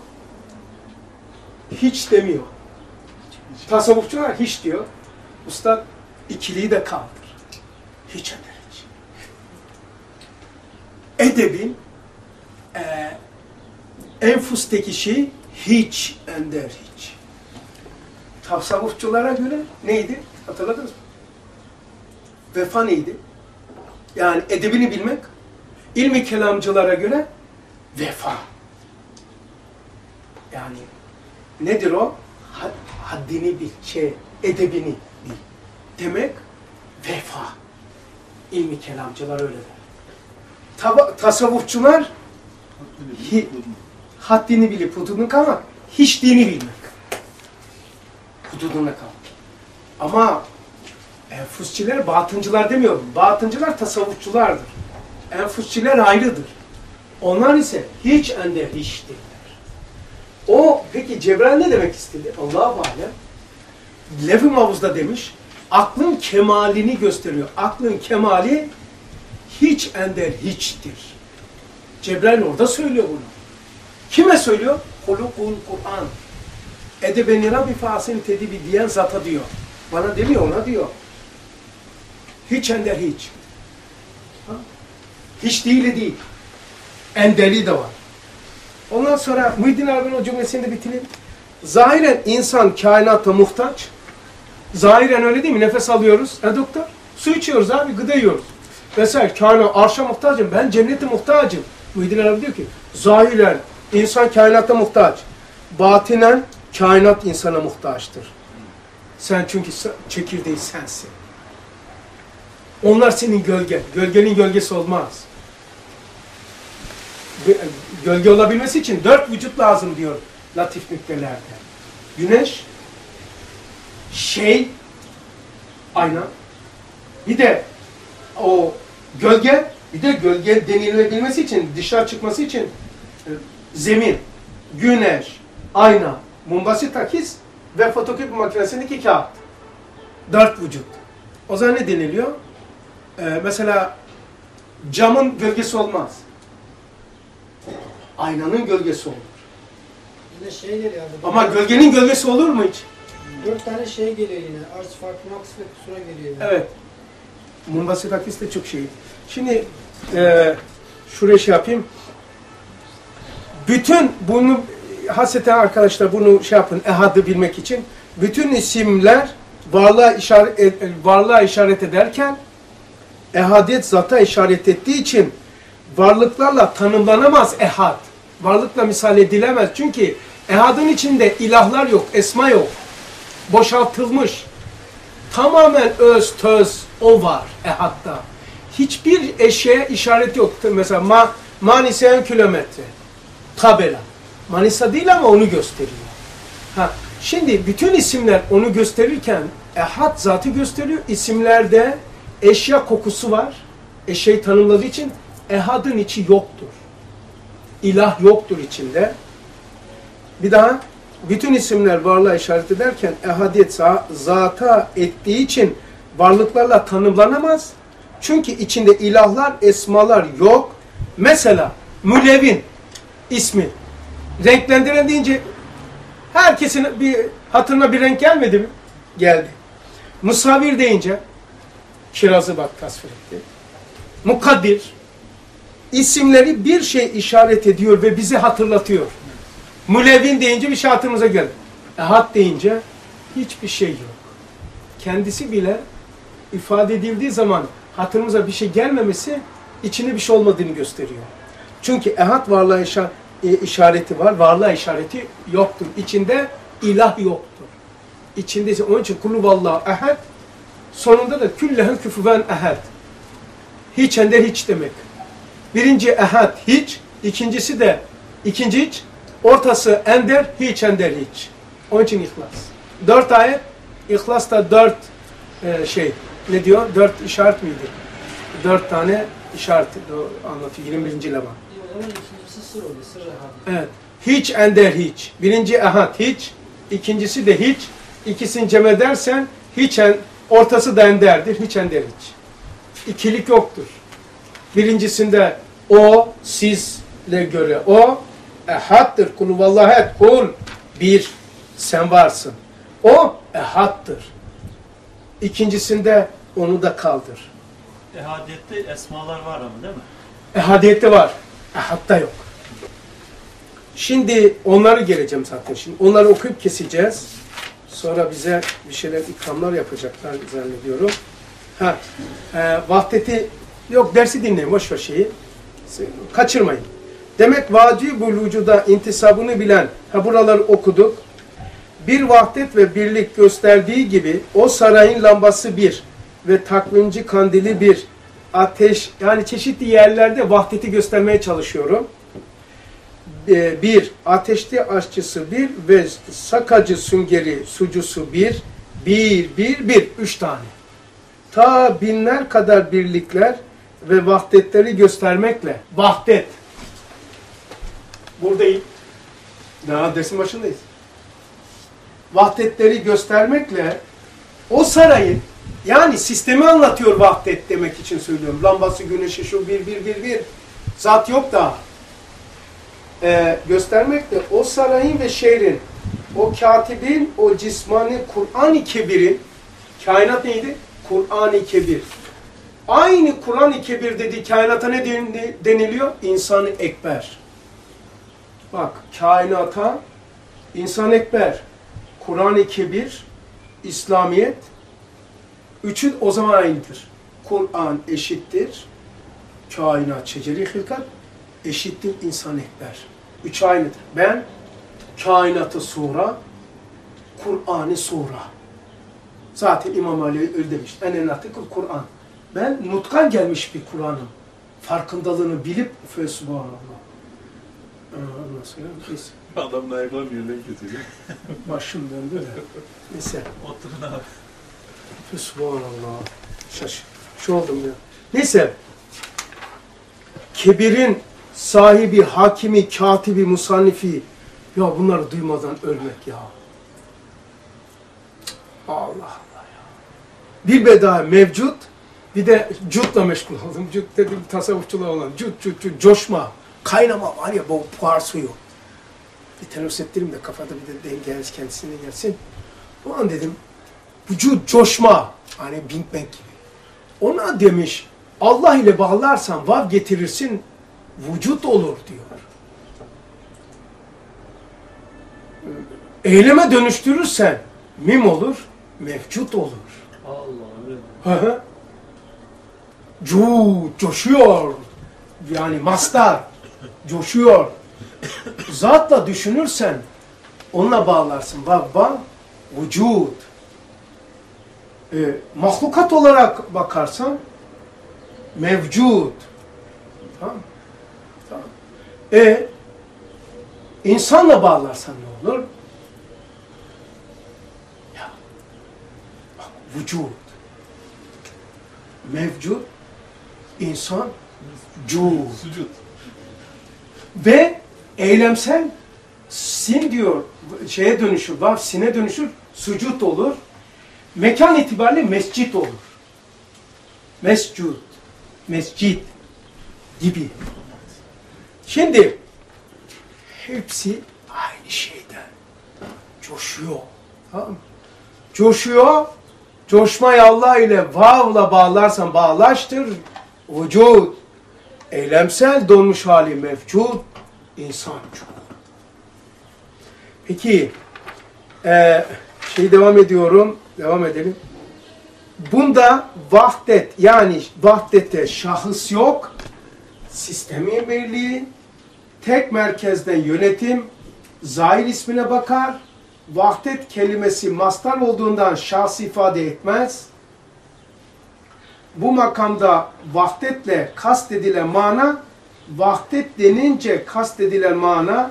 Hiç demiyor. Tasavvufçular hiç diyor. Ustad ikiliyi de kaldır. Hiç eder hiç. Edebin e, enfusteki şey hiç ender hiç. Tasavvufçulara göre neydi? Hatırladınız mı? Vefa neydi? Yani edebini bilmek. İlmi kelamcılara göre vefa. Yani nedir o? Had- Haddini bil, şey, edebini bil. Demek vefa. İlmi kelamcılar öyle der. Taba- tasavvufçular haddini bilip hududunu kalmak, hiç dini bilmek. Hududuna kalmak. Ama enfusçiler, batıncılar demiyorum. Batıncılar tasavvufçulardır. Enfusçiler ayrıdır. Onlar ise hiç değiller. O peki Cebrail ne demek istedi? Allahu alem. Levh-i Mahfuz'da demiş, aklın kemalini gösteriyor. Aklın kemali hiç ender hiçtir. Cebrail orada söylüyor bunu. Kime söylüyor? Hulukul Kur'an. Edebeni Rabbi fasıl tedibi diyen zata diyor. Bana demiyor ona diyor. Hiç ender hiç. Ha? Hiç değil değil. Enderi de var. Ondan sonra Muhyiddin Arabi'nin o cümlesini de bitireyim. Zahiren insan kainata muhtaç. Zahiren öyle değil mi? Nefes alıyoruz. E doktor? Su içiyoruz abi, gıda yiyoruz. Mesela kainat, arşa muhtacım, ben cennete muhtacım. Muhyiddin Arabi diyor ki, zahiren insan kainata muhtaç. Batinen kainat insana muhtaçtır. Sen çünkü çekirdeği sensin. Onlar senin gölgen. Gölgenin gölgesi olmaz. Gö- Gölge olabilmesi için dört vücut lazım diyor latif nüktelerde. güneş, şey, ayna, bir de o gölge, bir de gölge denilebilmesi için, dışarı çıkması için e, zemin, güneş, ayna, mumbasi takis ve fotokopi makinesindeki kağıt. Dört vücut. O zaman ne deniliyor? Ee, mesela camın gölgesi olmaz. Aynanın gölgesi olur. Yine şey geliyor yani. Ama gölgenin gölgesi olur mu hiç? Dört tane şey geliyor yine. Arz farklı maks ve kusura geliyor. Yani. Evet. Mumbasi takis de çok şey. Şimdi e, şuraya şey yapayım. Bütün bunu hasreten arkadaşlar bunu şey yapın ehadı bilmek için bütün isimler varlığa işaret e, varlığa işaret ederken ehadiyet zata işaret ettiği için varlıklarla tanımlanamaz ehad. Varlıkla misal edilemez. Çünkü ehadın içinde ilahlar yok, esma yok. Boşaltılmış. Tamamen öz, töz, o var ehatta. Hiçbir eşeğe işaret yok. Mesela ma, Manisa 10 kilometre. Tabela. Manisa değil ama onu gösteriyor. Ha, şimdi bütün isimler onu gösterirken ehad zatı gösteriyor. İsimlerde eşya kokusu var. Eşeği tanımladığı için ehadın içi yoktur. İlah yoktur içinde. Bir daha bütün isimler varlığa işaret ederken ehadiyet za- zata ettiği için varlıklarla tanımlanamaz. Çünkü içinde ilahlar, esmalar yok. Mesela mülevin ismi. Renklendiren deyince herkesin bir hatırına bir renk gelmedi mi? Geldi. Musavir deyince kirazı bak tasvir etti. Mukaddir isimleri bir şey işaret ediyor ve bizi hatırlatıyor. Mülevin deyince bir şey hatırımıza geldi. Ehad deyince hiçbir şey yok. Kendisi bile ifade edildiği zaman hatırımıza bir şey gelmemesi içinde bir şey olmadığını gösteriyor. Çünkü ehad varlığa işa- e, işareti var, varlığa işareti yoktur. İçinde ilah yoktur. İçinde ise onun için kulu vallahu ehad sonunda da küllehü küfüven ehad. Hiç ender hiç demek. Birinci ehad hiç, ikincisi de ikinci hiç, ortası ender, hiç ender hiç. Onun için ihlas. Dört ayet, ihlas da dört e, şey, ne diyor? Dört işaret miydi? Dört tane işaret anlatıyor 21. lema. Evet. Hiç ender hiç. Birinci ehad hiç, ikincisi de hiç. İkisini cem edersen hiç en, ortası da enderdir, hiç ender hiç. İkilik yoktur. Birincisinde o, sizle göre o, ehaddır. Kulu vallahi ehad. Kul, bir, sen varsın. O, ehattır. İkincisinde onu da kaldır. Ehadiyette esmalar var ama değil mi? Ehadiyette var. Ehatta yok. Şimdi onları geleceğim zaten. Şimdi onları okuyup keseceğiz. Sonra bize bir şeyler ikramlar yapacaklar zannediyorum. Ha, e, vahdeti yok dersi dinleyin boş ver şeyi. Kaçırmayın. Demek vacibul vücuda intisabını bilen, ha buraları okuduk. Bir vahdet ve birlik gösterdiği gibi o sarayın lambası bir ve takvimci kandili bir. Ateş, yani çeşitli yerlerde vahdeti göstermeye çalışıyorum. Ee, bir, ateşli aşçısı bir ve sakacı süngeri sucusu bir. Bir, bir, bir. Üç tane. Ta binler kadar birlikler ve vahdetleri göstermekle. Vahdet. Buradayım. Daha dersin başındayız. Vahdetleri göstermekle o sarayın yani sistemi anlatıyor vahdet demek için söylüyorum. Lambası, güneşi, şu bir, bir, bir, bir. Zat yok da. Ee, göstermekle o sarayın ve şehrin, o katibin, o cismani Kur'an-ı Kebir'in, kainat neydi? Kur'an-ı Kebir. Aynı Kur'an-ı Kebir dediği kainata ne den- deniliyor? İnsan-ı Ekber. Bak kainata insan ekber, Kur'an-ı Kebir, İslamiyet, üçü o zaman aynıdır. Kur'an eşittir, kainat, şeceri hilkat eşittir insan ekber. Üç aynıdır. Ben kainatı sura, Kur'an'ı sura. Zaten İmam Ali öyle demiş. En natıkul Kur'an. Ben nutkan gelmiş bir Kur'an'ım. Farkındalığını bilip fe subhanallah. Ondan sonra neyse. Adamın ayaklarını yerden kesiyor. Başım döndü de. Neyse. Oturun abi. Subhanallah. Şaş. Şu oldum ya. Neyse. Kebirin sahibi, hakimi, katibi, musannifi. Ya bunları duymadan ölmek ya. Allah Allah ya. Bir beda mevcut. Bir de cutla meşgul oldum. Cut dedim tasavvufçuluğa olan. Cut, cut, cut, coşma. Kaynama var ya bu buhar suyu. Bir teneffüs ettireyim de kafada bir de denge kendisine gelsin. O an dedim vücut coşma. Hani Big Bang gibi. Ona demiş Allah ile bağlarsan vav getirirsin vücut olur diyor. Eyleme dönüştürürsen mim olur, mevcut olur. Allah öyle. Cu, coşuyor. Yani mastar, coşuyor. Zatla düşünürsen, onunla bağlarsın. Vabba, vücud. E, mahlukat olarak bakarsan, mevcut. Tamam. E, insanla bağlarsan ne olur? Ya, bak, vücut mevcut insan cu Sucud. ve eylemsel sin diyor şeye dönüşür, var sine dönüşür, sucut olur. Mekan itibariyle mescit olur. Mescud, mescit gibi. Şimdi hepsi aynı şeyden coşuyor. Tamam mı? Coşuyor, Coşmayı Allah ile vavla bağlarsan bağlaştır. Vücut. Eylemsel donmuş hali mevcut. insan vücudu. Peki. eee şey devam ediyorum. Devam edelim. Bunda vahdet yani vahdette şahıs yok. Sistemin birliği. Tek merkezde yönetim. Zahir ismine bakar vahdet kelimesi mastar olduğundan şahs ifade etmez. Bu makamda vahdetle kastedilen mana, vahdet denince kastedilen mana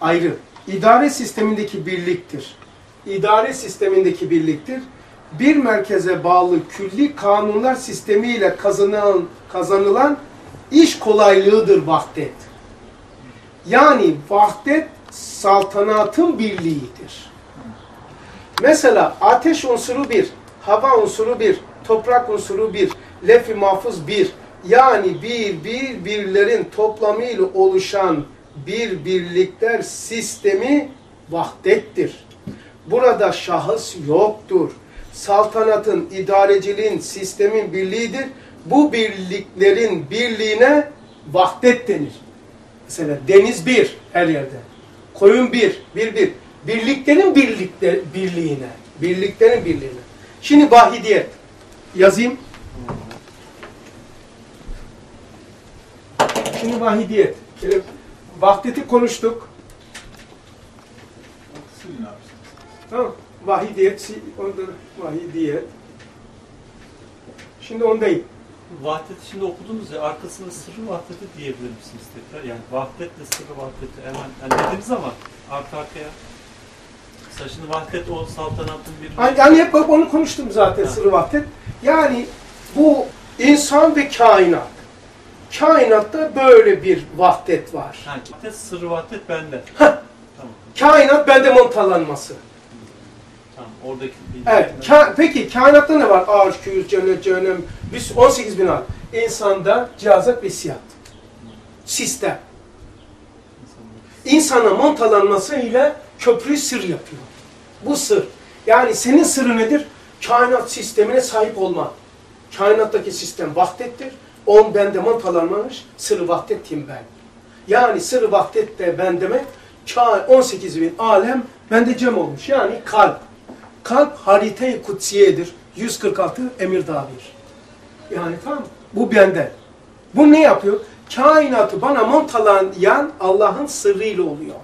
ayrı. İdare sistemindeki birliktir. İdare sistemindeki birliktir. Bir merkeze bağlı külli kanunlar sistemiyle kazanılan, kazanılan iş kolaylığıdır vahdet. Yani vahdet saltanatın birliğidir. Mesela ateş unsuru bir, hava unsuru bir, toprak unsuru bir, lef-i mahfuz bir. Yani bir bir birlerin toplamıyla oluşan bir birlikler sistemi vahdettir. Burada şahıs yoktur. Saltanatın, idareciliğin, sistemin birliğidir. Bu birliklerin birliğine vahdet denir. Mesela deniz bir her yerde. Koyun bir, bir bir. Birliklerin birlikte, birliğine. Birliklerin birliğine. Şimdi vahidiyet. Yazayım. Şimdi vahidiyet. Şimdi vahdeti konuştuk. Tamam. Vahidiyet. si- Onda vahidiyet. Şimdi ondayım. Vahdeti şimdi okudunuz ya arkasında sırrı vahdeti diyebilir misiniz tekrar? Yani vahdetle sırrı vahdeti hemen yani dediğiniz zaman arka arkaya. Mesela şimdi vahdet o saltanatın bir... Hani, hani hep onu konuştum zaten Ha. sırrı vahdet. Yani bu insan ve kainat. Kainatta böyle bir vahdet var. Ha, vahdet, sırrı vahdet bende. Heh. Tamam. Kainat bende montalanması. Tamam. Oradaki. Evet. ka- peki kainatta ne var? Ağaç, küğüz, cennet, cehennem. Biz 18 bin al. İnsanda cihazat ve siyat. Sistem. İnsana montalanmasıyla köprü sır yapıyor. Bu sır. Yani senin sırrı nedir? Kainat sistemine sahip olma. Kainattaki sistem vahdettir. On bende montalanmamış, sırrı vahdetim ben. Yani sırrı vahdet de ben demek, ka- 18 bin alem bende cem olmuş. Yani kalp. Kalp harita-i kutsiyedir. 146 Emir Dabir. Yani mı? Bu bende. Bu ne yapıyor? Kainatı bana montalayan Allah'ın sırrıyla oluyor.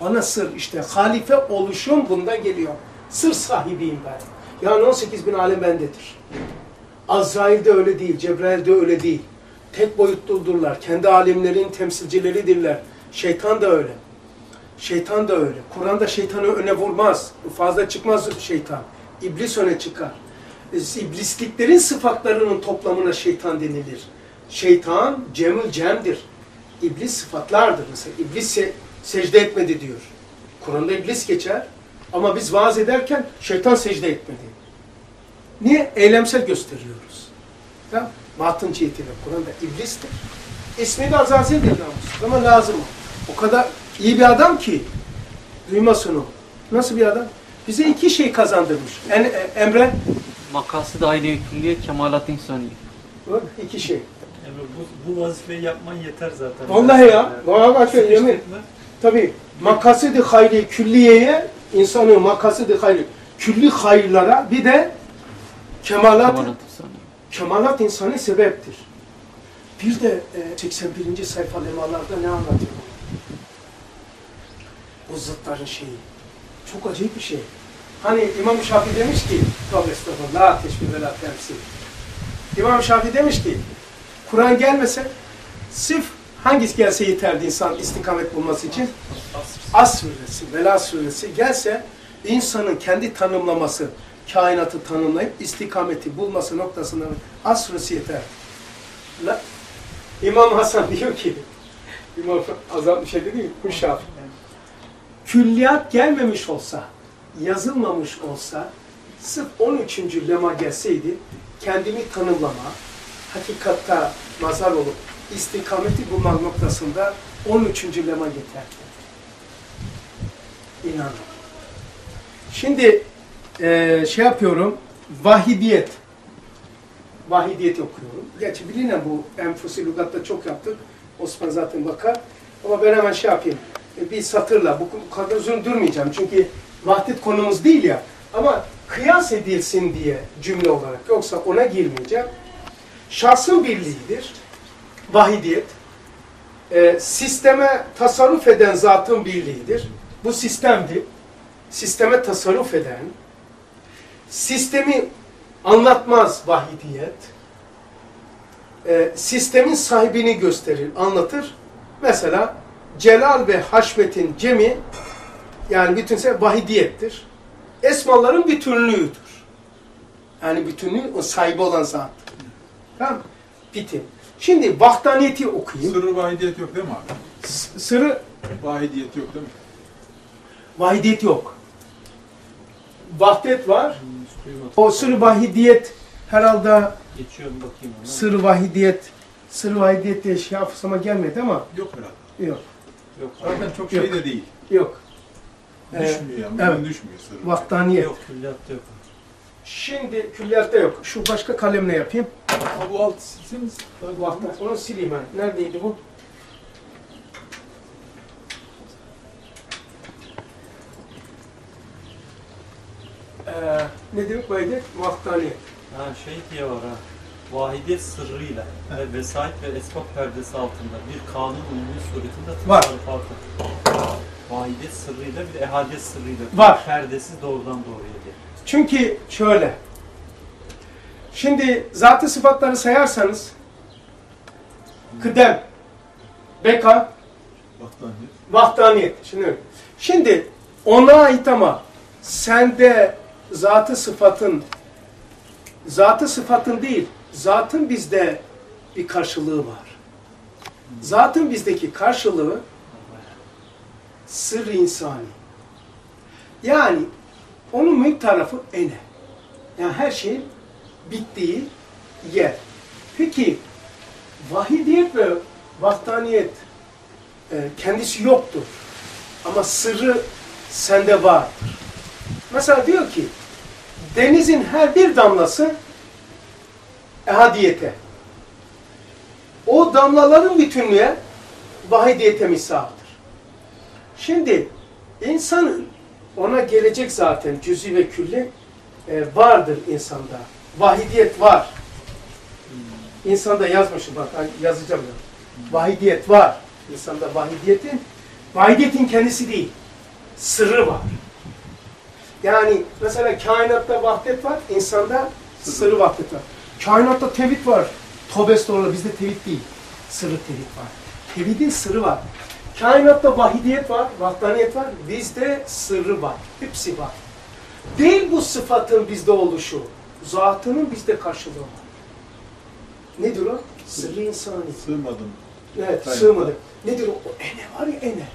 Bana sır işte halife oluşum bunda geliyor. Sır sahibiyim ben. Yani 18 bin alem bendedir. Azrail de öyle değil, Cebrail de öyle değil. Tek boyutludurlar. Kendi alemlerin temsilcileridirler. Şeytan da öyle. Şeytan da öyle. Kur'an'da şeytanı öne vurmaz. Fazla çıkmaz şeytan. İblis öne çıkar. İblisliklerin sıfatlarının toplamına şeytan denilir. Şeytan cemül cemdir. İblis sıfatlardır. Mesela iblis se- secde etmedi diyor. Kur'an'da iblis geçer. Ama biz vaaz ederken şeytan secde etmedi. Niye? Eylemsel gösteriyoruz. Tamam? Batın cihetiyle Kur'an'da iblistir. İsmi de Azazil'dir namussuz ama lazım o. O kadar iyi bir adam ki duymasın o. Nasıl bir adam? Bize iki şey kazandırmış. En, e, Emre, Makası da aynı külliye kemalat insani. bak, iki şey. Emre bu, bu vazifeyi yapman yeter zaten. Vallahi ya. Vallahi şöyle yemin. Sıkıştırma. Tabi makasıdı hayri külliyeye insanı makasıdı hayri külli hayırlara bir de kemalat Kemalat insani. sebeptir. Bir de e, 81. sayfa lemalarda ne anlatıyor? Bu zıtların şeyi. Çok acayip bir şey. Hani İmam Şafii demiş ki, tövbe estağfurullah, la teşbih ve la temsil. İmam Şafii demiş ki, Kur'an gelmese, sırf hangisi gelse yeterdi insan istikamet bulması için? As suresi, Vela suresi gelse, insanın kendi tanımlaması, kainatı tanımlayıp istikameti bulması noktasında As suresi yeter. La, İmam Hasan diyor ki, İmam Azam bir şey dedi mi? Kuşaf. Külliyat gelmemiş olsa, yazılmamış olsa, sırf 13. lema gelseydi, kendimi tanımlama, hakikatta mazhar olup istikameti bulmak noktasında 13. lema yeterdi. İnanın. Şimdi eee, şey yapıyorum, vahidiyet. Vahidiyet okuyorum. Gerçi bilinen bu enfusi lügatta çok yaptık. Osman zaten bakar. Ama ben hemen şey yapayım. e, Bir satırla, bu kadar uzun durmayacağım. Çünkü vahdet konumuz değil ya. Ama kıyas edilsin diye cümle olarak. Yoksa ona girmeyeceğim. Şahsın birliğidir. Vahidiyet. E, sisteme tasarruf eden zatın birliğidir. Bu sistemdi. Sisteme tasarruf eden, sistemi anlatmaz vahidiyet. E, sistemin sahibini gösterir, anlatır. Mesela celal ve haşmetin cemi yani bütünse vahidiyettir. Esmaların bütünlüğüdür. Yani bütünlüğü o sahibi olan zat. Tamam? Bitim. Şimdi vahdaniyeti okuyayım. Sırrı vahidiyet yok değil mi abi? S- Sırrı Vahidiyet yok değil mi? vahidiyet yok. Vahdet var. Duymadım. O sırrı vahidiyet herhalde Geçiyorum bakayım ona. sırrı vahidiyet sırrı vahidiyet diye şey hafızama gelmedi ama Yok herhalde. yok. Yok. Zaten çok şey de değil. Yok. Ee, Düşmüyor yani. evet. Bugün düşmüyor sırrı. Vahdaniyet. Yok külliyatta yok. Şimdi külliyatta yok. Şu başka kalemle yapayım. Ha, bu alt silseniz. Vahdan. Onu sileyim ben. Neredeydi bu? Ee, ne demek vahidiyet? Vahdaniyet. Ha şey diye var ha. Vahidiyet sırrıyla ve vesait ve esbab perdesi altında bir kanun uyumu suretinde Var. tasarrufatı. Vahidiyet sırrıyla bir de ehadiyet sırrıyla. Var. Perdesiz doğrudan doğruya diye. Çünkü şöyle. Şimdi zatı sıfatları sayarsanız kıdem, beka, Bahtaniye. vahdaniyet. Şimdi, şimdi ona ait ama sende zatı sıfatın zatı sıfatın değil, zatın bizde bir karşılığı var. Zatın bizdeki karşılığı sır insani. Yani onun mühim tarafı ene. Yani her şeyin bittiği yer. Peki vahidiyet ve vahdaniyet e, kendisi yoktur. Ama sırrı sende vardır. Mesela diyor ki denizin her bir damlası ehadiyete. O damlaların bütünlüğe vahidiyete misaldır. Şimdi insanın ona gelecek zaten cüzi ve külli e, vardır insanda. Vahidiyet var. İnsanda yazmışım bak yazacağım ya. Vahidiyet var. İnsanda vahidiyetin vahidiyetin kendisi değil. Sırrı var. Yani mesela kainatta vahdet var, insanda sırrı vahdet var. Kainatta tevhid var. Tövbe estağfurullah bizde tevhid değil. Sırrı tevhid var. Tevhidin sırrı var. Kainatta vahidiyet var, vahdaniyet var, bizde sırrı var. Hepsi var. Değil bu sıfatın bizde oluşu, zatının bizde karşılığı var. Nedir o? Sırrı insani. Sığmadım. Evet, Hayır. sığmadı. Nedir o? O ene var ya ene.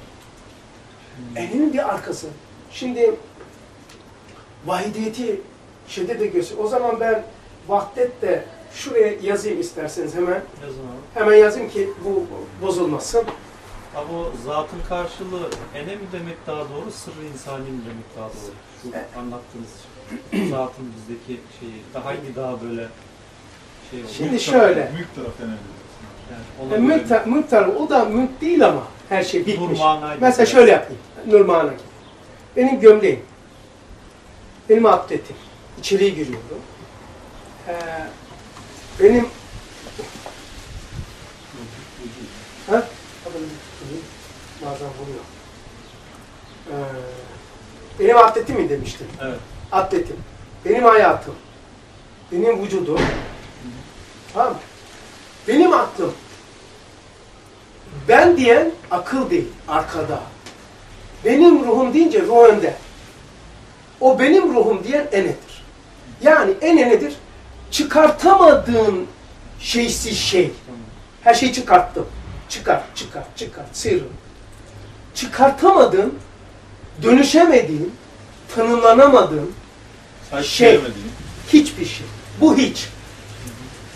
Enenin bir arkası. Şimdi vahidiyeti şeyde de göster. O zaman ben vahdet de şuraya yazayım isterseniz hemen. Yazın abi. Hemen yazayım ki bu bozulmasın. Abi o zatın karşılığı ene mi demek daha doğru, sırrı insani mi demek daha doğru? Şu anlattığınız zatın bizdeki şeyi, daha hangi daha böyle şey olur? Şimdi Mülk şöyle. tarafı- Mülk tarafı önemli. Yani E, mülk, ta- mülk tarafı, o da mülk değil ama her şey bitmiş. Mesela şöyle yapayım. Nurmana. Benim gömleğim. Benim atletim. İçeriye giriyorum. Ee, benim ha? Bazen vuruyor. Ee, benim atletim mi demiştim? Evet. Atletim. Benim hayatım. Benim vücudum. Tamam mı? Benim aklım. Ben diyen akıl değil, arkada. Benim ruhum deyince ruh önde. O benim ruhum diyen enedir. Yani ene nedir? Çıkartamadığın şeysiz şey. Her şeyi çıkarttım. Çıkar, çıkar, çıkar, sıyrıl. Çıkartamadığın, dönüşemediğin, tanımlanamadığın Sahip Şey. hiçbir şey. Bu hiç.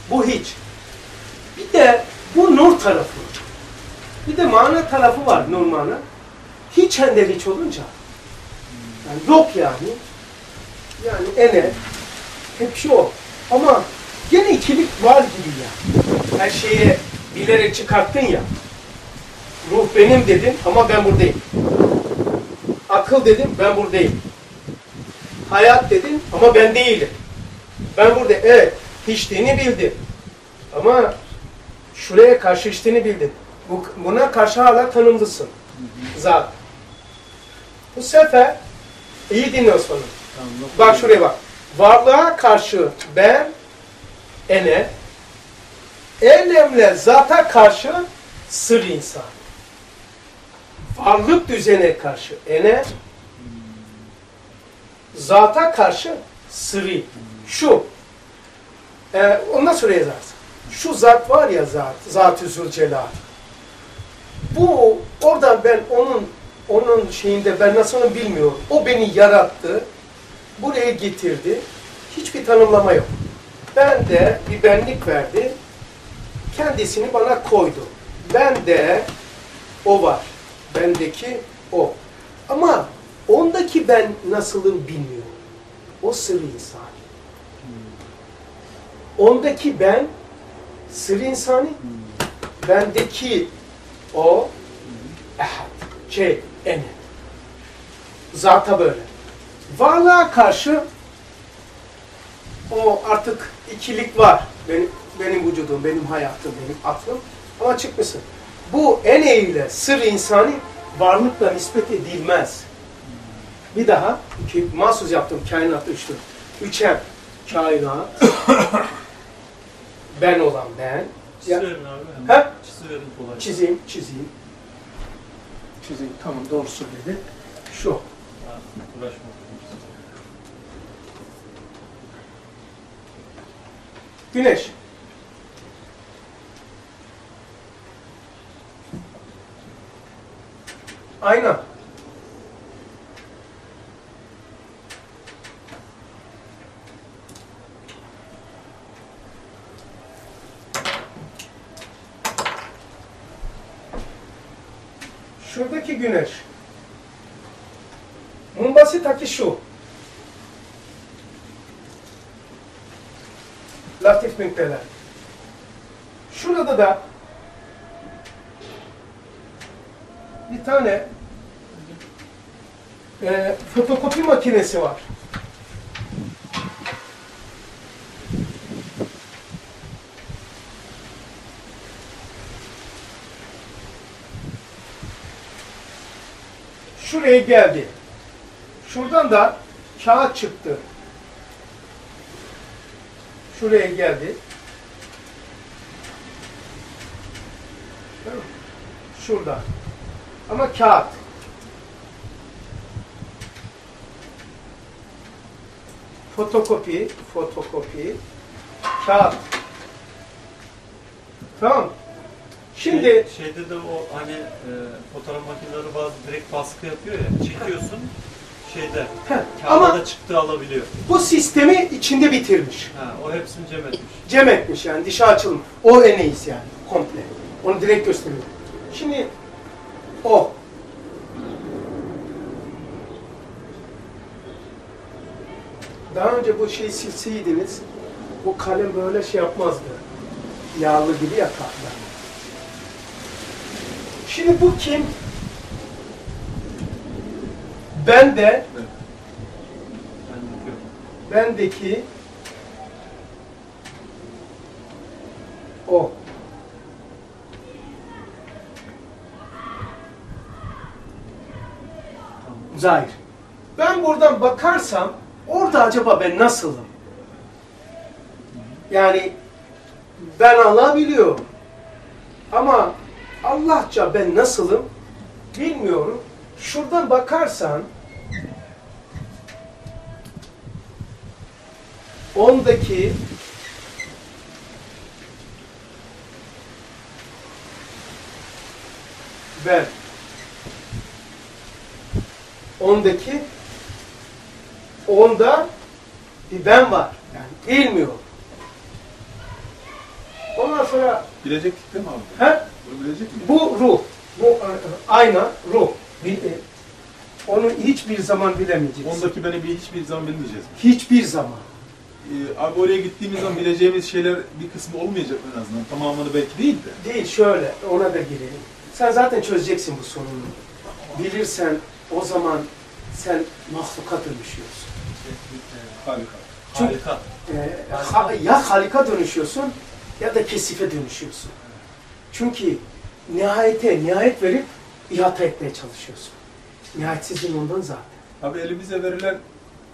Bu hiç. Bir de bu nur tarafı. Bir de mana tarafı var nur mana. Hiç ender hiç olunca. Yani yok yani. Yani ene. Hep şu o. Ama gene ikilik var gibi ya. Her şeye bilerek çıkarttın ya. Ruh benim dedin ama ben buradayım. Akıl dedim ben buradayım. Hayat dedin ama ben değilim. Ben burada evet hiçliğini bildim. Ama şuraya karşı hiçliğini bildin. Bu, buna karşı hala tanımlısın. Zat. Bu sefer iyi dinle Osman'ım. Tamam, Bak şuraya bak. Varlığa karşı ben ene elemle zata karşı sır insan. Varlık düzene karşı ene zata karşı sırrı. Şu. E, ondan sonra yazarsın. Şu zat var ya zat, Zat-ı Zülcelal. Bu, oradan ben onun onun şeyinde ben nasıl onu bilmiyorum. O beni yarattı, buraya getirdi. Hiçbir tanımlama yok. Ben de bir benlik verdi. Kendisini bana koydu. Ben de o var. Bendeki o. Ama ondaki ben nasılım bilmiyorum. O sırrı insani. Ondaki ben sırrı insani. Bendeki o ehad. Şey, ene. Zata böyle. Varlığa karşı o artık ikilik var. Benim, benim vücudum, benim hayatım, benim aklım. Ama çıkmışsın. Bu ene ile sır insani varlıkla nispet edilmez. Bir daha, iki, mahsus yaptım kainat üçlü. Üçer kainat, ben olan ben. Ya, abi. Ha? Kolay. çizeyim, çizeyim. Çizeyim, tamam doğru söyledi. Şu. Güneş. Ayna. Şuradaki güneş. Mumbasitaki şu. Latif nükteler. Şurada da bir tane e, fotokopi makinesi var. Şuraya geldi. Şuradan da kağıt çıktı. Şuraya geldi. Şurada. Ama kağıt. Fotokopi, fotokopi, kağıt. Tamam. Şimdi Şey- şeyde de o hani e, fotoğraf makineleri bazı direkt baskı yapıyor ya. Çekiyorsun şeyde. Ama da çıktı alabiliyor. bu sistemi içinde bitirmiş. Ha, o hepsini cem etmiş. Cem etmiş yani dişi açılmış. O en iyisi yani komple. Onu direkt gösteriyor. Şimdi o. Daha önce bu şeyi silseydiniz bu kalem böyle şey yapmazdı. Yağlı gibi ya tahta. Şimdi bu kim? Ben de bendeki o. Zahir. Ben buradan bakarsam orada acaba ben nasılım? Yani ben Allah biliyor. Ama Allahça ben nasılım bilmiyorum. Şuradan bakarsan ondaki ben ondaki onda bir ben var. Yani bilmiyor. Ondan sonra Bilecektik değil mi abi? he? Bu ruh. Bu e, ayna ruh. Bir, e, onu hiçbir zaman bilemeyeceğiz. Ondaki beni bir hiçbir zaman bilmeyeceğiz. Hiçbir zaman. Ee, abi oraya gittiğimiz zaman bileceğimiz şeyler bir kısmı olmayacak en azından. Tamamını belki değil de. Değil şöyle ona da girelim. Sen zaten çözeceksin bu sorunu. Bilirsen o zaman sen mahluka dönüşüyorsun. Harika. Çünkü- Harika. Ee, ha- ya halika dönüşüyorsun ya da kesife dönüşüyorsun. Çünkü nihayete nihayet verip ihata etmeye çalışıyorsun. Nihayetsizliğin ondan zaten. Abi elimize verilen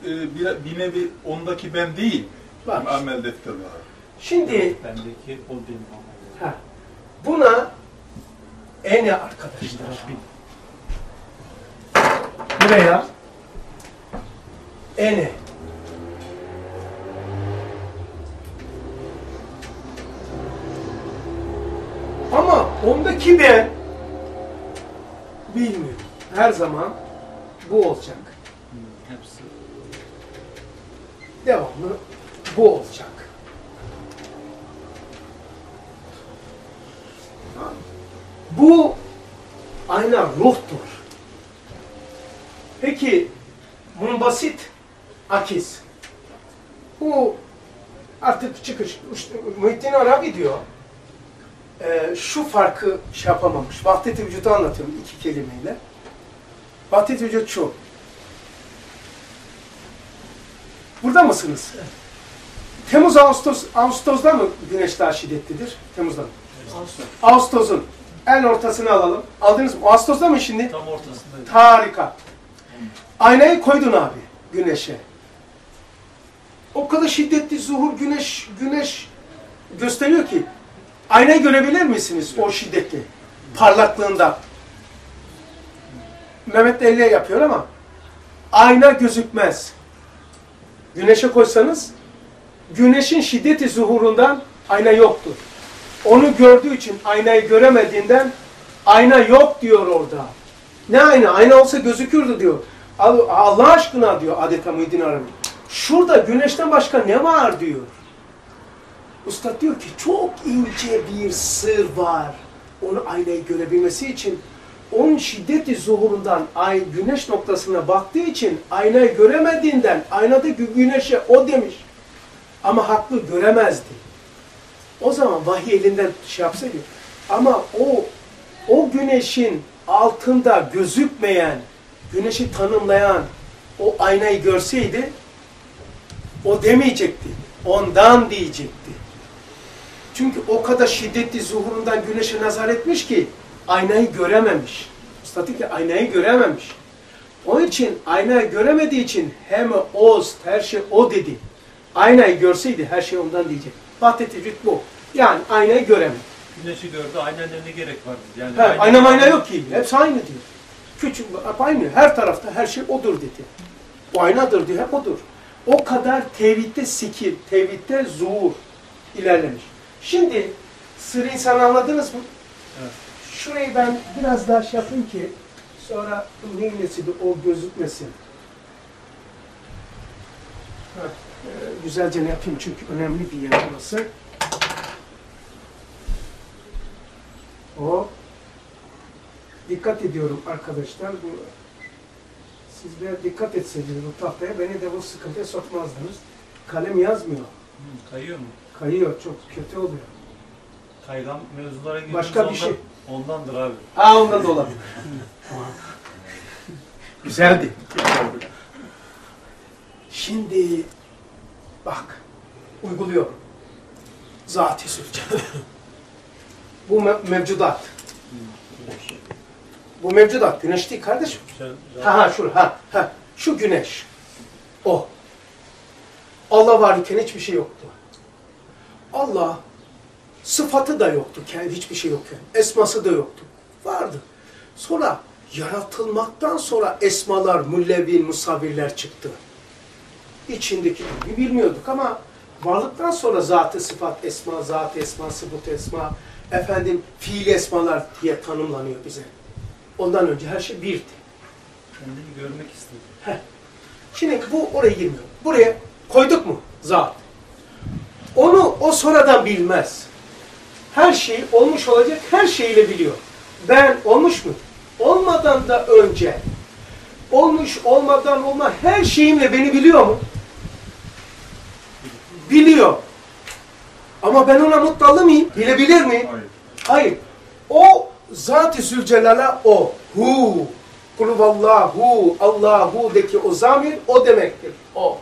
e, bir, bir nevi ondaki ben değil. Bak. Amel defteri olarak. Şimdi Bendeki o değil. ha, buna ene arkadaşlar. Buraya ene. Ama ondaki ben bilmiyorum. Her zaman bu olacak. Hepsi. Devamlı bu olacak. Bu ayna ruhtur. Peki bunun basit akis. Bu artık çıkış. Muhittin Arabi diyor. E, şu farkı şey yapamamış. Vahdet-i vücudu anlatıyorum iki kelimeyle. Vahdet-i vücut şu. Burada mısınız? Temmuz, Ağustos, Ağustos'da mı güneş daha şiddetlidir? Temmuz'da mı? Ağustos'un en ortasını alalım. Aldınız mı? Ağustos'ta mı şimdi? Tam ortasındaydı. Harika. Aynayı koydun abi güneşe. O kadar şiddetli zuhur güneş güneş gösteriyor ki aynayı görebilir misiniz o şiddetli parlaklığında? Mehmet de elle yapıyor ama ayna gözükmez. Güneşe koysanız güneşin şiddeti zuhurundan ayna yoktur. Onu gördüğü için aynayı göremediğinden ayna yok diyor orada. Ne ayna? Ayna olsa gözükürdü diyor. Al- Allah aşkına diyor adeta Muhyiddin Arabi. Şurada güneşten başka ne var diyor. Usta diyor ki çok ince bir sır var. Onu aynayı görebilmesi için onun şiddeti zuhurundan ay güneş noktasına baktığı için aynayı göremediğinden aynadaki güneşe o demiş. Ama haklı göremezdi. O zaman vahiy elinden şey yapsaydı. Ama o o güneşin altında gözükmeyen, güneşi tanımlayan o aynayı görseydi o demeyecekti. Ondan diyecekti. Çünkü o kadar şiddetli zuhurundan güneşe nazar etmiş ki aynayı görememiş. Statik aynayı görememiş. Onun için aynayı göremediği için hem oz, her şey o dedi. Aynayı görseydi her şey ondan diyecek. Vücut bu. Yani aynayı göremedi. güneşi gördü. Aynen ne gerek var? Yani He, ayna mayna yok ki. Hepsi aynı diyor. Küçük, hep aynı. Her tarafta her şey odur dedi. O aynadır diyor, hep odur. O kadar tevhidde sikir, tevhidde zuhur ilerlemiş. Şimdi sır insan anladınız mı? Evet. Şurayı ben biraz daha şey yapayım ki sonra neylesi de o gözükmesin. Ha, e, güzelce ne yapayım çünkü önemli bir yer burası. O dikkat ediyorum arkadaşlar. Bu sizler dikkat etseydiniz bu tahtaya beni de bu sıkıntıya sokmazdınız. Kalem yazmıyor. Hı, Kayıyor mu? Kayıyor. Çok kötü oluyor. Kaygan mevzulara girdiğimiz Başka bir ondan, şey. Ondandır abi. Ha ondan da olabilir. Güzeldi. Şimdi bak uyguluyorum. Zat-ı Zülcelal. Bu me- mevcudat. Bu mevcudat. Güneş değil kardeşim. Ha ha şu ha ha şu güneş. O. Allah varken hiçbir şey yoktu. Allah sıfatı da yoktu. Kendi hiçbir şey yokken. Esması da yoktu. Vardı. Sonra yaratılmaktan sonra esmalar, müllevin, musavvirler çıktı. İçindeki bilmiyorduk ama varlıktan sonra zatı sıfat esma, zat esma, sıfat esma, efendim fiil esmalar diye tanımlanıyor bize. Ondan önce her şey birdi. kendini görmek istedi. Şimdi bu oraya girmiyor. Buraya koyduk mu? Zat. Onu o sonradan bilmez. Her şey olmuş olacak, her şeyiyle biliyor. Ben olmuş mu? Olmadan da önce, olmuş olmadan olma her şeyimle beni biliyor mu? Biliyor. Ama ben ona mutlu mıyım? Bilebilir miyim? Hayır. Hayır. O Zat-ı Zülcelal'a o. Hu. Kulüvallahu. Allahu'daki o zamir o demektir. O.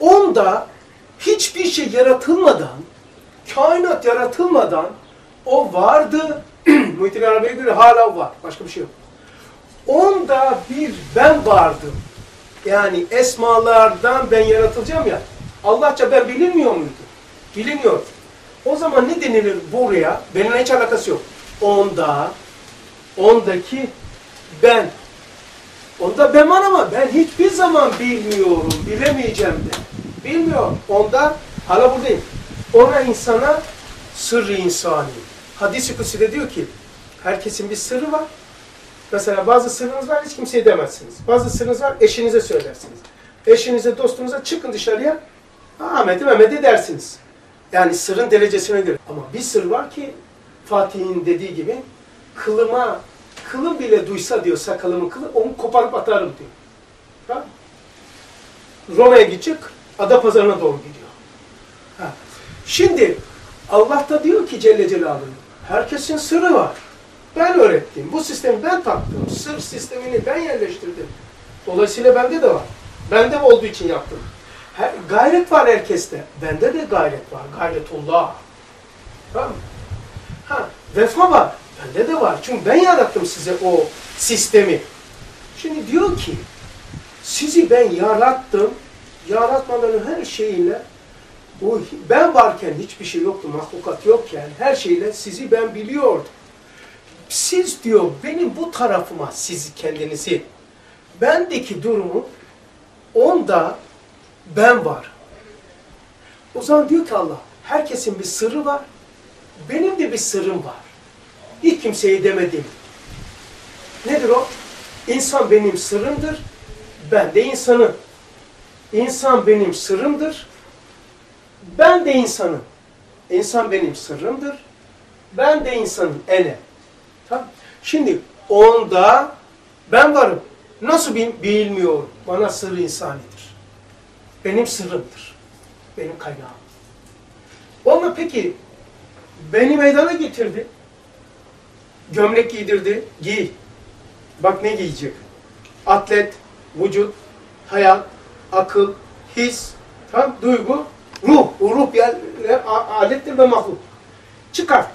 Onda hiçbir şey yaratılmadan, kainat yaratılmadan o vardı. Muhittin Arabi'ye göre hala var. Başka bir şey yok. Onda bir ben vardım. Yani esmalardan ben yaratılacağım ya. Allahça ben bilinmiyor muydu? Biliniyor. O zaman ne denilir buraya? Benimle hiç alakası yok. Onda, ondaki ben. Onda ben var ama ben hiçbir zaman bilmiyorum, bilemeyeceğim de. Bilmiyorum. Onda hala buradayım. Ona insana sırrı insani. Hadis-i Kutsi'de diyor ki, herkesin bir sırrı var. Mesela bazı sırrınız var, hiç kimseye demezsiniz. Bazı sırrınız var, eşinize söylersiniz. Eşinize, dostunuza çıkın dışarıya, Ahmet'i Mehmet'i dersiniz. Yani sırrın derecesine göre. Ama bir sır var ki Fatih'in dediği gibi kılıma, kılım bile duysa diyor sakalımın kılı, onu koparıp atarım diyor. Roma'ya gidecek, Adapazarı'na doğru gidiyor. Ha. Şimdi Allah da diyor ki Celle Celaluhu, herkesin sırrı var. Ben öğrettim, bu sistemi ben taktım, sır sistemini ben yerleştirdim. Dolayısıyla bende de var. Bende olduğu için yaptım. Her, gayret var herkeste. Bende de gayret var. Gayretullah. Tamam? Ha, vefa var. Bende de var. Çünkü ben yarattım size o sistemi. Şimdi diyor ki, sizi ben yarattım. Yaratmadan her şeyiyle, bu ben varken hiçbir şey yoktu, mahlukat yokken her şeyle sizi ben biliyordum. Siz diyor benim bu tarafıma sizi kendinizi, bendeki durumu onda ben var. O zaman diyor ki Allah, herkesin bir sırrı var, benim de bir sırrım var. Hiç kimseye demedim. Nedir o? İnsan benim sırrımdır, ben de insanım. İnsan benim sırrımdır, ben de insanım. İnsan benim sırrımdır, ben de insanım. Ene. Tamam. Şimdi onda ben varım. Nasıl bil- bilmiyorum. Bana sırrı insanidir. Benim sırrımdır. Benim kaynağım. Onunla peki beni meydana getirdi. Gömlek giydirdi. Giy. Bak ne giyecek. Atlet, vücut, hayat, akıl, his, tam duygu, ruh. O ruh a- alettir ve mahluk. Çıkart.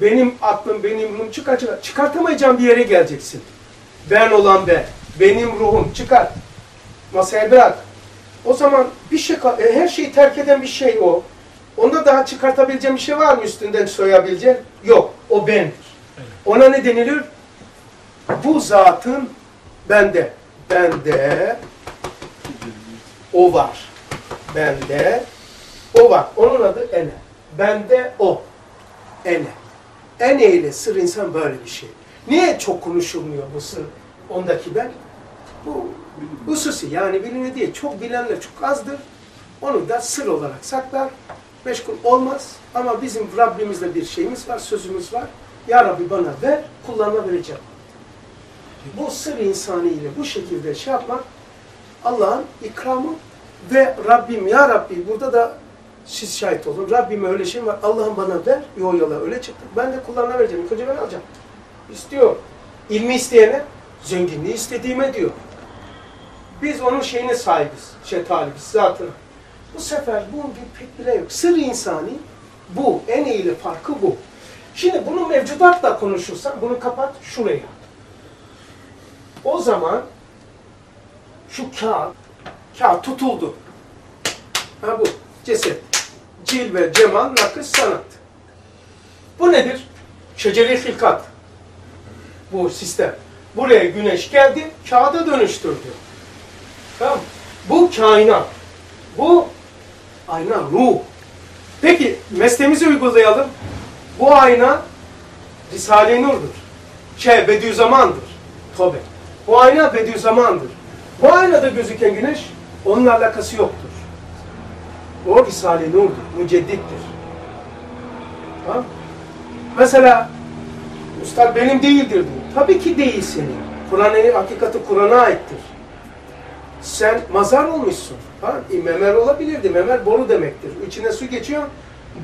Benim aklım, benim ruhum çıkar çıkar. Çıkartamayacağım bir yere geleceksin. Ben olan ben. Benim ruhum çıkart. Masaya bırak. O zaman bir şey, e, her şeyi terk eden bir şey o. Onda daha çıkartabileceğim bir şey var mı üstünden soyabileceğim? Yok. O bendir. Ona ne denilir? Bu zatın bende. Bende o var. Bende o var. Onun adı ene. Bende o. Ene. Ene ile sır insan böyle bir şey. Niye çok konuşulmuyor bu sır? Ondaki ben. Bu hususi yani bilini değil. Çok bilenler çok azdır. Onu da sır olarak saklar. Meşgul olmaz. Ama bizim Rabbimizde bir şeyimiz var, sözümüz var. Ya Rabbi bana ver, kullanma vereceğim. Bu sır insanı ile bu şekilde şey yapmak Allah'ın ikramı ve Rabbim ya Rabbi burada da siz şahit olun. Rabbime öyle şey var. Allah'ım bana ver. Yo yola öyle çıktı. Ben de kullarına vereceğim. İlk önce ben alacağım. İstiyor. İlmi isteyene zenginliği istediğime diyor. Biz onun şeyine sahibiz. Şey talibiz zatına. Bu sefer bunun bir pek bile yok. Sır insani bu. En iyi farkı bu. Şimdi bunu mevcudatla konuşursan bunu kapat şuraya. O zaman şu kağıt, kağıt tutuldu. Ha bu, ceset. Cilve, cemal, nakış, sanat. Bu nedir? Şeceri hilkat. Bu sistem. Buraya güneş geldi, kağıda dönüştürdü. Tamam Bu kainat. Bu ayna, ruh. Peki, mesleğimizi uygulayalım. Bu ayna Risale-i Nur'dur. Şey, Bediüzzaman'dır. Tövbe. Bu ayna Bediüzzaman'dır. Bu aynada gözüken güneş onun alakası yoktur. O Risale-i Nur'dur, müceddittir. Tamam? Mesela Üstad benim değildir diyor. Tabii ki değil senin. Kur'an'ın hakikati Kur'an'a aittir. Sen mazar olmuşsun. Ha? E, memer olabilirdi. Memer boru demektir. İçine su geçiyor.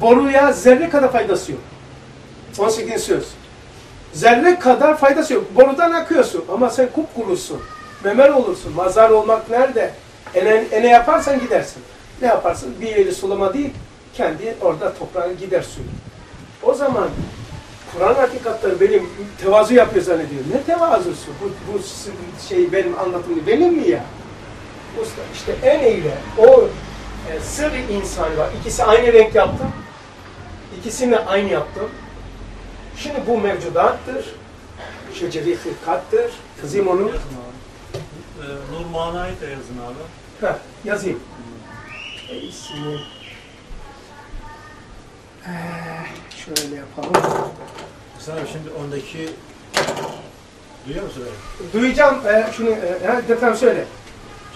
Boruya zerre kadar faydası yok. 18. söz. Zerre kadar faydası yok. Borudan akıyorsun ama sen kupkurusun. Memer olursun. Mazar olmak nerede? Ene, ene yaparsan gidersin. Ne yaparsın? Bir yeri sulama değil, kendi orada toprağa gider suyu. O zaman Kur'an hakikatleri benim tevazu yapıyor zannediyor. Ne tevazusu? Bu, bu şey benim anlatımım benim mi ya? Usta işte en iyiyle o e, sır insanı var. İkisi aynı renk yaptım. İkisini aynı yaptım. Şimdi bu mevcudattır. Şeceri hilkattır. Kızım onu. Ee, Nur Mana'yı da yazın abi. Heh, yazayım. E, ismi. Ee, şöyle yapalım. Sana şimdi ondaki duyuyor musun beni? Duyacağım. E, şunu e, lütfen söyle.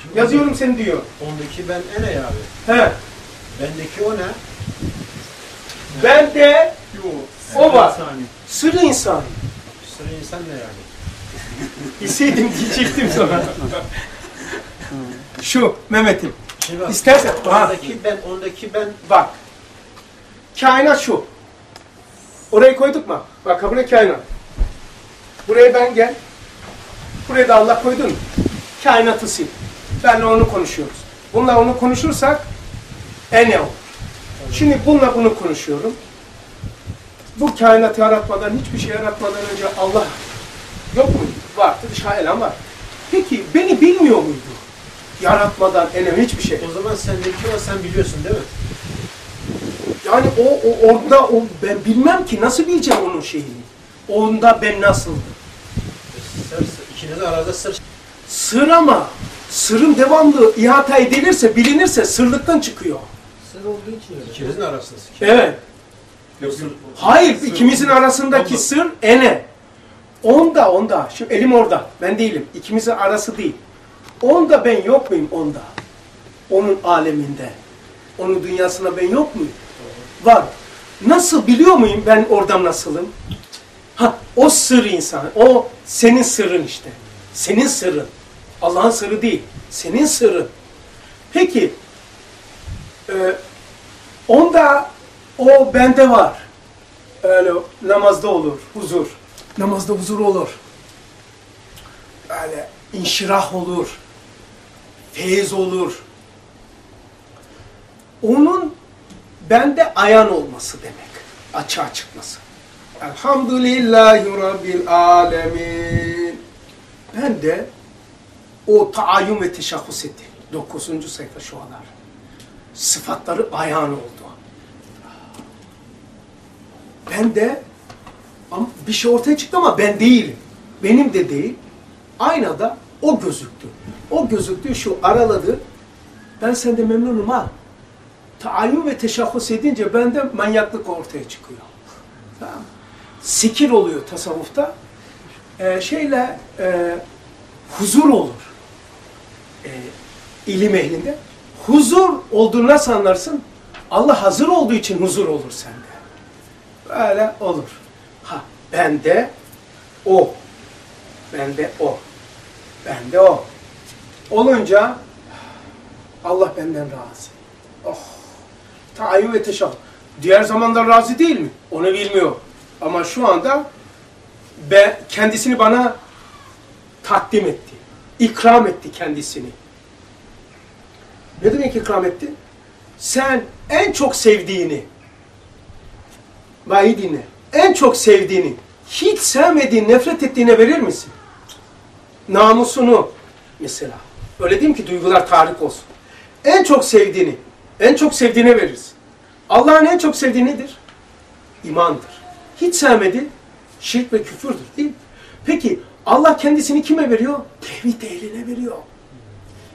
Şimdi Yazıyorum seni diyor. Ondaki ben ene abi. He. Bendeki o ne? Ben O var. sır insan. Sıra insan ne yani? Bilseydim diyecektim sana. Şu Mehmet'im. Şimdi bak, İstersen. Ha, ondaki ben, ondaki ben bak. Kainat şu. Orayı koyduk mu? Bak kabine kainat. Buraya ben gel. Buraya da Allah koydun mu? Kainatı sil. Benle onu konuşuyoruz. Bununla onu konuşursak ene olur. Şimdi bununla bunu konuşuyorum. Bu kainatı yaratmadan, hiçbir şey yaratmadan önce Allah yok muydu? Vardı, dışarı elem var. Peki beni bilmiyor muydu? Yaratmadan enem hiçbir şey. o zaman sendeki o sen biliyorsun değil mi? Yani o, o orada o ben bilmem ki nasıl bileceğim onun şeyini. Onda ben nasıldım? Sır, sır, arada sır. Sır ama sırın devamlı ihata edilirse, bilinirse sırlıktan çıkıyor. Sır olduğu için öyle. İkinizin arasında. Evet. Hayır, ikimizin arasındaki sır ene. Onda, onda. Şimdi elim orada. Ben değilim. İkimizin arası değil. Onda ben yok muyum onda? Onun aleminde. Onun dünyasına ben yok muyum? Var. Nasıl biliyor muyum ben oradan nasılım? Ha, o sır insan. O senin sırrın işte. Senin sırrın. Allah'ın sırrı değil. Senin sırrın. Peki, e, onda o bende var. Öyle namazda olur, huzur. Namazda huzur olur. Böyle inşirah olur. Feyiz olur. Onun bende ayan olması demek. Açığa çıkması. Elhamdülillahi Rabbil Alemin. Ben de o taayyum ve teşahhus etti. Dokuzuncu sayfa şu anlar. Sıfatları ayan oldu. ben de ama bir şey ortaya çıktı ama ben değilim. Benim de değil. Aynada o gözüktü. O gözüktü şu araladı. Ben sende memnunum ha. Taayyün ve teşahhus edince bende manyaklık ortaya çıkıyor. Tamam. Sikir oluyor tasavvufta. Ee, şeyle e, huzur olur. Ee, ilim ehlinde. Huzur olduğunu nasıl anlarsın? Allah hazır olduğu için huzur olur sende. Böyle olur. Bende o. Bende o. Bende o. Olunca Allah benden razı. Oh. Tayyün ve teşahhüs. Diğer zamanda razı değil mi? Onu bilmiyor. Ama şu anda ben, kendisini bana takdim etti. İkram etti kendisini. Ne demek ikram etti? Sen en çok sevdiğini, iyi dinle, en çok sevdiğini, hiç sevmediğin, nefret ettiğine verir misin? Namusunu mesela. Öyle diyeyim ki duygular tahrik olsun. En çok sevdiğini, en çok sevdiğine veririz. Allah'ın en çok sevdiği nedir? İmandır. Hiç sevmedi, şirk ve küfürdür değil mi? Peki Allah kendisini kime veriyor? Tevhid ehline veriyor.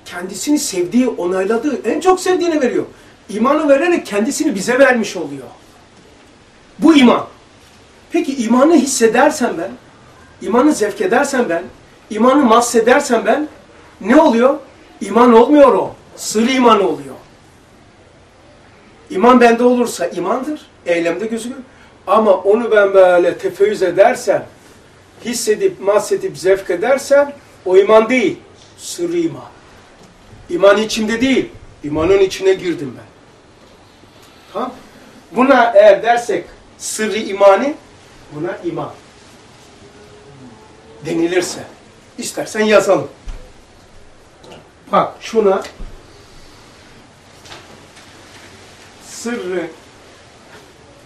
Kendisini sevdiği, onayladığı, en çok sevdiğine veriyor. İmanı vererek kendisini bize vermiş oluyor. Bu iman. Peki imanı hissedersen ben, imanı zevk edersen ben, imanı mahsedersen ben, ne oluyor? İman olmuyor o. Sır iman oluyor. İman bende olursa imandır, eylemde gözükür. Ama onu ben böyle tefeyyüz edersem, hissedip, mahsedip, zevk edersem, o iman değil, sır iman. İman içimde değil, imanın içine girdim ben. Tamam Buna eğer dersek sırrı imani, buna iman. Denilirse, istersen yazalım. Bak şuna sırrı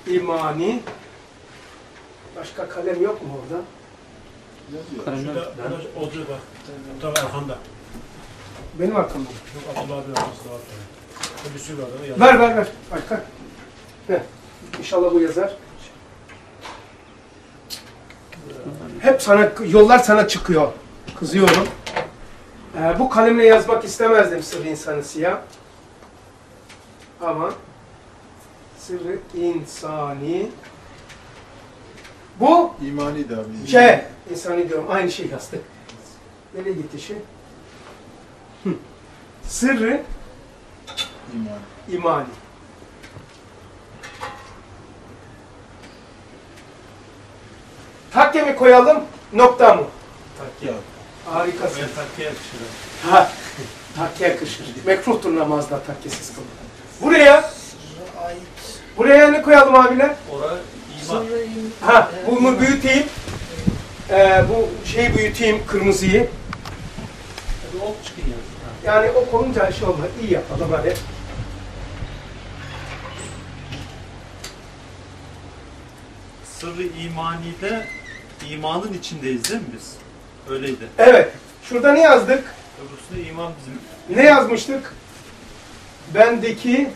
imani başka kalem yok mu orada? Kalemler. Şurada oldu bak. Tam arkanda. Benim arkamda. Yok Abdullah abi arkasında var. Bir sürü var. Ver ver ver. Başka. Heh. İnşallah bu yazar. Hep sana yollar sana çıkıyor. Kızıyorum. Ee, bu kalemle yazmak istemezdim sırrı insanı siyah. Ama sırrı insani bu İmani de abi. şey insani diyorum aynı şey yazdık. Nereye gitti şey? Hı. Sırrı İmani. imani. Takke mi koyalım, nokta mı? Takya. Harikasın. Ben takya yakışır. Ha, takke yakışır. Mekruhtur namazda takkesiz kılmak. Buraya, buraya ne koyalım abiler? Ora iman. Ha, bunu büyüteyim. Ee, bu şeyi büyüteyim, kırmızıyı. Hadi ok çıkın ya. Yani o konunca şey olma, iyi yapalım hadi. Sırrı imanide imanın içindeyiz değil mi biz? Öyleydi. Evet, şurada ne yazdık? Öbürsünde iman bizim. Ne yazmıştık? Bendeki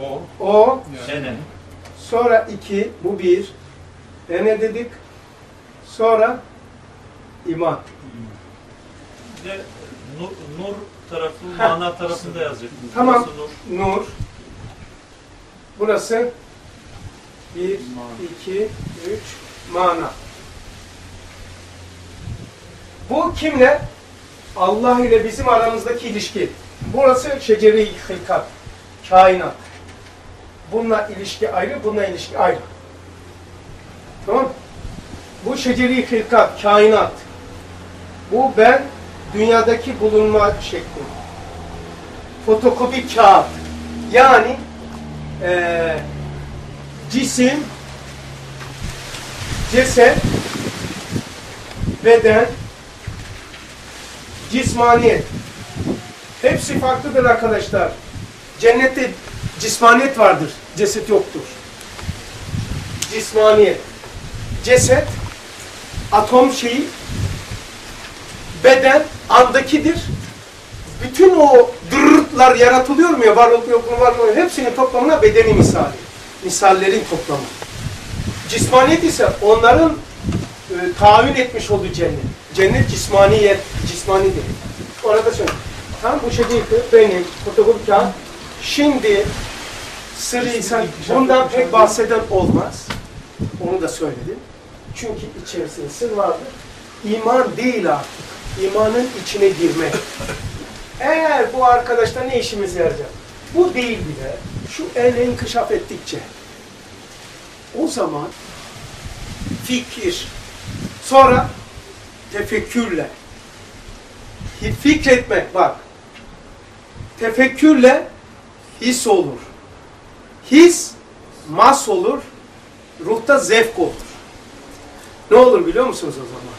O. o, Ene. sonra iki, bu bir. E ne dedik? Sonra iman. Bir de nur, nur tarafı, mana tarafında yazacak. Tamam. Burası nur. Nur. Burası bir, iki, üç, mana. Bu kimle? Allah ile bizim aramızdaki ilişki. Burası şeceri hilkat, kainat. Bununla ilişki ayrı, bununla ilişki ayrı. Tamam? Bu şeceri hilkat, kainat. Bu ben, dünyadaki bulunma şekli. Fotokopi kağıt. Yani eee cisim, ceset, beden, cismaniyet. Hepsi farklıdır arkadaşlar. Cennette cismaniyet vardır, ceset yoktur. Cismaniyet. Ceset, atom şeyi, beden andakidir. Bütün o dırırtlar yaratılıyor mu ya, varlık yokluğu varlığı hepsinin toplamına bedeni misali. Misallerin toplamı. Cismaniyet ise onların e, tahayyün etmiş olduğu cennet. Cennet cismaniyet, cismanidir. Orada söyle. Tam bu şekilde benim fotokopi kağıt. Şimdi sırrı insan bundan pek bahseden olmaz. Onu da söyledim. Çünkü içerisinde sır vardır. İman değil artık. İmanın içine girmek. Eğer bu arkadaşta ne işimize yarayacak? Bu değil bile. Şu el inkişaf ettikçe o zaman fikir sonra tefekkürle fikretmek bak tefekkürle his olur. His mas olur. Ruhta zevk olur. Ne olur biliyor musunuz o zaman?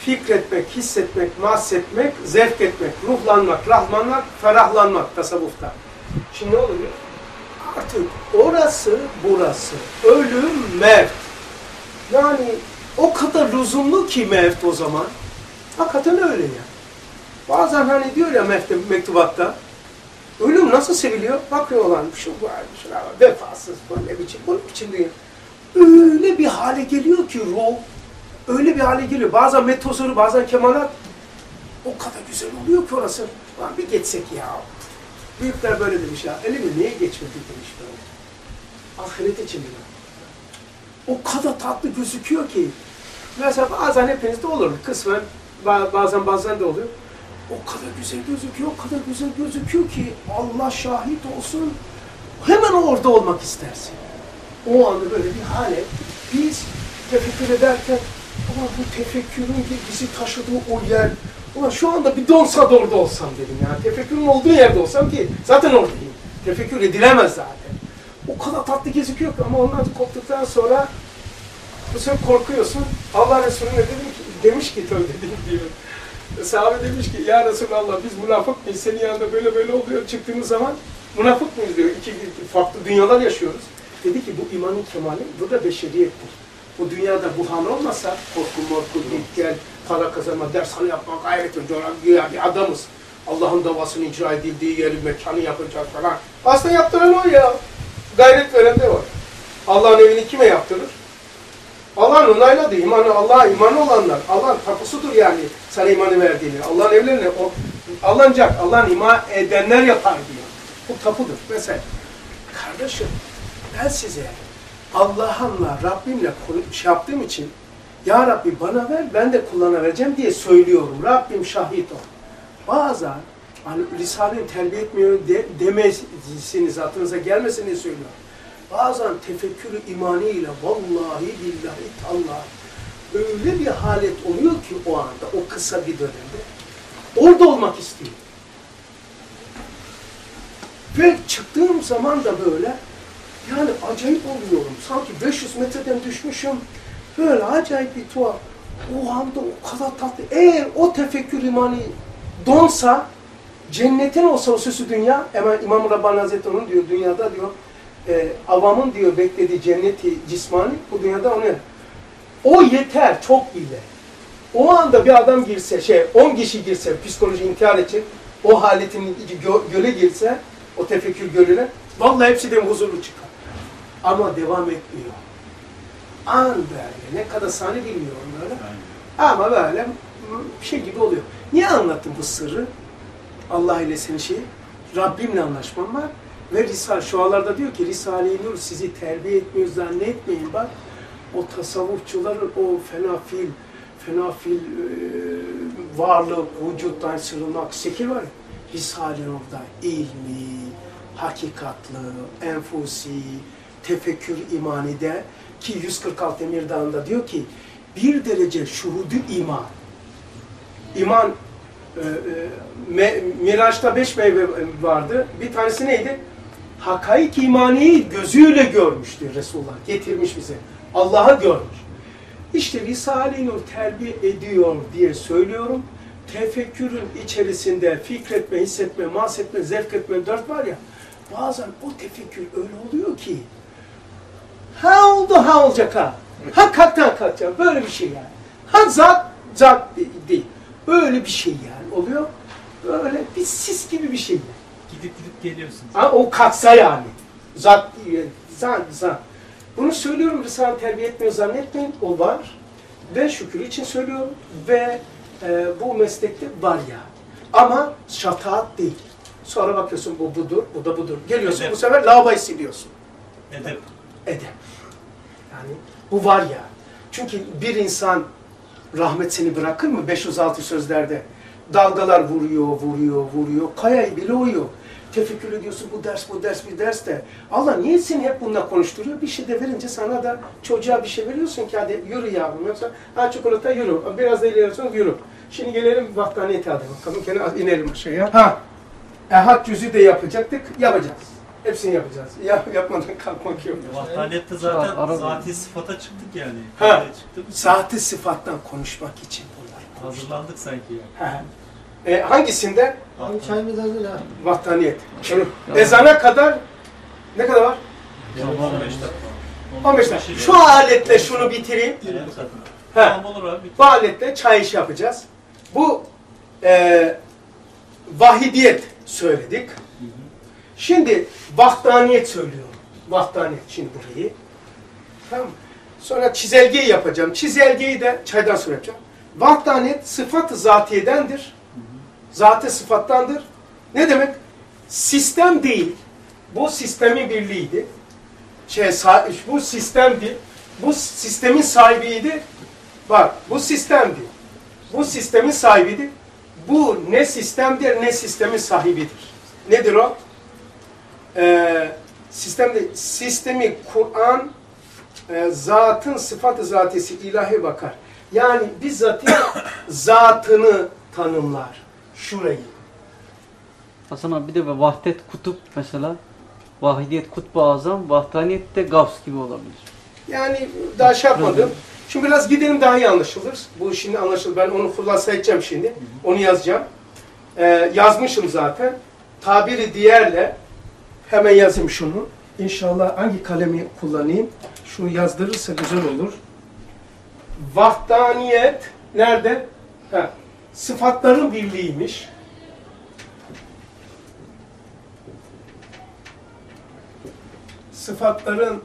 Fikretmek, hissetmek, mahsetmek, zevk etmek, ruhlanmak, rahmanmak, ferahlanmak tasavvufta. Şimdi ne oluyor? Artık orası burası. Ölüm, mevt. Yani o kadar lüzumlu ki mevt o zaman. Hakikaten öyle ya. Bazen hani diyor ya mektubatta, ölüm nasıl seviliyor? Bakıyorlar, şu var, şu var, vefasız, böyle biçim, bu biçim diyor. Öyle bir hale geliyor ki ruh, öyle bir hale geliyor. Bazen metozori, bazen kemalat, o kadar güzel oluyor ki orası. Lan bir geçsek ya. Büyükler böyle demiş ya, elimi niye geçmedik demiş böyle. Ahiret için diyor. O kadar tatlı gözüküyor ki. Mesela bazen hepinizde olur, kısmen, ba- bazen bazen de oluyor. O kadar güzel gözüküyor, o kadar güzel gözüküyor ki Allah şahit olsun. Hemen orada olmak istersin. O anda böyle bir hale biz tefekkür ederken ama bu tefekkürün bizi taşıdığı o yer Ulan şu anda bir donsa da orada olsam dedim yani. Tefekkürün olduğu yerde olsam ki zaten oradayım. Tefekkür edilemez zaten. O kadar tatlı gözüküyor ki ama ondan koptuktan sonra bu sefer korkuyorsun. Allah Resulüne dedim ki, demiş ki tabii dedim diyor. Sahabe demiş ki ya Resulallah biz münafık mıyız? Senin yanında böyle böyle oluyor çıktığımız zaman münafık mıyız diyor. İki farklı dünyalar yaşıyoruz. Dedi ki bu imanın kemali bu da beşeriyettir. Bu dünyada bu hal olmasa korku morku, git gel, para kazanma, dershane yapma, gayret ediyor. Güya bir adamız. Allah'ın davasının icra edildiği yeri, mekanı yapacağız falan. Aslında yaptıran o ya. Gayret veren de var. Allah'ın evini kime yaptırır? Allah'ın onayladı. İmanı, Allah'a imanı olanlar. Allah'ın tapusudur yani sana imanı verdiğini. Allah'ın evlerine o ancak Allah'ın iman edenler yapar diyor. Bu tapudur. Mesela kardeşim ben size Allah'ımla, Rabbimle şey yaptığım için Ya Rabbi bana ver, ben de kullanavereceğim diye söylüyorum. Rabbim şahit ol. Bazen hani lisanın terbiye etmiyor de, demezsiniz, aklınıza gelmesin diye söylüyorum. Bazen tefekkürü imaniyle vallahi billahi tallah öyle bir halet oluyor ki o anda, o kısa bir dönemde. Orada olmak istiyor. Ve çıktığım zaman da böyle yani acayip oluyorum. Sanki 500 metreden düşmüşüm. Böyle acayip bir tuhaf. O anda o kadar tatlı. Eğer o tefekkür imani donsa, cennetin olsa o süsü dünya, hemen İmam Rabbani Hazretleri onun diyor, dünyada diyor, e, avamın diyor beklediği cenneti cismani, bu dünyada onu o yeter, çok bile. O anda bir adam girse, şey 10 kişi girse, psikoloji intihar edecek, o haletin gö- göle girse, o tefekkür gölüne, vallahi hepsi de huzurlu çıkar. Ama devam etmiyor. An böyle, ne kadar saniye bilmiyorum böyle. Ama böyle bir şey gibi oluyor. Niye anlattım bu sırrı? Allah ile senin şeyi. Rabbimle anlaşmam var. Ve Risale, şualarda diyor ki Risale-i Nur sizi terbiye etmiyor zannetmeyin bak. O tasavvufçuların o fenafil, fenafil e, varlık, vücuttan sırılmak, sekir var ya. Risale-i Nur'da ilmi, hakikatlı, enfusi, tefekkür imanide ki 146 Emir Dağı'nda diyor ki bir derece şuhudu iman. İman e, e, me, Miraç'ta beş meyve vardı. Bir tanesi neydi? Hakaik imaniyi gözüyle görmüştü Resulullah. Getirmiş bize. Allah'a görmüş. İşte Risale-i Nur terbiye ediyor diye söylüyorum. Tefekkürün içerisinde fikretme, hissetme, mahsetme, zevk etme dört var ya. Bazen o tefekkür öyle oluyor ki ha oldu ha olacak ha. Hakikaten kalkacak. Böyle bir şey yani. Ha zat, zat değil. Böyle bir şey yani oluyor. Böyle bir sis gibi bir şey. Gidip gidip geliyorsunuz. Ha, o katsa yani. Zat, zat, zat. Bunu söylüyorum Risale terbiye etmiyor zannetmeyin. O var. Ben şükür için söylüyorum ve e, bu meslekte var ya. Ama şataat değil. Sonra bakıyorsun bu budur, bu da budur. Geliyorsun Evet. bu sefer lavabayı siliyorsun. Edep. Edep. Yani bu var ya. Çünkü bir insan rahmet seni bırakır mı 506 sözlerde? Dalgalar vuruyor, vuruyor, vuruyor. Kayayı bile uyuyor. Tefekkür ediyorsun bu ders, bu ders, bir ders de. Allah niye seni hep bununla konuşturuyor? Bir şey de verince sana da çocuğa bir şey veriyorsun ki hadi yürü yavrum. Yoksa ha çikolata yürü. Biraz da ilerliyorsun yürü. Şimdi gelelim vaktaniyete hadi bakalım. Gene inelim aşağıya. Ha. Ehad cüzü de yapacaktık. Yapacağız. Hepsini yapacağız. Ya, yapmadan kalkmak yok. Vahdaniyette zaten Ara- zati sıfata çıktık yani. Ha. Çıktık. Zat-ı sıfattan konuşmak için bunlar. Hazırlandık sanki yani. Ha. E, hangisinde? Abi çayımız hazır ha. Vattaniyet. Şunu, ezana kadar ne kadar var? 15 dakika. 15 dakika. Şu aletle şunu bitireyim. Evet. Ha. Tamam olur abi. Bu aletle çay işi yapacağız. Bu e, vahidiyet söyledik. Şimdi vahdaniyet söylüyorum. Vahdaniyet şimdi burayı. Tamam? Sonra çizelgeyi yapacağım. Çizelgeyi de çaydan sonra yapacağım. Vahdaniyet sıfat-ı zatiyedendir. Zatı sıfattandır. Ne demek? Sistem değil. Bu sistemin birliğiydi. Şey, bu sistemdi. Bu sistemin sahibiydi. Bak bu sistemdi. Bu sistemin sahibiydi. Bu ne sistemdir ne sistemin sahibidir. Nedir o? Ee, sistemde sistemi Kur'an e, zatın sıfatı zatisi ilahi bakar. Yani bizzat zatını tanımlar. Şurayı. Hasan abi bir de vahdet kutup mesela. Vahidiyet kutbu azam, vahdaniyet de gavs gibi olabilir. Yani daha şey yapmadım. Şimdi biraz gidelim daha iyi anlaşılır. Bu şimdi anlaşılır. Ben onu kullansa edeceğim şimdi. Onu yazacağım. Ee, yazmışım zaten. Tabiri diğerle hemen yazayım şunu. İnşallah hangi kalemi kullanayım? Şunu yazdırırsa güzel olur. Vahdaniyet nerede? Ha, sıfatların birliğiymiş. Sıfatların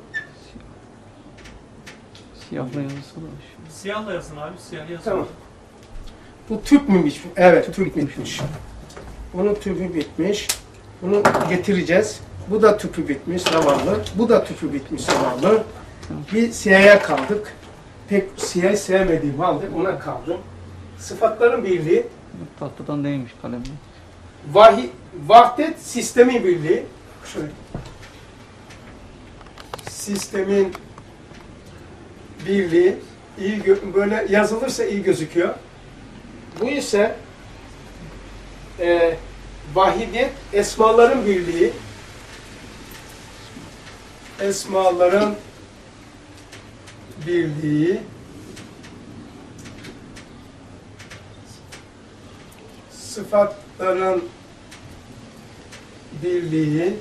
Siyahla şu. Siyahla yazın abi. Siyah yazın. Tamam. Bu tüp müymüş? Evet, tüp bitmiş. Bunun tüpü bitmiş. Bunu getireceğiz. Bu da tüpü bitmiş zavallı. Bu da tüpü bitmiş zavallı. Bir siyaya kaldık. Pek siyah sevmediğim halde ona kaldım. Sıfatların birliği, Tahtadan değmiş kalemle. vahi, vahdet sistemi birliği. Şöyle. Sistemin birliği iyi böyle yazılırsa iyi gözüküyor. Bu ise e, vahidiyet esmaların birliği. Esmaların birliği. Sıfatların birliği.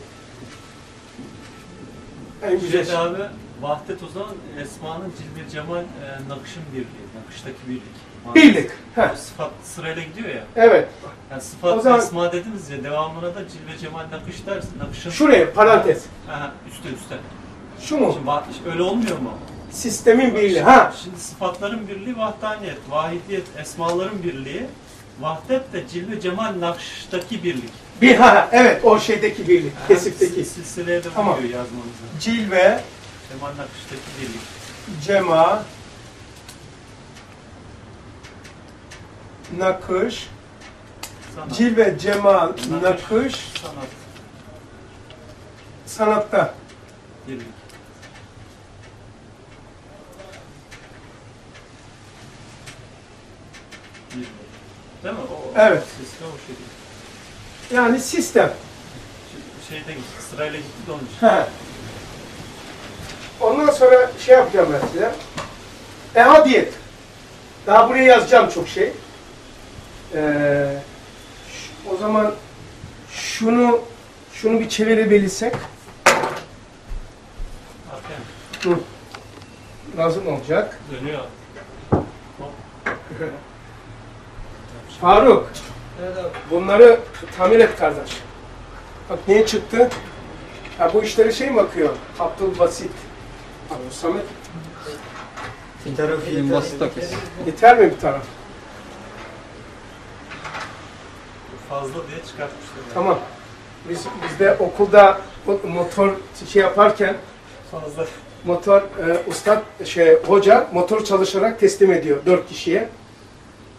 En güzel. Ücret abi, Vahdet o zaman Esma'nın cilve cemal e, nakışın birliği, nakıştaki birlik. Birlik. Heh, O sıfat sırayla gidiyor ya. evet. Yani sıfat O zaman- Esma dediniz ya, devamına da cilve cemal nakış dersin. Nakışın... Şuraya parantez. Aha, üstte üstte. Şu mu? Şimdi öyle olmuyor mu? Sistemin birliği. Ha. Şimdi sıfatların birliği vahdaniyet, vahidiyet, esmaların birliği. Vahdet de cilve cemal nakıştaki birlik. Bir ha evet o şeydeki birlik. Yani Kesikteki. sil- Silsileye de Tamam. vuruyor yazmanıza. Cilve, Cemal nakıştaki birlik. cema, nakış, Sanat. cilve, cema, nakış, Sanat. sanatta. Birlik. Değil mi? O, Evet. Sistem o şekilde. Yani sistem. Şey- Şeyde gitti, sırayla gitti de onun için. Ha. Ondan sonra şey yapacağım ben size. Ehadiyet. Daha buraya yazacağım çok şey. Ee, o zaman şunu şunu bir çevirebilirsek Arkaya lazım olacak. dönüyor. Faruk, Evet abi. bunları tamir et kardeş. Bak niye çıktı? Ha, bu işleri şey mi bakıyor? Abdülbasit. Abdülsamet. Bir tarafı Film yeter, basit bir tarafı- Yeter mi bir taraf? Fazla diye çıkartmışlar. yani. Tamam. Biz, biz de okulda motor şey yaparken Fazla. motor e, ustad şey hoca motor çalışarak teslim ediyor dört kişiye.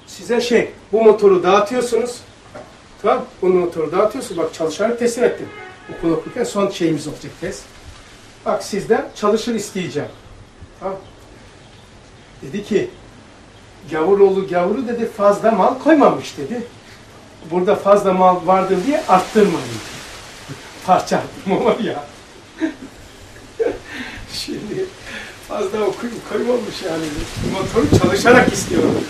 Size şey bu motoru dağıtıyorsunuz. Tamam bu motoru dağıtıyorsunuz. Bak çalışarak teslim ettim. Okul okurken son şeyimiz olacak test. Bak sizden çalışır isteyeceğim. Tamam. Dedi ki Gavuroğlu gavuru dedi fazla mal koymamış dedi. Burada fazla mal vardır diye arttırmayın. Parça arttırma var ya. Şimdi fazla okuyup koymamış yani. Motoru çalışarak istiyorum.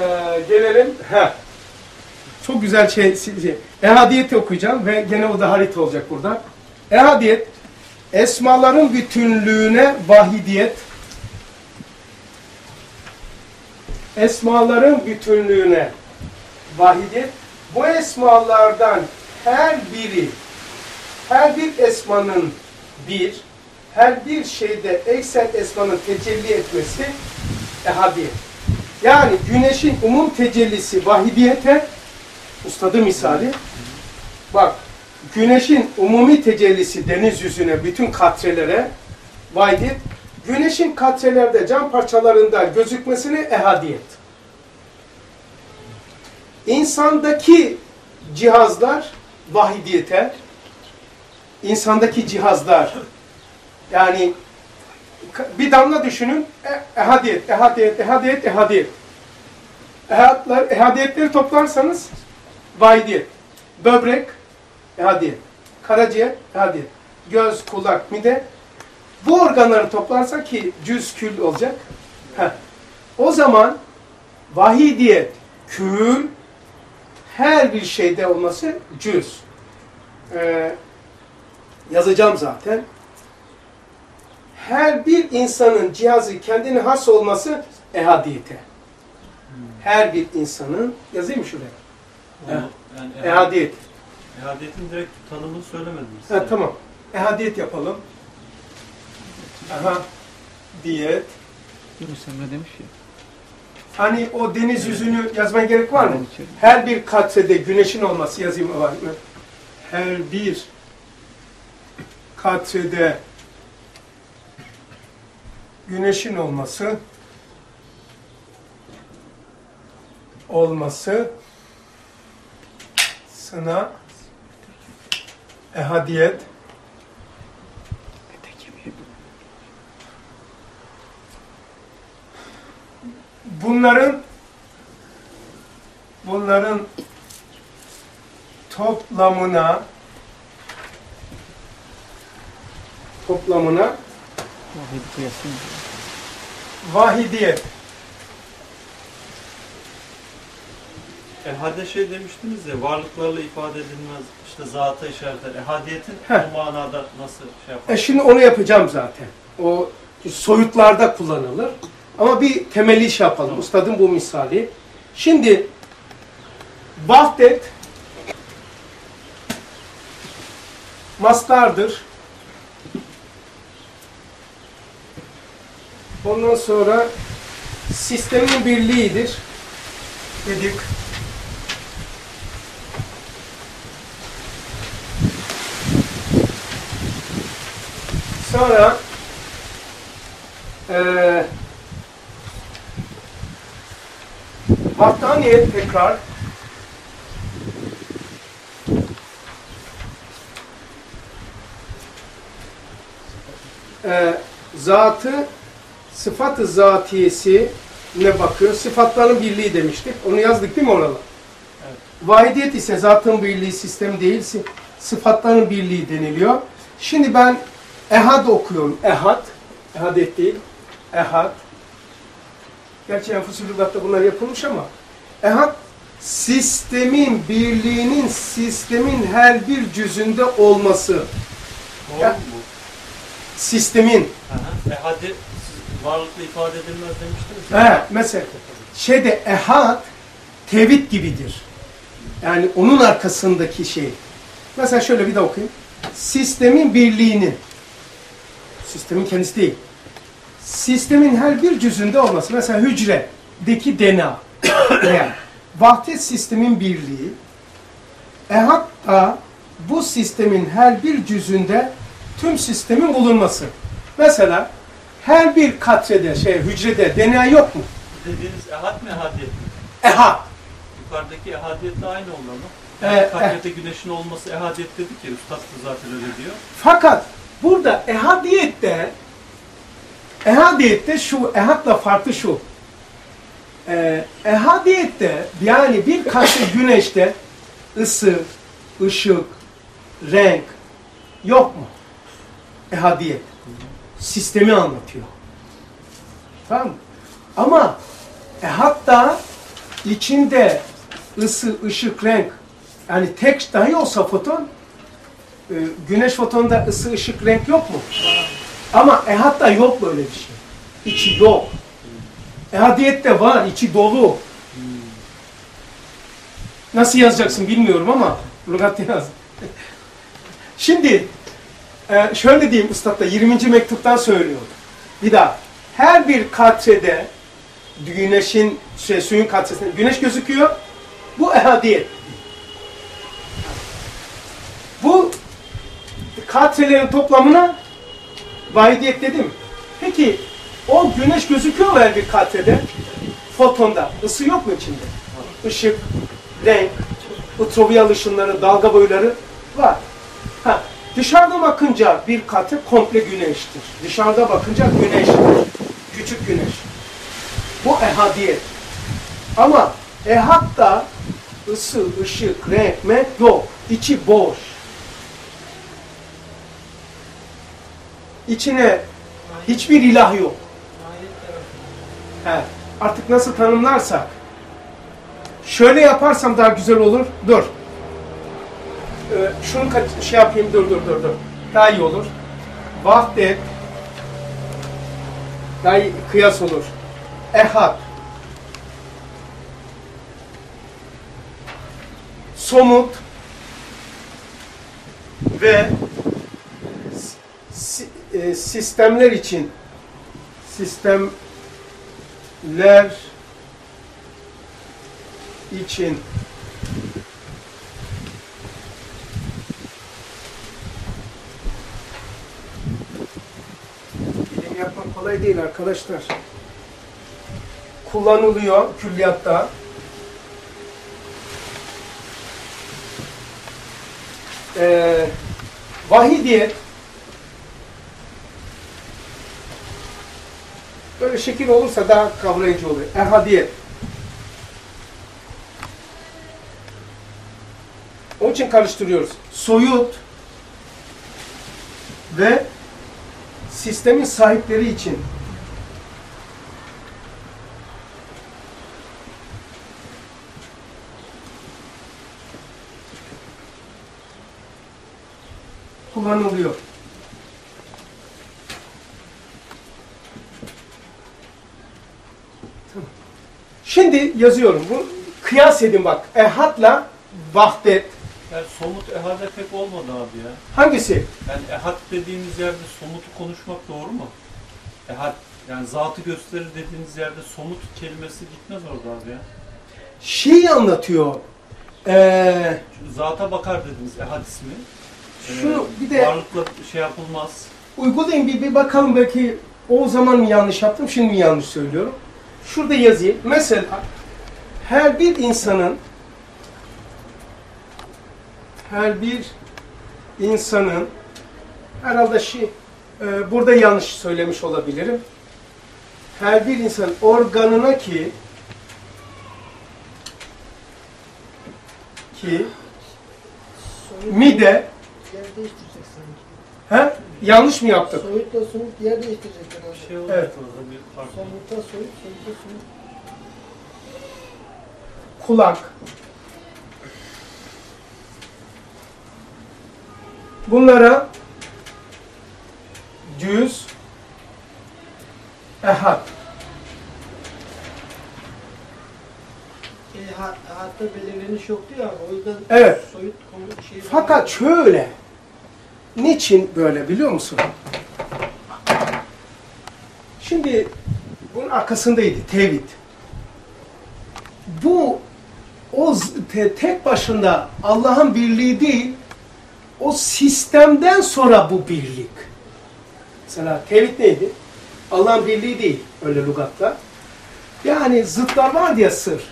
Eee, gelelim. Heh. Çok güzel şey, şey. Ehadiyeti okuyacağım ve gene o da harita olacak burada. Ehadiyet, esmaların bütünlüğüne vahidiyet, esmaların bütünlüğüne vahidiyet, bu esmalardan her biri her bir esmanın bir, her bir şeyde eksen esmanın tecelli etmesi ehadiyet. Yani güneşin umum tecellisi vahidiyete, ustadı misali, bak güneşin umumi tecellisi deniz yüzüne, bütün katrelere vahidiyet, güneşin katrelerde, cam parçalarında gözükmesine ehadiyet. İnsandaki cihazlar vahidiyete, insandaki cihazlar yani bir damla düşünün e- ehadiyet, ehadiyet, ehadiyet, ehadiyet. Ehadlar, ehadiyetleri toplarsanız vahidiyet. Böbrek, ehadiyet. Karaciğer, ehadiyet. Göz, kulak, mide. Bu organları toplarsak ki cüz kül olacak. Heh. O zaman vahidiyet, kül, her bir şeyde olması cüz. Ee, yazacağım zaten. Her bir insanın cihazı kendine has olması ehadiyete. Her bir insanın, yazayım mı şuraya? Yani Ehadiyet. ehadiyetin direkt tanımını. Ha, tamam. Ehadiyet yapalım. Aha. Diyet. Yunus Emre demiş ya. Hani o deniz yüzünü yazmaya gerek var mı? Her bir katrede güneşin olması yazayım var mı? Her bir katrede güneşin olması olması sına ehadiyet bunların bunların toplamına toplamına vahidiyet Ehade şey demiştiniz ya, varlıklarla ifade edilmez, işte zata işaret eder. Ehadiyetin Heh. bu manada nasıl şey yapar? E şimdi onu yapacağım zaten. O soyutlarda kullanılır. Ama bir temeli iş yapalım. Ustadın bu misali. Şimdi vahdet mastardır. Ondan sonra sistemin birliğidir. Dedik. Sonra eee Vahdaniyet tekrar eee zatı sıfatı zatiyesi ne bakıyor? Sıfatların birliği demiştik. Onu yazdık değil mi orada? Evet. Vahidiyet ise zatın birliği sistem değilse sıfatların birliği deniliyor. Şimdi ben ehad okuyorum. Ehad. Ehadiyet değil. Ehad. Gerçi enfüsül lügatta bunlar yapılmış ama ehad sistemin birliğinin sistemin her bir cüzünde olması. Doğru Ya- mu bu? Sistemin. Aha. Ehadi siz varlıkla ifade edilmez demiştiniz ya. He, mesela şeyde ehad tevhid gibidir. Yani onun arkasındaki şey. Mesela şöyle bir de okuyayım. Sistemin birliğinin, sistemin kendisi değil, sistemin her bir cüzünde olması. Mesela hücredeki DNA, yani vahdet sistemin birliği, e hatta bu sistemin her bir cüzünde tüm sistemin bulunması. Mesela her bir katrede, şey hücrede DNA yok mu? Dediğiniz ehad mi ehadiyet mi? Ehad. Yukarıdaki ehadiyetle aynı olmalı? Ee, Yani katrede güneşin olması ehadiyet dedik ya, Üstad da zaten öyle diyor. Fakat burada ehadiyette ehadiyette şu ehadla farklı şu. Ee, ehadiyette yani bir katre güneşte ısı, ışık, renk yok mu? Ehadiyet. Sistemi anlatıyor. Tamam? Ama ehatta içinde ısı, ışık, renk yani tek dahi olsa foton e, güneş fotonunda ısı, ışık, renk yok mu? Ama ehatta yok böyle bir şey. İçi yok. Ehadiyette var, içi dolu. Nasıl yazacaksın bilmiyorum ama lügatte yaz. Şimdi e, şöyle diyeyim Üstad da 20. mektuptan söylüyor. Bir daha. Her bir katrede güneşin, şey, suyun katresinde güneş gözüküyor. Bu ehadiyet. Bu katrelerin toplamına vahidiyet dedim. Peki o güneş gözüküyor mu her bir katrede? Fotonda. Isı yok mu içinde? Işık, renk, ultraviyol ışınları, dalga boyları var. Ha, dışarıda bakınca bir katre komple güneştir. Dışarıda bakınca güneştir. Küçük güneş. Bu ehadiyet. Ama ehatta ısı, ışık, renk, menk yok. İçi boş. İçine hiçbir ilah yok. He, artık nasıl tanımlarsak. Şöyle yaparsam daha güzel olur. Dur. Ee, şunu kaç- şey yapayım. Dur dur dur dur. Daha iyi olur. Vahdet. Daha iyi kıyas olur. Ehad. Somut. Ve e, sistemler için sistemler için bilim yapmak kolay değil arkadaşlar. Kullanılıyor külliyatta. Ee, vahidiyet böyle şekil olursa daha kavrayıcı oluyor. Ehadiyet. Onun için karıştırıyoruz. Soyut ve sistemin sahipleri için kullanılıyor. Şimdi yazıyorum. Bu kıyas edin bak. Ehadla vahdet. Yani somut ehade pek olmadı abi ya. Hangisi? Yani ehad dediğimiz yerde somutu konuşmak doğru mu? Ehad yani zatı gösterir dediğiniz yerde somut kelimesi gitmez orada abi ya. Şeyi anlatıyor. Ee, Çünkü zata bakar dediniz ehad ismi. Ee, Şu bir de- Varlıkla şey yapılmaz. uygulayın bir, bir bakalım belki o zaman mı yanlış yaptım, şimdi mi yanlış söylüyorum. Şurada yazayım. Mesela her bir insanın her bir insanın herhalde şey e, burada yanlış söylemiş olabilirim. Her bir insan organına ki ki mide. He? yanlış mı yaptık? Soyutla somut yer değiştirecek herhalde. Şey Evet. orada bir fark. Somutta soyut, soyutta somut. kulak. Bunlara cüz, ehad. Ehad eha, ehatta belirleniş yoktu ya o yüzden Evet. soyut konu şey Fakat şöyle, niçin böyle biliyor musun? Şimdi bunun arkasındaydı tevhid. Bu o te- tek başında Allah'ın birliği değil, o sistemden sonra bu birlik. Mesela tevhid neydi? Allah'ın birliği değil öyle lügatta. Yani zıtlar var ya sır.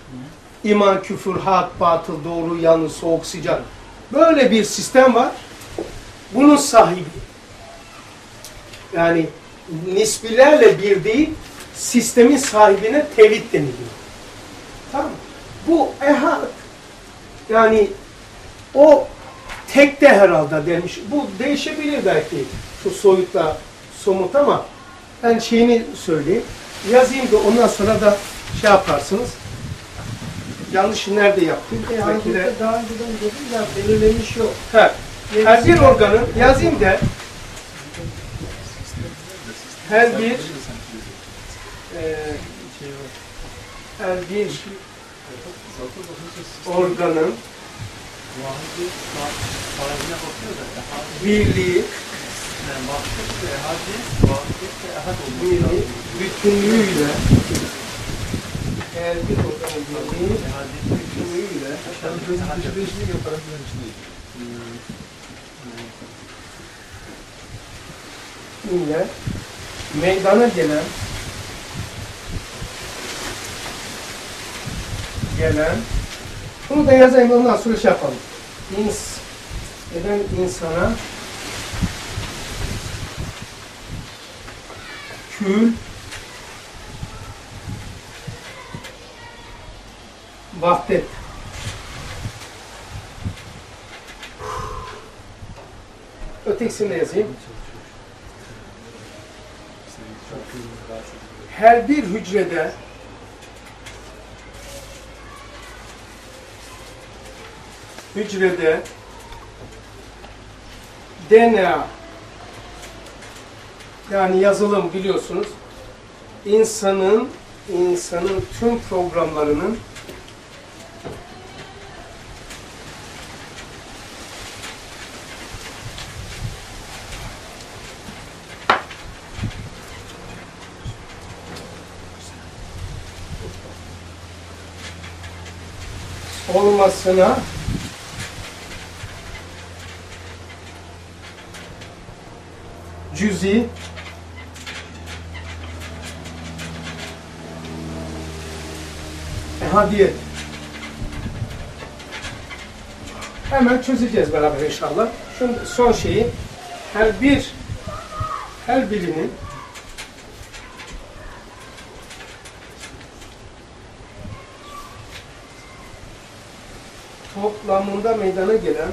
İman, küfür, hak, batıl, doğru, yanlış, soğuk, sıcak. Böyle bir sistem var. Bunun sahibi. Yani nisbilerle bir değil, sistemin sahibine tevhid deniliyor. Tamam mı? Bu ehad. Yani o tekte herhalde demiş. Bu değişebilir belki şu soyutla somut ama ben şeyini söyleyeyim. Yazayım da ondan sonra da şey yaparsınız. Yanlışı nerede yaptım? Belki de daha önceden dedim ya belirlenmiş yok. He. Her bir organın yazayım da her bir e, her bir organın birliği, birliği bütünlüğüyle her bir organın birliği bütünlüğüyle ile meydana gelen gelen bunu da yazayım ondan sonra şey yapalım. İns, neden insana kül vahdet Ötekisini de yazayım. Her bir hücrede hücrede DNA yani yazılım biliyorsunuz insanın insanın tüm programlarının olmasına cüzi ehadiyet hemen çözeceğiz beraber inşallah. Şimdi son şeyi her bir her birinin toplamında meydana gelen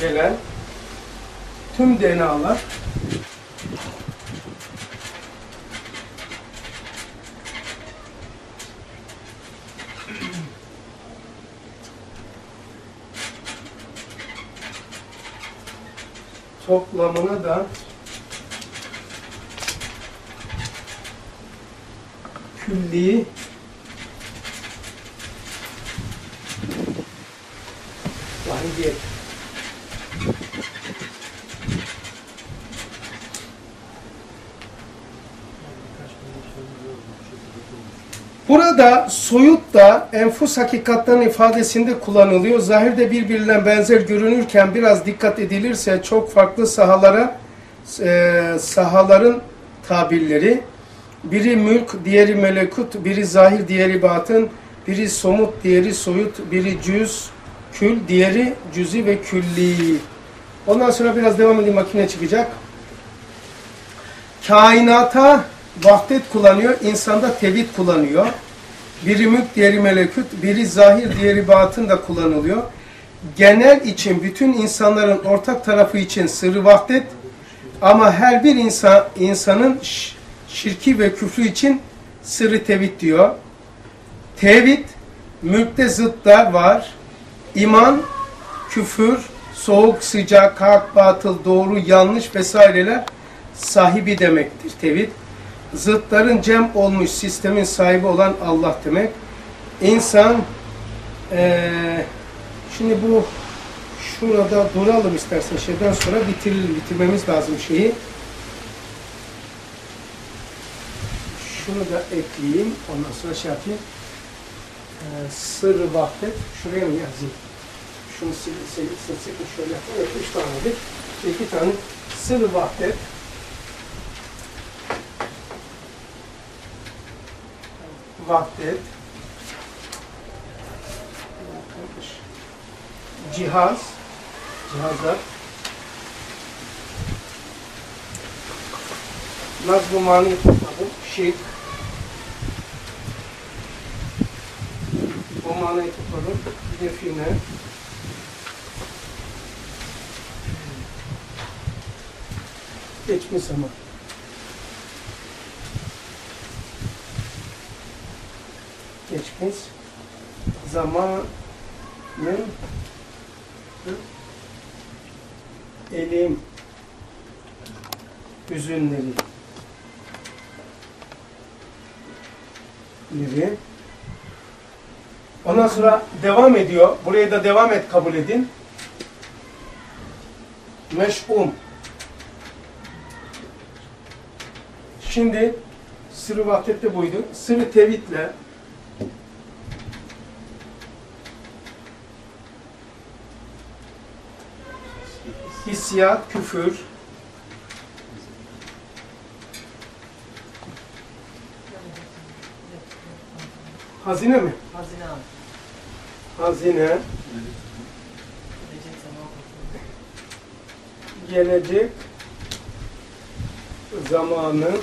gelen tüm DNA'lar toplamına da külli vahidiyet Burada soyut da enfus hakikatların ifadesinde kullanılıyor. Zahirde birbirine benzer görünürken biraz dikkat edilirse çok farklı sahalara e, sahaların tabirleri biri mülk, diğeri melekut, biri zahir, diğeri batın, biri somut, diğeri soyut, biri cüz, kül, diğeri cüzi ve külli. Ondan sonra biraz devam edeyim makine çıkacak. Kainata vahdet kullanıyor, insanda tevhid kullanıyor. Biri mülk, diğeri melekut, biri zahir, diğeri batın da kullanılıyor. Genel için bütün insanların ortak tarafı için sırrı vahdet ama her bir insan insanın şirki ve küfrü için sırrı tevhid diyor. Tevhid, mülkte zıtlar var. İman, küfür, soğuk, sıcak, hak, batıl, doğru, yanlış vesaireler sahibi demektir tevhid. Zıtların cem olmuş sistemin sahibi olan Allah demek. İnsan eee, şimdi bu şurada duralım istersen şeyden sonra bitirelim, bitirmemiz lazım şeyi. Şunu da ekleyeyim, ondan sonra şey yapayım. Ee, sırrı vahdet, şuraya mı yazayım? Şunu sil, sil, sil, sil, şöyle yapayım. Üç tanedir. İki tane sırrı vahdet. Vahdet. Cihaz. Cihazlar. Nazm-ı Mani'yi topladım. Şirk. O manayı topladım. Define. Geçmiş zaman. Geçmiş zamanın elim hüzünleri leri Ondan sonra devam ediyor. Buraya da devam et kabul edin. Meş'um. Şimdi sırrı vahdette buydu. Sırrı tevhidle hissiyat, küfür, hazine mi? Hazine abi. Hazine, Gelecek zaman gelecek zamanın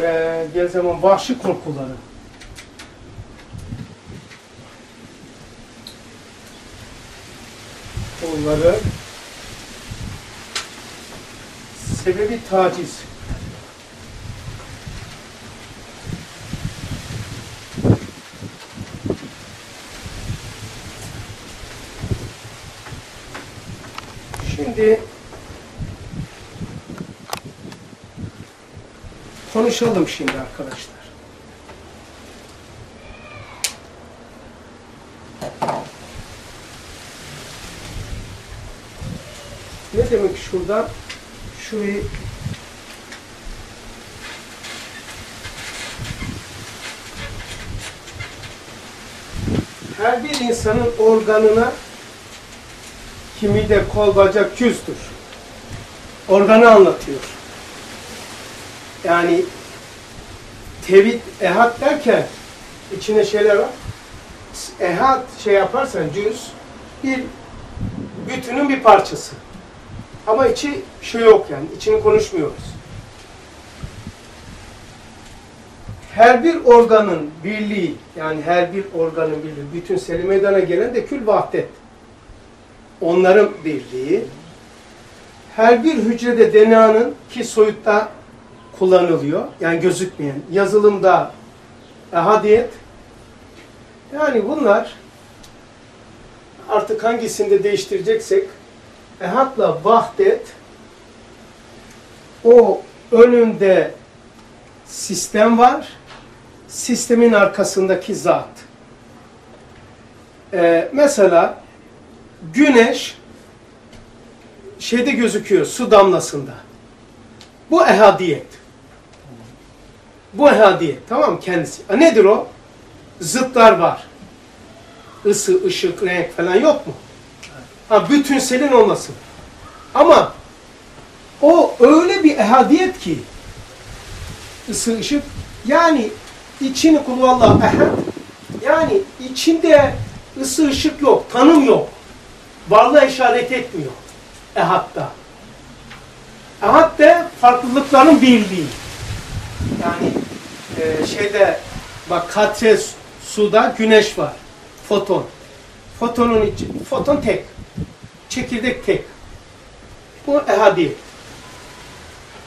ve gel zaman vahşi korkuları. Onları sebebi taciz. Şimdi konuşalım şimdi arkadaşlar. Ne demek şurada? Şurayı her bir insanın organına kimi de kol bacak cüzdür. Organı anlatıyor. Yani tevhid ehad derken içine şeyler var. Ehad şey yaparsan cüz bir bütünün bir parçası. Ama içi şey yok yani. içini konuşmuyoruz. Her bir organın birliği yani her bir organın birliği bütün selim meydana gelen de kül vahdet onların birliği, her bir hücrede DNA'nın ki soyutta kullanılıyor, yani gözükmeyen, yazılımda ehadiyet, yani bunlar artık hangisinde değiştireceksek, ehadla vahdet, o önünde sistem var, sistemin arkasındaki zat. Ee, mesela güneş şeyde gözüküyor su damlasında. Bu ehadiyet. Bu ehadiyet. Tamam mı kendisi? A, nedir o? Zıtlar var. Isı, ışık, renk falan yok mu? Ha, bütünselin olması. Ama o öyle bir ehadiyet ki ısı, ışık yani içini kulvallah ehad yani içinde ısı, ışık yok, tanım yok varlığa işaret etmiyor ehatta. Ehad de farklılıkların birliği. Yani e, şeyde bak katre suda güneş var. Foton. Fotonun içi, foton tek. Çekirdek tek. Bu ehadi.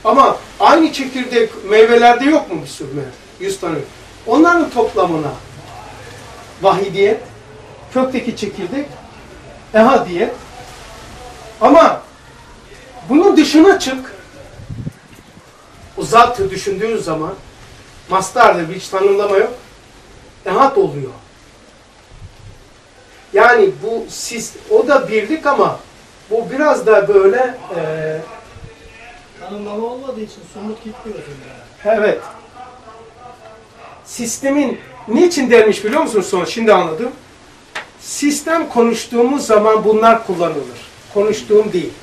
Ama aynı çekirdek meyvelerde yok mu bir sürü meyve? Yüz tane. Onların toplamına vahidiyet, kökteki çekirdek ehadiyet. Ama bunun dışına çık. O zatı düşündüğün zaman mastardır, bir hiç tanımlama yok. Ehad oluyor. Yani bu siz, o da birlik ama bu biraz da böyle eee Tanımlama olmadığı için somut gitmiyorsun yani. Evet. Sistemin niçin dermiş biliyor musun son? Şimdi anladım. Sistem konuştuğumuz zaman bunlar kullanılır. Konuştuğum değil.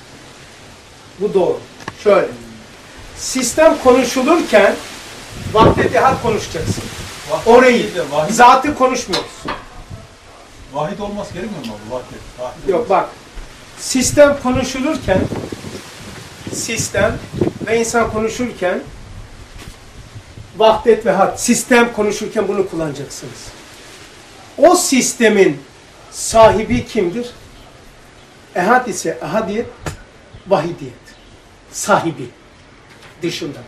Bu doğru. Şöyle. Sistem konuşulurken vahdet konuşacaksın. Vahdet Orayı. Zatı konuşmuyoruz. Vahid olması gerekmiyor mu abi? Vahdet. vahid Yok bak. Sistem konuşulurken sistem ve insan konuşurken vahdet ve had. Sistem konuşurken bunu kullanacaksınız. O sistemin sahibi kimdir? Ehad ise ehadiyet, vahidiyet. Sahibi. Dışında.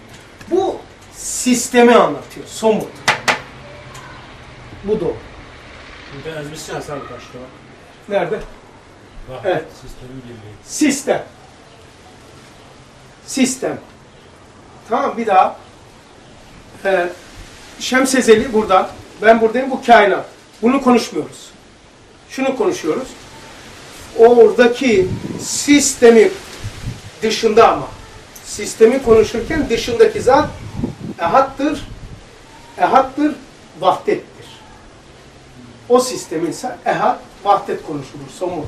Bu sistemi anlatıyor. Somut. Bu doğru. De ezmişsin Hasan. Nerede? Vahdet Evet. sistemin birliği. Sistem. Sistem. Tamam bir daha. Ee, Şemsezeli burada. Ben buradayım. Bu kainat. Bunu konuşmuyoruz. Şunu konuşuyoruz. Oradaki sistemi dışında ama. Sistemi konuşurken dışındaki zat ehattır. Ehattır, vahdettir. O sistemin ise ehad, vahdet konuşulur, somut.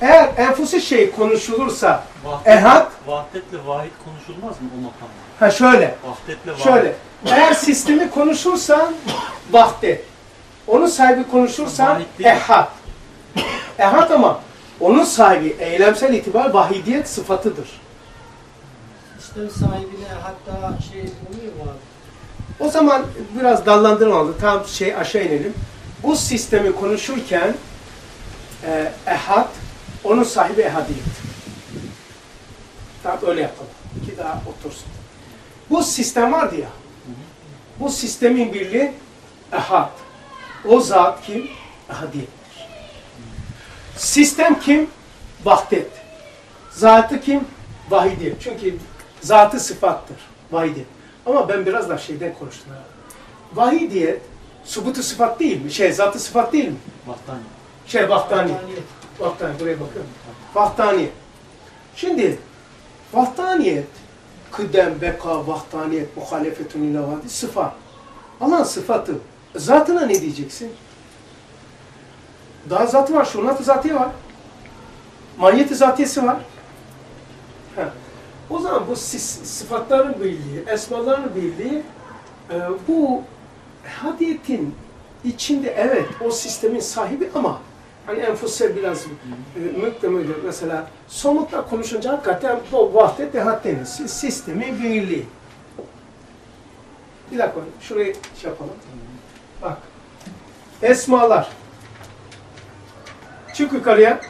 Eğer enfusi şey konuşulursa Vahdet, ehad, Vahdetle vahid konuşulmaz mı o makamda? ha şöyle, Vahdetle vahid. şöyle. Eğer sistemi konuşursan vahdet. Onun sahibi konuşursan ehad. Ehad ama onun sahibi eylemsel itibar vahidiyet sıfatıdır. Sistem sahibine hatta şey oluyor mu abi? O zaman biraz dallandırmalı. Tam şey aşağı inelim. Bu sistemi konuşurken e, ehad, onun sahibi ehadiyet. Tamam öyle yapalım. İki daha otursun. Bu sistem vardı ya. Bu sistemin birliği ehad. O zat kim? Ehadiyettir. Sistem kim? Vahdet. Zatı kim? Vahidiyet. Çünkü zatı sıfattır. Vahidiyet. Ama ben biraz da şeyden konuştum. Vahidiyet, subutu sıfat değil mi? Şey, zatı sıfat değil mi? Vahdani. Şey, vahdani. Vahdani, buraya bakın. Vahdaniyet. Şimdi, vahdaniyet, kıdem, beka, vahdaniyet, muhalefetun ilavadi, sıfat. Allah'ın sıfatı. Zatına ne diyeceksin? Daha zatı var, şunat zatı var. Mahiyeti zatiyesi var. Ha. O zaman bu sıfatların birliği, esmaların birliği, e, bu hadiyetin içinde evet o sistemin sahibi ama hani enfusse biraz e, mükemmel mesela somutla konuşunca hakikaten bu vahdet ehad denir. Si- Sistemin birliği. Bir dakika şurayı şey yapalım. Bak. Esmalar. Çık yukarıya.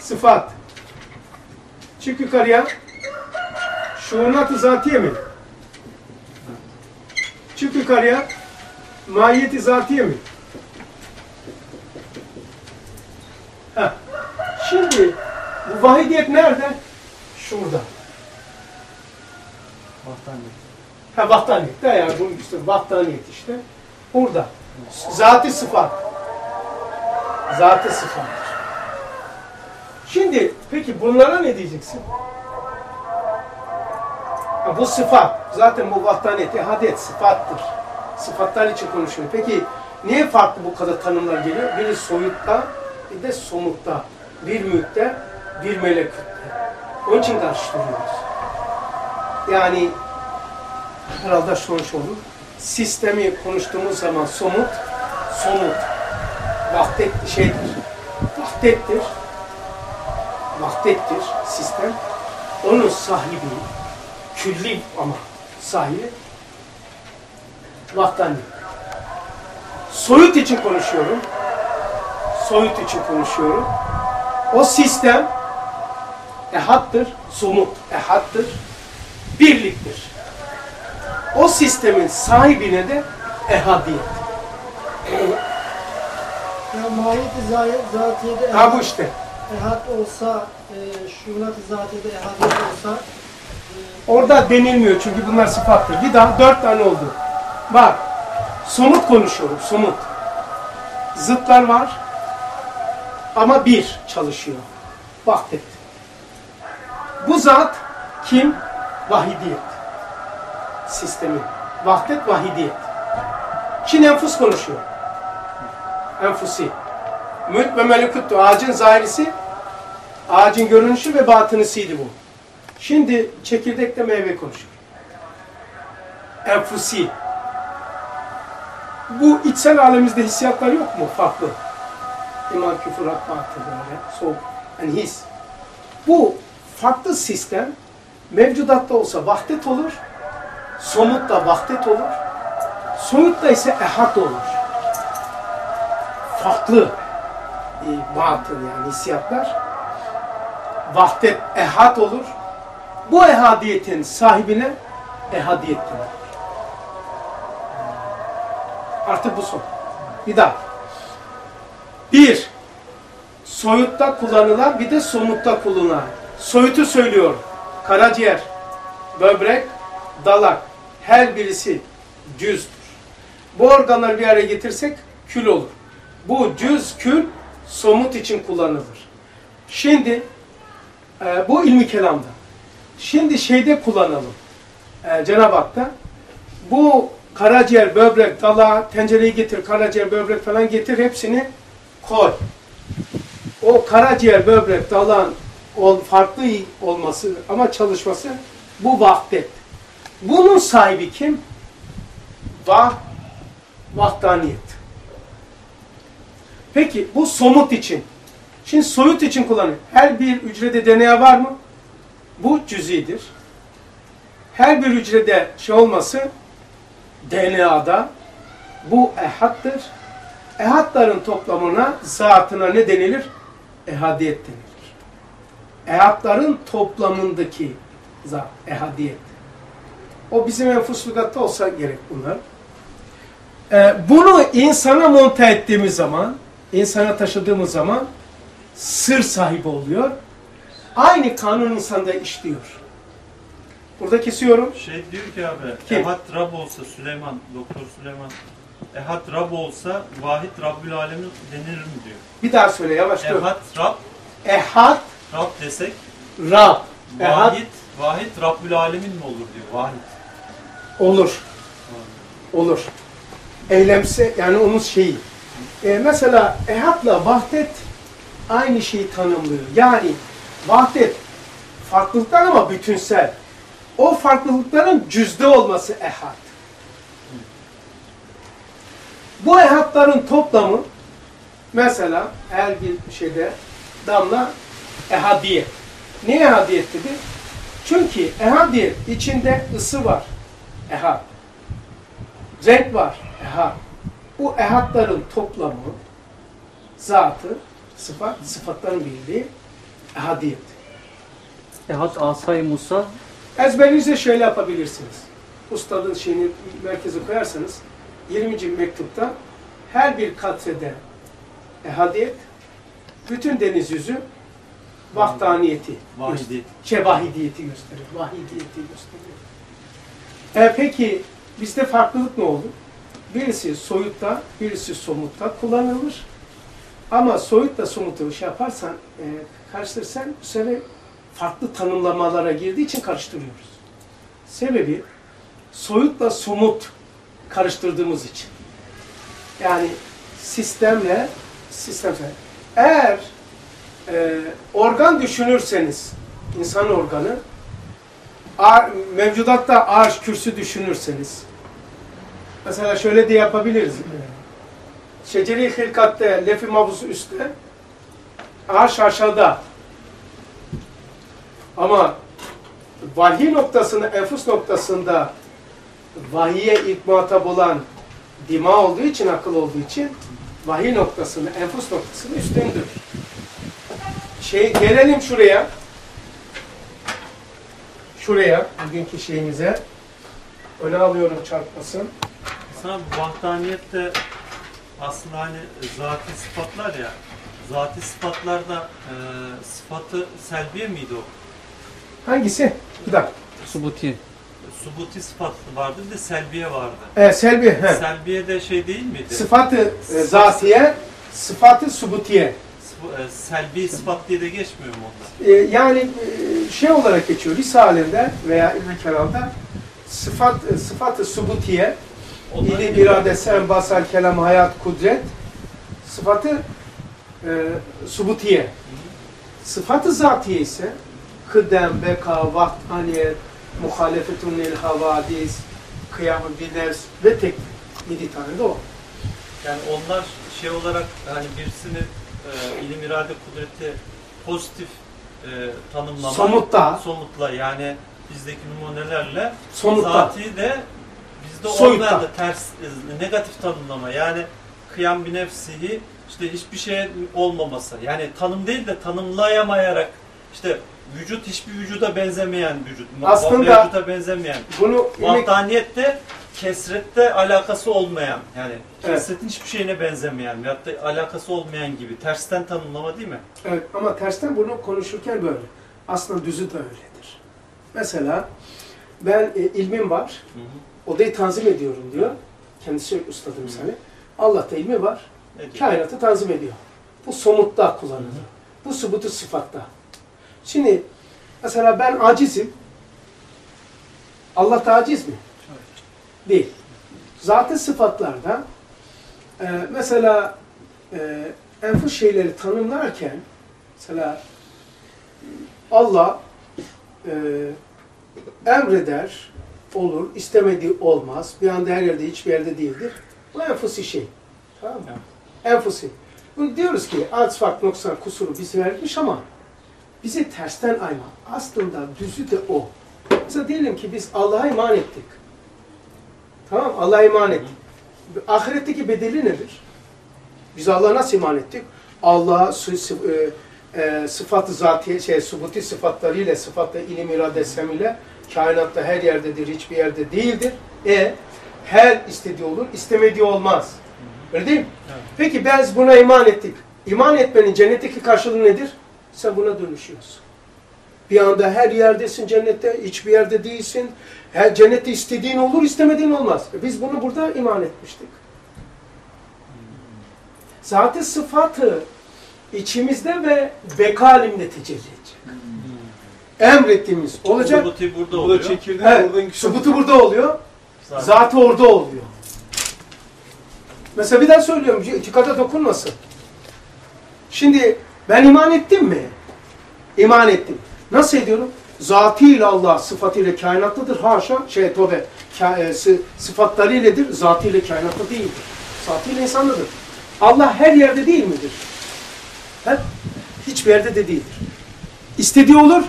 Sıfat. Çık yukarıya. Şuunat-ı zatiye mi? Çık yukarıya. Mahiyeti zatiye mi? Heh. Şimdi bu vahidiyet nerede? Şurada. Vahdani. Ha vahdaniyet de yani bunun işte vahdaniyet işte. Burada. Zati sıfat. Zati sıfat. Şimdi peki bunlara ne diyeceksin? Ha, bu sıfat. Zaten bu vahdaniyet, ihadet sıfattır. Sıfatlar için konuşuyor. Peki niye farklı bu kadar tanımlar geliyor? Biri soyutta, bir de somutta. Bir mülkte, bir melekütte. Onun için karıştırıyoruz. Yani herhalde sonuç olur. Sistemi konuştuğumuz zaman somut, somut, vahdet şeydir, vahdettir, vahdettir sistem. Onun sahibi, külli ama sahibi, vahdani. Soyut için konuşuyorum, soyut için konuşuyorum. O sistem ehattır, somut, ehattır, birliktir. O sistemin sahibine de ehadiyet. Ya mahiyeti zatiyede Ha bu işte. ehad olsa, e, şunat zatede ehadiyet olsa e, Orada denilmiyor çünkü bunlar sıfattır. Bir daha dört tane oldu. Bak, somut konuşuyorum, somut. Zıtlar var ama bir çalışıyor. Vahdet. Bu zat kim? Vahidiyet. Sistemi. Vahdet, vahidiyet. Şimdi enfus konuşuyor. Enfusi. Mülk ve melekuttu. Ağacın zahirisi, ağacın görünüşü ve batınısıydı bu. Şimdi çekirdekte meyve konuşuyor. Enfusi. Bu içsel alemimizde hissiyatlar yok mu? Farklı. İman, küfür, hak, batıl böyle. Soğuk. Yani his. Bu farklı sistem mevcudatta olsa vahdet olur. Somutta vahdet olur. Soyutta ise ehad olur. Farklı e, batıl yani hissiyatlar. Vahdet ehad olur. Bu ehadiyetin sahibine ehadiyet denir. Artık bu son. Bir daha. Bir, soyutta kullanılan bir de somutta kullanılan. Soyutu söylüyorum. Karaciğer, böbrek, dalak. Her birisi cüzdür. Bu organları bir araya getirsek kül olur. Bu cüz, kül somut için kullanılır. Şimdi e, bu ilmi kelamda. Şimdi şeyde kullanalım. E, Cenab-ı Hak'ta. Bu karaciğer, böbrek, dala, tencereyi getir, karaciğer, böbrek falan getir hepsini koy. O karaciğer, böbrek, dalan ol, farklı olması ama çalışması bu vahdet. Bunun sahibi kim? Vah, vahdaniyet. Peki bu somut için. Şimdi soyut için kullanıyor. Her bir hücrede DNA var mı? Bu cüzidir. Her bir hücrede şey olması DNA'da bu ehattır. Ehatların toplamına, zatına ne denilir? Ehadiyet denilir. Ehatların toplamındaki zat, ehadiyet. O bizim enfus lügatta olsa gerek bunlar. Ee, bunu insana monte ettiğimiz zaman, insana taşıdığımız zaman sır sahibi oluyor. Aynı kanun insanda işliyor. Burada kesiyorum. Şey diyor ki abi, Kim? Ehad Rab olsa Süleyman, Doktor Süleyman, Ehad Rab olsa Vahid Rabbül Alemin denir mi diyor. Bir daha söyle yavaş dur. Ehad Rab, Ehad, Rab desek Rab. Ehad Vahid, Vahid Rabbül Alemin mi olur diyor. Vahid. olur. Olur. Eylemse yani onun şeyi. Ee, mesela ehadla vahdet aynı şeyi tanımlıyor. Yani vahdet farklılıklar ama bütünsel. O farklılıkların cüzde olması ehad. Bu ehadların toplamı mesela her bir şeyde damla ehadiyet. Ne ehadiyet dedi? Çünkü ehadiyet içinde ısı var. Ehad. Renk var. Ehad. Bu ehadların toplamı zatı, sıfat, sıfatların birliği ehadiyet. Ehad Asay Musa Ezberinizde şöyle yapabilirsiniz. Ustadın şeyini merkeze koyarsanız 20. mektupta her bir katrede ehadiyet, bütün deniz yüzü vahdaniyeti, Vahidiyet. şey, vahidiyeti gösterir. Vahidiyeti gösteriyor. E, peki bizde farklılık ne olur? Birisi soyutta, birisi somutta kullanılır. Ama soyutla somutu şey yaparsan, e, karıştırırsan bu sefer farklı tanımlamalara girdiği için karıştırıyoruz. Sebebi soyutla somut karıştırdığımız için. Yani sistemle sistemsel. Eğer e, organ düşünürseniz, insan organı, ar, mevcudatta arş kürsü düşünürseniz, mesela şöyle de yapabiliriz. Şeceri hilkatte, lefi mavzusu üstte, arş aşağıda. Ama vahiy noktasında, enfus noktasında vahiye ilk muhatap olan dima olduğu için, akıl olduğu için vahiy noktasında, enfus noktasında üstündür. Şey, gelelim şuraya. Şuraya, bugünkü şeyimize. Öne alıyorum çarpmasın. Sana vahdaniyet de aslında hani zatî sıfatlar ya. Zati sıfatlarda e, sıfatı selbiye miydi o? Hangisi? Bir dakika. Subuti. Subuti sıfat vardı bir de selbiye vardı. Ee, selbi. He. Selbiye de şey değil miydi? Sıfatı e, zatiye, sıfatı subutiye. Sıf- e, selbi sıfat diye de geçmiyor mu onda? Ee, yani e, şey olarak geçiyor Risale'de veya İbn-i Kemal'da sıfat, e, sıfatı subutiye, Onlar ilim, irade, sen, basar, kelam, hayat, kudret, sıfatı e, subutiye. Sıfatı zatiye ise kıdem, beka, vaktaniyet, muhalefetun lil havadis, kıyam-ı bir nefs ve tek yedi tane de o. Yani onlar şey olarak hani birisini e, ilim irade kudreti pozitif e, tanımlama Somutta. somutla yani bizdeki numunelerle Somutta. zati de bizde Soyutta. olmayan da ters e, negatif tanımlama yani kıyam bir nefsihi işte hiçbir şeye olmaması yani tanım değil de tanımlayamayarak işte vücut hiçbir vücuda benzemeyen vücut Aslında- mevcuda benzemeyen Bunu Vahdaniyette kesrette alakası olmayan yani Evet. kesretin hiçbir şeyine benzemeyen veyahut da alakası olmayan gibi tersten tanımlama değil mi? Evet ama tersten bunu konuşurken böyle. Aslında düzü de öyledir. Mesela ben e, ilmim var, odayı tanzim ediyorum diyor. Kendisi ustadım seni. Allah'ta ilmi var, kainatı tanzim ediyor. Bu somutta kullanılır. Bu subutu sıfatta. Şimdi mesela ben acizim. Allah da aciz mi? Değil. Zaten sıfatlarda e, mesela e, enfus şeyleri tanımlarken mesela Allah e, emreder, olur, istemediği olmaz. Bir anda her yerde, hiçbir yerde değildir. Bu enfusi şey. Tamam mı? Enfusi. Bunu diyoruz ki az fark noksan kusuru bize vermiş ama bize tersten ayma. Aslında düzü de o. Mesela diyelim ki biz Allah'a iman ettik. Tamam? Allah'a iman ettik. Ahiretteki bedeli nedir? Biz Allah'a nasıl iman ettik? Allah'a e, e, sıfatı zatiye, şey, subuti sıfatlarıyla, sıfatla ilim, irade, sem ile kainatta her yerdedir, hiçbir yerde değildir. E, her istediği olur, istemediği olmaz. Öyle değil mi? Evet. Peki biz buna iman ettik. İman etmenin cennetteki karşılığı nedir? Sen buna dönüşüyorsun. Bir anda her yerdesin cennette, hiçbir yerde değilsin. Her cennette istediğin olur, istemediğin olmaz. Biz bunu burada iman etmiştik. Zaten sıfatı içimizde ve beka alimde tecelli edecek. Emrettiğimiz olacak. Subuti burada Bu da oluyor. çekirdeği Evet, subutu burada oluyor. Zaten Zatı orada oluyor. Mesela bir daha söylüyorum, itikada dokunmasın. Şimdi ben iman ettim mi? İman ettim. Nasıl ediyorum? Zatıyla Allah sıfatıyla kainattadır. Haşa, şey tobe, e, sı- sıfatlarıyledir, zatıyla kainatta değildir. Zatıyla insandadır. Allah her yerde değil midir? He? Hiçbir yerde de değildir. İstediği olur,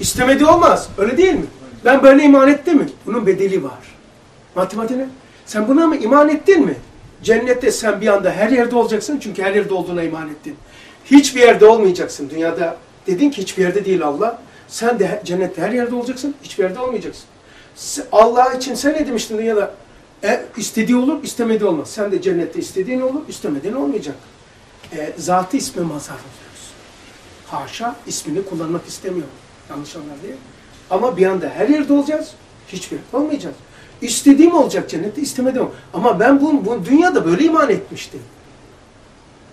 istemediği olmaz. Öyle değil mi? Ben böyle iman ettim mi? Bunun bedeli var. Matematiğine. Sen buna mı iman ettin mi? Cennette sen bir anda her yerde olacaksın çünkü her yerde olduğuna iman ettin. Hiçbir yerde olmayacaksın. Dünyada dedin ki hiçbir yerde değil Allah. Sen de cennette her yerde olacaksın, hiçbir yerde olmayacaksın. Allah için sen ne demiştin dünyada? E, istediği olur, istemediği olmaz. Sen de cennette istediğin olur, istemediğin olmayacak. E, zatı isme mazhar oluyorsun. Haşa ismini kullanmak istemiyor. Yanlış anlar diye. Ama bir anda her yerde olacağız, hiçbir yerde olmayacağız. İstediğim olacak cennette, istemediğim. Ama ben bu, bu dünyada böyle iman etmiştim.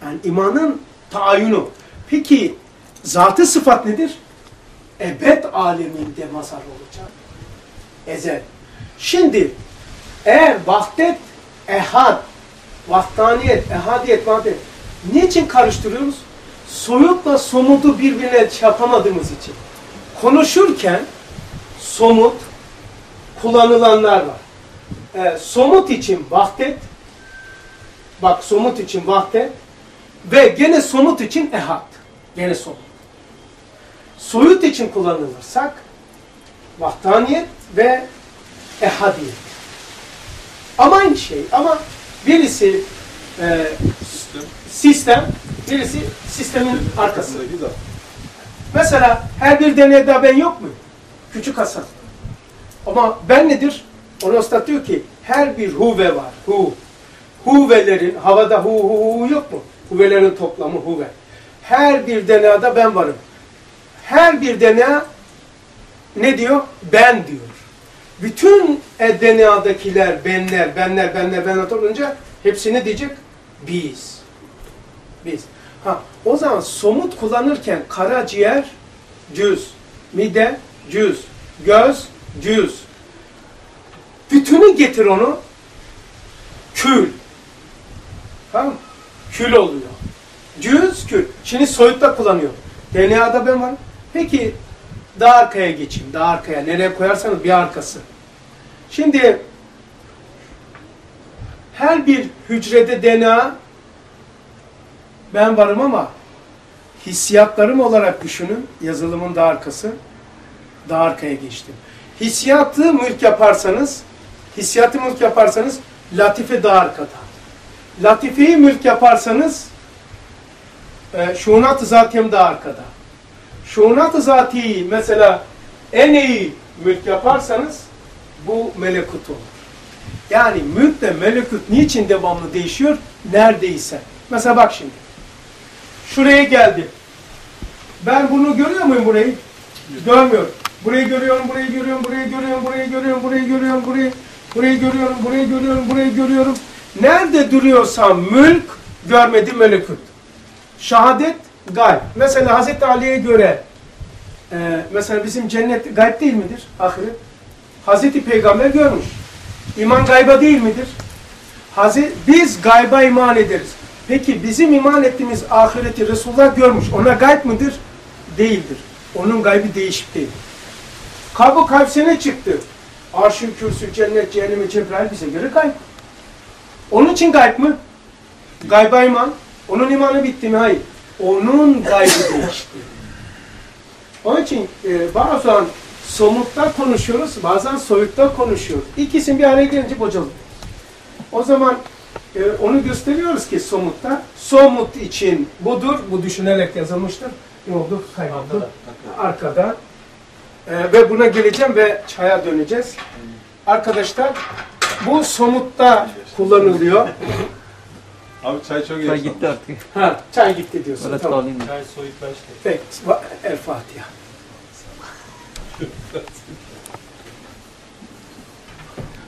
Yani imanın taayyunu. Peki zatı sıfat nedir? Ebed aleminde mazhar olacak. Ezel. Şimdi eğer vahdet, ehad, vahdaniyet, ehadiyet, vahdet niçin karıştırıyoruz? Soyutla somutu birbirine yapamadığımız için. Konuşurken somut kullanılanlar var. Ee, somut için vahdet, bak somut için vahdet ve gene somut için ehad. Gene somut. Soyut için kullanılırsak vahdaniyet ve ehadiyet. Ama aynı şey. Ama birisi e, sistem sistem, birisi sistemin arkası. Mesela her bir deneyde ben yok mu? Küçük Hasan. Ama ben nedir? Onostat diyor ki her bir huve var. Hu. Huvelerin havada hu hu hu yok mu? Huvelerin toplamı huve. Her bir DNA'da ben varım. Her bir DNA ne diyor? Ben diyor. Bütün e, DNA'dakiler benler, benler, benler, benler toplanınca hepsini diyecek biz. Biz. Ha, o zaman somut kullanırken karaciğer cüz, mide cüz, göz cüz. Bütünü getir onu kül. Tamam mı? Kül oluyor. Cüz kül. Şimdi soyutta kullanıyor. DNA'da ben varım. Peki daha arkaya geçeyim. Daha arkaya. Nereye koyarsanız bir arkası. Şimdi her bir hücrede DNA ben varım ama hissiyatlarım olarak düşünün. Yazılımın daha arkası. Daha arkaya geçtim. Hissiyatı mülk yaparsanız hissiyatı mülk yaparsanız latife daha arkada. Latifeyi mülk yaparsanız e, şuunat-ı zatiyem daha arkada. Şuunat-ı zatiyi mesela en iyi mülk yaparsanız bu melekut olur. Yani mülkle melekut niçin devamlı değişiyor? Neredeyse. Mesela bak şimdi. Şuraya geldim. Ben bunu görüyor muyum burayı? Görmüyorum. Burayı görüyorum, burayı görüyorum, burayı görüyorum, burayı görüyorum, burayı görüyorum, burayı burayı görüyorum, burayı görüyorum, burayı görüyorum. Nerede duruyorsam mülk görmedi melekut. Şahadet gayb. Mesela Hazreti Ali'ye göre e, mesela bizim cennet gayb değil midir? Ahiret. Hazreti Peygamber görmüş. İman gayba değil midir? Hazreti, biz gayba iman ederiz. Peki bizim iman ettiğimiz ahireti Resulullah görmüş. Ona gayb mıdır? Değildir. Onun gaybi değişik değil. Kabı kalpsine çıktı. Arş-ı kürsü, cennet, cehennemi, Cebrail bize göre gayb. Onun için gayb mı? Gayba iman. Onun imanı bitti mi? Hayır. Onun gaybı değişti. Onun için e, bazen somutta konuşuyoruz, bazen soyutta konuşuyoruz. İkisinin bir araya gelince bocalıyor. O zaman e, onu gösteriyoruz ki somutta. Somut için budur, bu düşünerek yazılmıştır. Ne oldu? Kayboldu. Arkada. E, ve buna geleceğim ve çaya döneceğiz. Arkadaşlar, bu somutta kullanılıyor. Abi çay çok iyi. Çay gitti artık. Ha, çay gitti diyorsun. Böyle tamam. kalayım. Çay soyutlaştı. Peki, va- El Fatiha.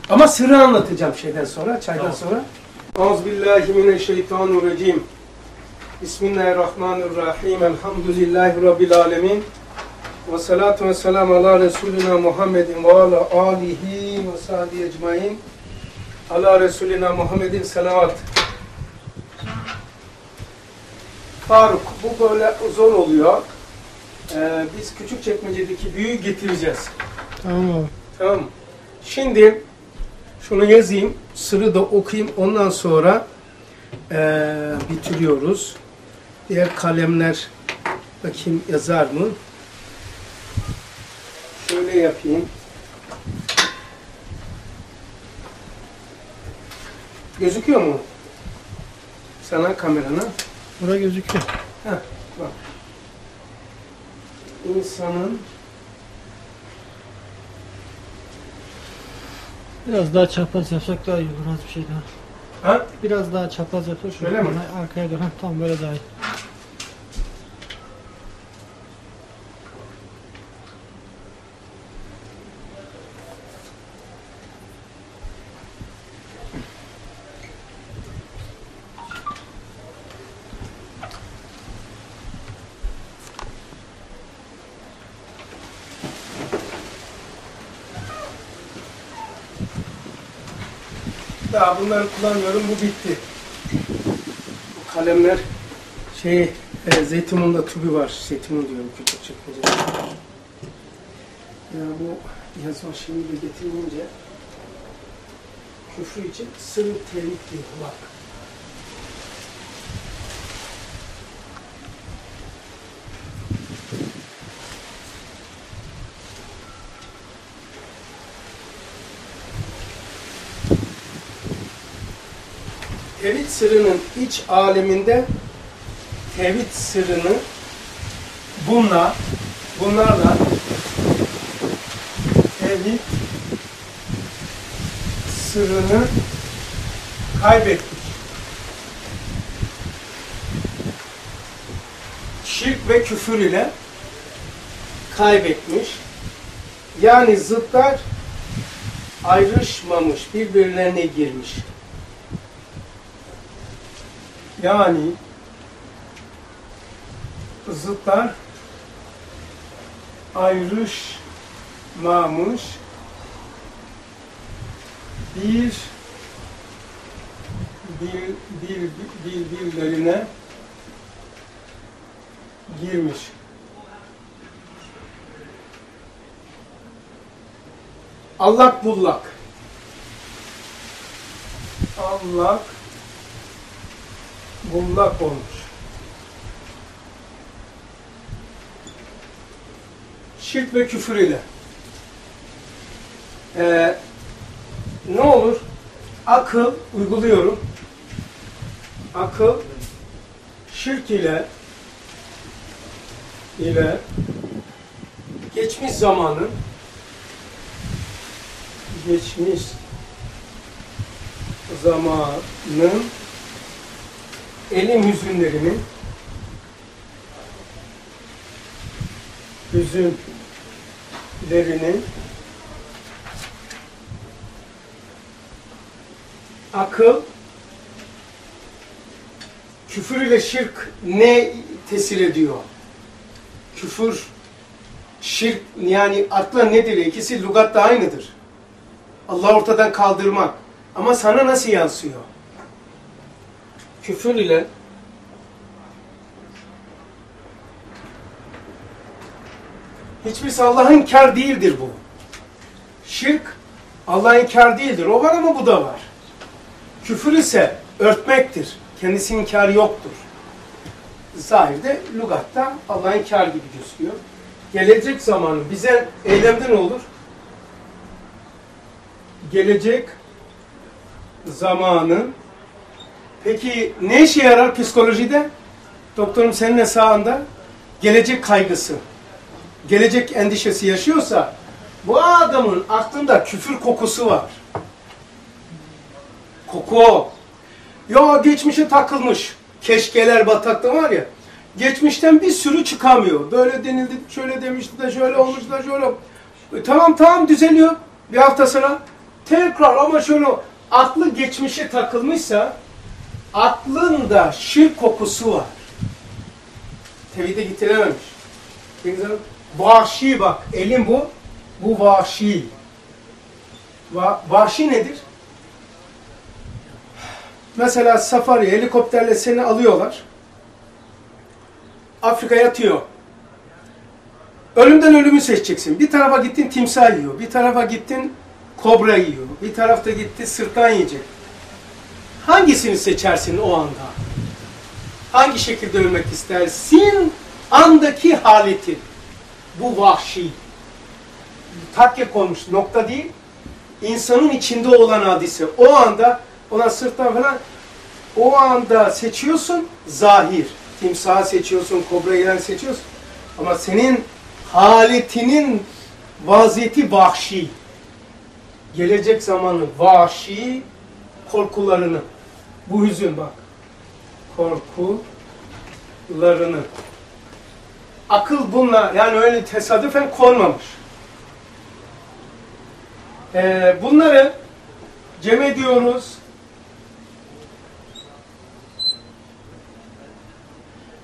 Ama sırrı anlatacağım şeyden sonra, çaydan Tamam. sonra. Euzubillahimineşşeytanirracim. Bismillahirrahmanirrahim. Elhamdülillahi Rabbil alemin. Ve salatu ve selamu ala Resulina Muhammedin ve ala alihi ve sahbihi ecmain. Ala Resulina Muhammedin selavat. Faruk, bu böyle zor oluyor. Ee, biz küçük çekmecedeki büyüğü getireceğiz. Tamam abi. Tamam? Şimdi şunu yazayım, sırrı da okuyayım. Ondan sonra eee, bitiriyoruz. Diğer kalemler bakayım yazar mı? Şöyle yapayım. Gözüküyor mu? Sana kamerana. Bura gözüküyor. Bak. İnsanın Biraz daha çapraz yapsak daha iyi olur az bir şey daha. ha? Biraz daha çapraz yapsak şöyle Öyle mi? arkaya dön. Heh, Tamam böyle daha iyi. Bunları kullanmıyorum. Bu bitti. Bu kalemler şey e, Zeytinburnu'nda tübü var. Zeytinburnu diyorum küçük çekmece. Ya bu şeyini de getirince küfrü için sırrı tevhid diyor. Tevhid sırrının iç aleminde tevhid sırrını bununla, bunlarla tevhid sırrını kaybettik. şirk ve küfür ile kaybetmiş. Yani zıtlar ayrışmamış, birbirlerine girmiş. Yani zıtlar ayrışmamış bir bir, bir, bir, birbirlerine girmiş. Allak bullak. Allak bullak olmuş. Şirk ve küfür ile. Ee, ne olur? Akıl uyguluyorum. Akıl şirk ile ile geçmiş zamanın geçmiş zamanın elim hüzünlerinin hüzünlerinin akıl küfür ile şirk ne tesir ediyor? Küfür, şirk yani akla nedir? İkisi lügatta aynıdır. Allah ortadan kaldırmak. Ama sana nasıl yansıyor? Küfür ile hiçbirisi Allah'ın inkar değildir bu. Şirk Allah'ın inkar değildir. O var ama bu da var. Küfür ise örtmektir. Kendisi inkar yoktur. Zahirde, lügatta Allah'ın inkar gibi gözüküyor. Gelecek zamanı bize eylemde ne olur? Gelecek zamanın peki ne işe yarar psikolojide? Doktorum senin de sağında gelecek kaygısı, gelecek endişesi yaşıyorsa bu adamın aklında küfür kokusu var. Koku. Ya geçmişe takılmış. Keşkeler batakta var ya. Geçmişten bir sürü çıkamıyor. Böyle denildi, şöyle demişti de şöyle olmuş da şöyle. E, tamam tamam düzeliyor. Bir hafta sonra tekrar ama şöyle aklı geçmişe takılmışsa aklında şirk kokusu var. Tevhide getirememiş. Vahşi bak, elim bu. Bu vahşi. Va vahşi nedir? Mesela safari, helikopterle seni alıyorlar. Afrika'ya atıyor. Ölümden ölümü seçeceksin. Bir tarafa gittin timsah yiyor. Bir tarafa gittin kobra yiyor. Bir tarafta gitti sırtlan yiyecek. Hangisini seçersin o anda? Hangi şekilde ölmek istersin? Andaki haletin. Bu vahşi. Takke konmuş nokta değil. İnsanın içinde olan hadise. O anda ona sırttan falan o anda seçiyorsun zahir. Timsahı seçiyorsun, kobrayı seçiyorsun. Ama senin haletinin vaziyeti vahşi. Gelecek zamanı vahşi korkularını. Bu hüzün bak. Korkularını. Akıl bununla yani öyle tesadüfen konmamış. Ee, bunları cem ediyoruz.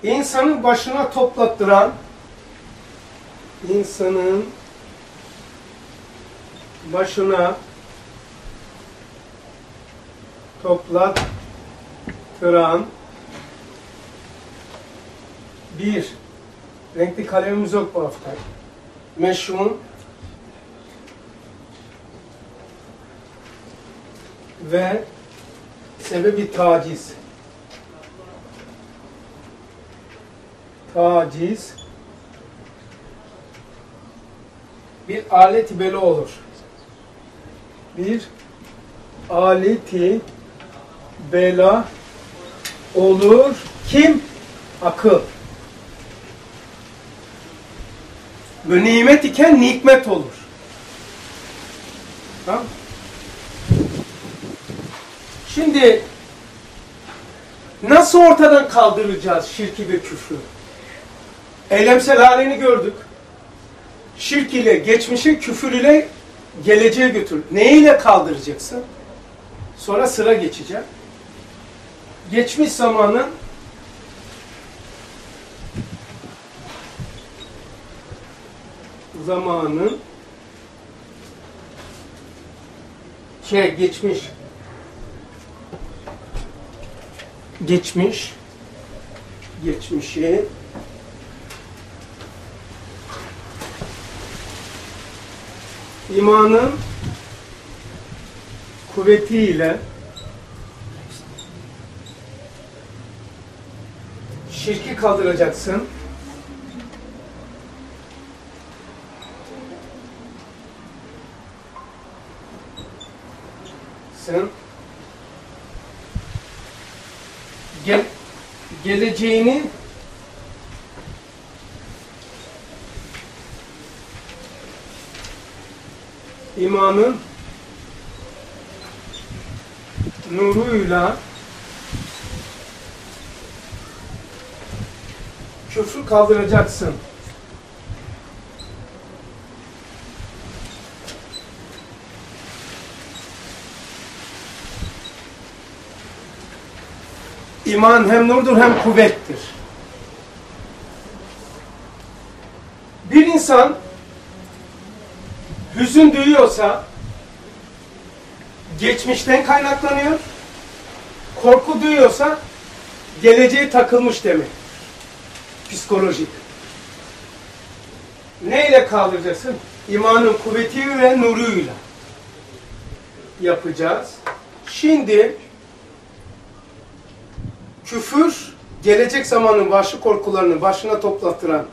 insanın başına toplattıran insanın başına toplattıran bir renkli kalemimiz yok bu hafta. Meşhun ve sebebi taciz. taciz bir aleti bela olur. Bir aleti bela olur. Kim? Akıl. Bu nimet iken nikmet olur. Tamam Şimdi nasıl ortadan kaldıracağız şirki ve küfrü? Eylemsel halini gördük. Şirk ile geçmişi, küfür ile geleceğe götür. Neyle kaldıracaksın? Sonra sıra geçecek. Geçmiş zamanın zamanın şey geçmiş. Geçmiş. Geçmişi imanın kuvvetiyle şirki kaldıracaksın. Sen gel, geleceğini imanın nuruyla küfrü kaldıracaksın. İman hem nurdur hem kuvvettir. Bir insan hüzün duyuyorsa geçmişten kaynaklanıyor. Korku duyuyorsa geleceğe takılmış demek. Psikolojik. Neyle kaldıracaksın? İmanın kuvveti ve nuruyla yapacağız. Şimdi küfür gelecek zamanın vahşi korkularını başına toplattıran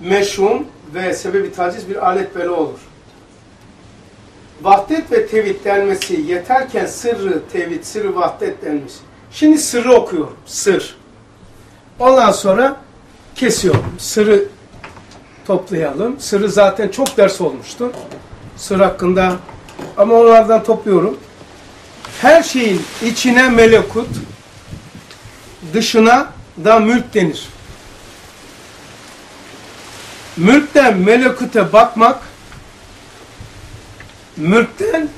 meşhum ve sebebi taciz bir alet bela olur. Vahdet ve tevhid denmesi yeterken sırrı tevhid, sırrı vahdet denmiş. Şimdi sırrı okuyorum. Sır. Ondan sonra kesiyorum. Sırrı toplayalım. Sırrı zaten çok ders olmuştu. Sır hakkında ama onlardan topluyorum. Her şeyin içine melekut, dışına da mülk denir. Mülkten melekute bakmak, mülkten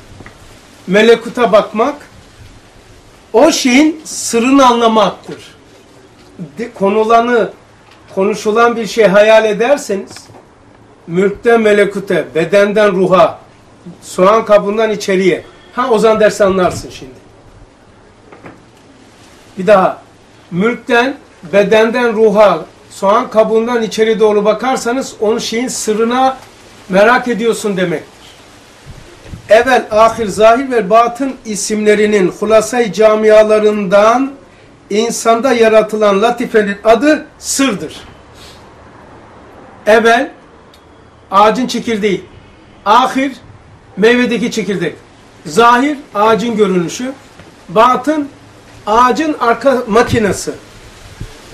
melekuta bakmak, o şeyin sırrını anlamaktır. Konulanı, konuşulan bir şey hayal ederseniz, mülkten melekute, bedenden ruha, soğan kabından içeriye, ha o zaman ders anlarsın şimdi. Bir daha, mülkten, bedenden ruha, soğan kabuğundan içeri doğru bakarsanız onun şeyin sırrına merak ediyorsun demektir. Evvel, ahir, zahir ve batın isimlerinin hulasay camialarından insanda yaratılan latifenin adı sırdır. Evvel, ağacın çekirdeği. Ahir, meyvedeki çekirdek. Zahir, ağacın görünüşü. Batın, ağacın arka makinesi.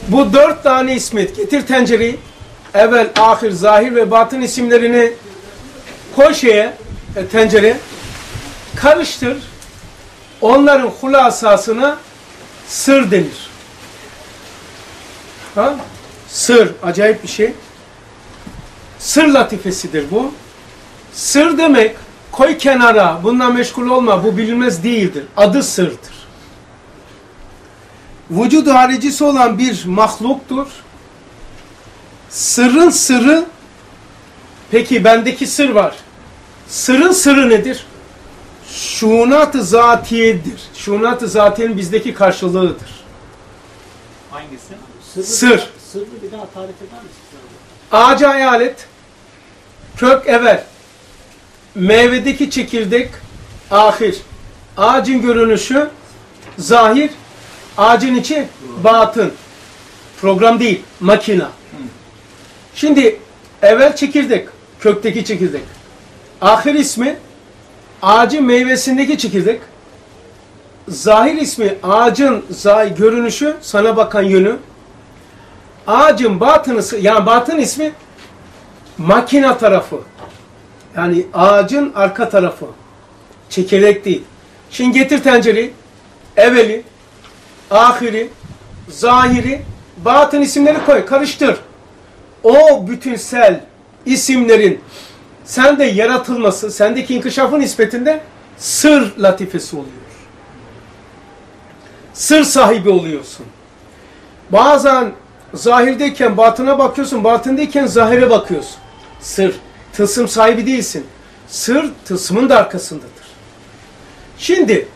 Bu dört tane ismet. Getir tencereyi. Evvel, ahir, zahir ve batın isimlerini koy şeye, e, tencereye. Karıştır. Onların hulasasına sır denir. Ha? Sır. Acayip bir şey. Sır latifesidir bu. Sır demek koy kenara, bununla meşgul olma, bu bilinmez değildir. Adı sırdır vücudu haricisi olan bir mahluktur. Sırrın sırrı, peki bendeki sır var. Sırrın sırrı nedir? Şunat-ı zatiyedir. Şunat-ı zatiyenin bizdeki karşılığıdır. Hangisi? Sırrı, Sır. Sırrı bir daha tarif eder misin? Ağacı hayal et. Kök evvel. Meyvedeki çekirdek ahir. Ağacın görünüşü zahir. Ağacın içi batın. Program değil, makina. Şimdi evvel çekirdek, kökteki çekirdek. Ahir ismi ağacın meyvesindeki çekirdek. Zahir ismi ağacın zahir görünüşü, sana bakan yönü. Ağacın batını, yani batın ismi makina tarafı. Yani ağacın arka tarafı. Çekirdek değil. Şimdi getir tencereyi. Evveli, ahiri, zahiri, batın isimleri koy, karıştır. o bütünsel isimlerin sende yaratılması, sendeki inkişafın nispetinde sır latifesi oluyor. Sır sahibi oluyorsun. Bazen zahirdeyken batına bakıyorsun, batındayken zahire bakıyorsun. Sır, tılsım sahibi değilsin. Sır, tılsımın da arkasındadır. Şimdi,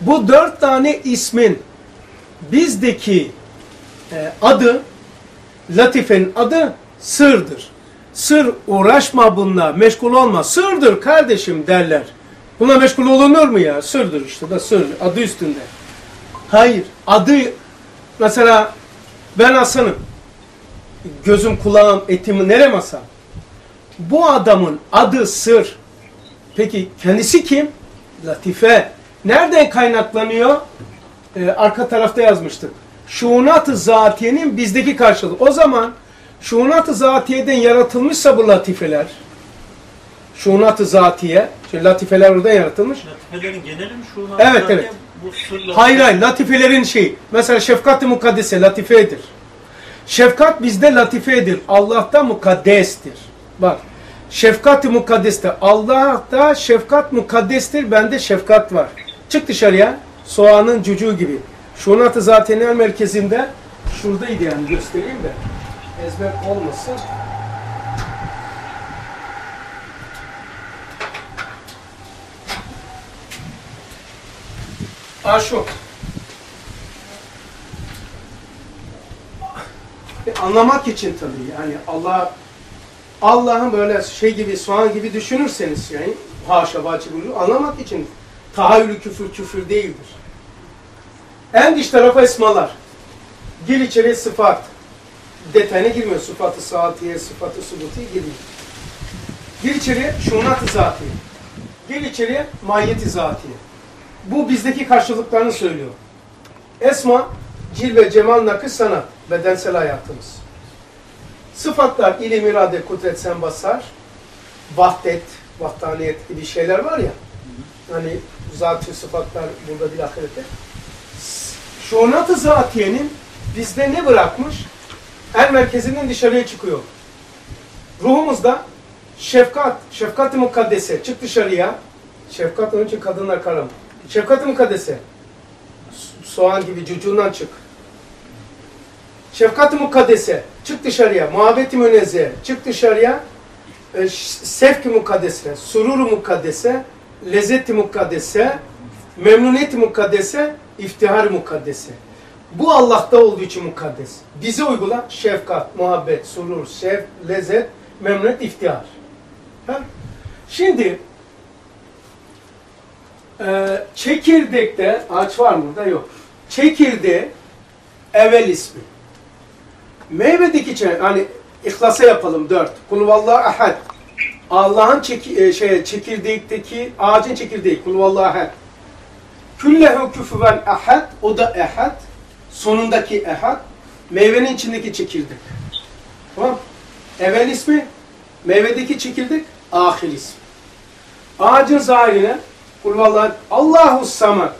bu dört tane ismin bizdeki e, adı, latifenin adı sırdır. Sır uğraşma bununla, meşgul olma. Sırdır kardeşim derler. Buna meşgul olunur mu ya? Sırdır işte da sır, adı üstünde. Hayır, adı mesela ben Hasan'ım. Gözüm, kulağım, etimi nerem Hasan? Bu adamın adı sır. Peki kendisi kim? Latife. Nereden kaynaklanıyor? Ee, arka tarafta yazmıştık. Şuunat-ı zatiyenin bizdeki karşılığı. O zaman şuunat-ı zatiyeden yaratılmışsa bu latifeler, şuunat-ı zatiye, şimdi latifeler oradan yaratılmış. Latifelerin geneli mi şu an? Evet, evet. Bu Hayır hayır latifelerin şey. Mesela şefkat-ı mukaddese latifedir. Şefkat bizde latifedir. Allah'ta mukaddestir. Bak şefkat-ı mukaddeste. Allah'ta şefkat mukaddestir. Bende şefkat var. Çık dışarıya. Soğanın cücüğü gibi. Şunat-ı zaten merkezinde şuradaydı yani göstereyim de. Ezber olmasın. Aa anlamak için tabii yani Allah Allah'ın böyle şey gibi soğan gibi düşünürseniz yani haşa buyuruyor. Anlamak için tahayyülü küfür küfür değildir. En dış tarafa esmalar. Gir içeri sıfat. Detayına girmiyor. Sıfatı saatiye, sıfatı subutiye girmiyor. Gir içeri şunat-ı zatiye. Gir içeri mahiyeti zatiye. Bu bizdeki karşılıklarını söylüyor. Esma, cilve, cemal, nakış, sanat. Bedensel hayatımız. Sıfatlar, ilim, irade, kudret, sen basar. Vahdet, vahdaniyet gibi şeyler var ya. Hani zat-ı sıfatlar burada değil ahirette. Şunat-ı zatiyenin bizde ne bırakmış? En merkezinden dışarıya çıkıyor. Ruhumuzda şefkat, şefkat-ı mukaddese çık dışarıya. Şefkat onun için kadınlar karam. Şefkat-ı mukaddese. Soğan gibi cucuğundan çık. Şefkat-ı mukaddese. Çık dışarıya. Muhabbet-i münezzeh. Çık dışarıya. E, Sevk-i mukaddese. Surur-u mukaddese. Lezzet-i mukaddese. Memnuniyet-i mukaddese. iftihar-ı mukaddese. Bu Allah'ta olduğu için mukaddes. Bize uygula şefkat, muhabbet, surur, şef, lezzet, memnuniyet, iftihar. Ha? Şimdi e, çekirdekte, ağaç var mı burada? Yok. Çekirde evvel ismi. Meyvedeki çe hani ihlasa yapalım dört. Kulvallahu ahad. Allah'ın çeki, e, şey, çekirdekteki ağacın çekirdeği. Kulvallahu ahad. Küllehu küfüven ahad. O da ehad. Sonundaki ehad. Meyvenin içindeki çekirdek. Tamam Evvel ismi, meyvedeki çekirdek, ahir ismi. Ağacın zahirine, kulvallah, Allahu samat.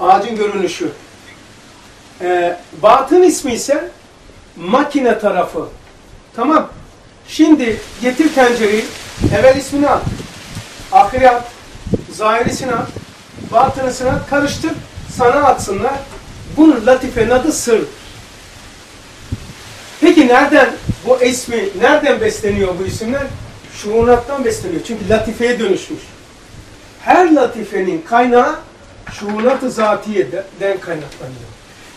Ağacın görünüşü. Ee, batın ismi ise makine tarafı. Tamam. Şimdi getir tencereyi. Evvel ismini at. Ahiri at. Zahirisini at. Batınısını at. Karıştır. Sana atsınlar. Bunun latifenin adı sır. Peki nereden bu ismi, nereden besleniyor bu isimler? Şuunattan besleniyor. Çünkü latifeye dönüşmüş. Her latifenin kaynağı şuunat-ı zatiyeden kaynaklanıyor.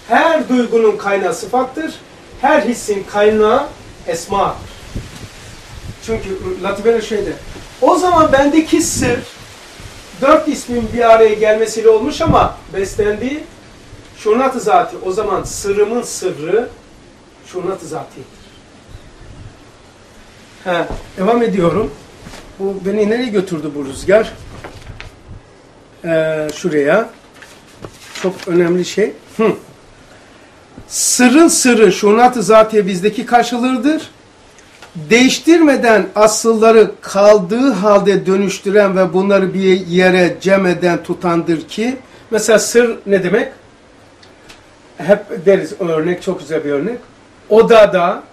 Her duygunun kaynağı sıfattır. Her hissin kaynağı esmadır. Çünkü latifeler şeyde. O zaman bendeki sır dört ismin bir araya gelmesiyle olmuş ama beslendiği şunat-ı zati. O zaman sırrımın sırrı şunat-ı zatiyedir. He, devam ediyorum. Bu beni nereye götürdü bu rüzgar? Ee, şuraya. Çok önemli şey. Hı. Sırrın sırrı şunat-ı zatiye bizdeki karşılığıdır. Değiştirmeden asılları kaldığı halde dönüştüren ve bunları bir yere cem eden tutandır ki mesela sır ne demek? Hep deriz örnek çok güzel bir örnek. odada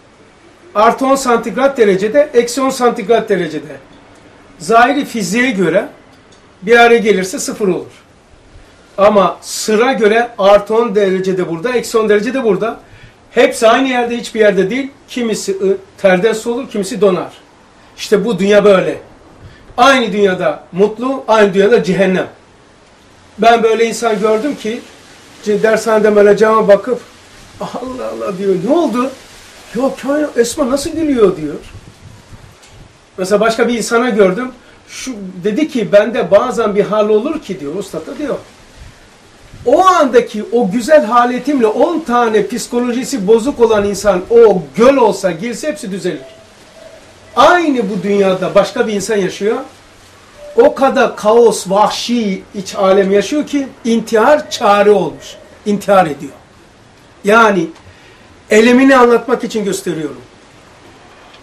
artı 10 santigrat derecede, eksi 10 santigrat derecede. Zahiri fiziğe göre bir araya gelirse sıfır olur. Ama sıra göre artı 10 derecede burada, eksi 10 derecede burada. Hepsi aynı yerde, hiçbir yerde değil. Kimisi ı- terden su olur, kimisi donar. İşte bu dünya böyle. Aynı dünyada mutlu, aynı dünyada cehennem. Ben böyle insan gördüm ki dershanede böyle bakıp Allah Allah diyor. Ne oldu? Yok Esma nasıl gülüyor diyor. Mesela başka bir insana gördüm. Şu dedi ki bende bazen bir hal olur ki diyor usta da diyor. O andaki o güzel haletimle 10 tane psikolojisi bozuk olan insan o göl olsa girse hepsi düzelir. Aynı bu dünyada başka bir insan yaşıyor. O kadar kaos, vahşi iç alem yaşıyor ki intihar çare olmuş. İntihar ediyor. Yani elemini anlatmak için gösteriyorum.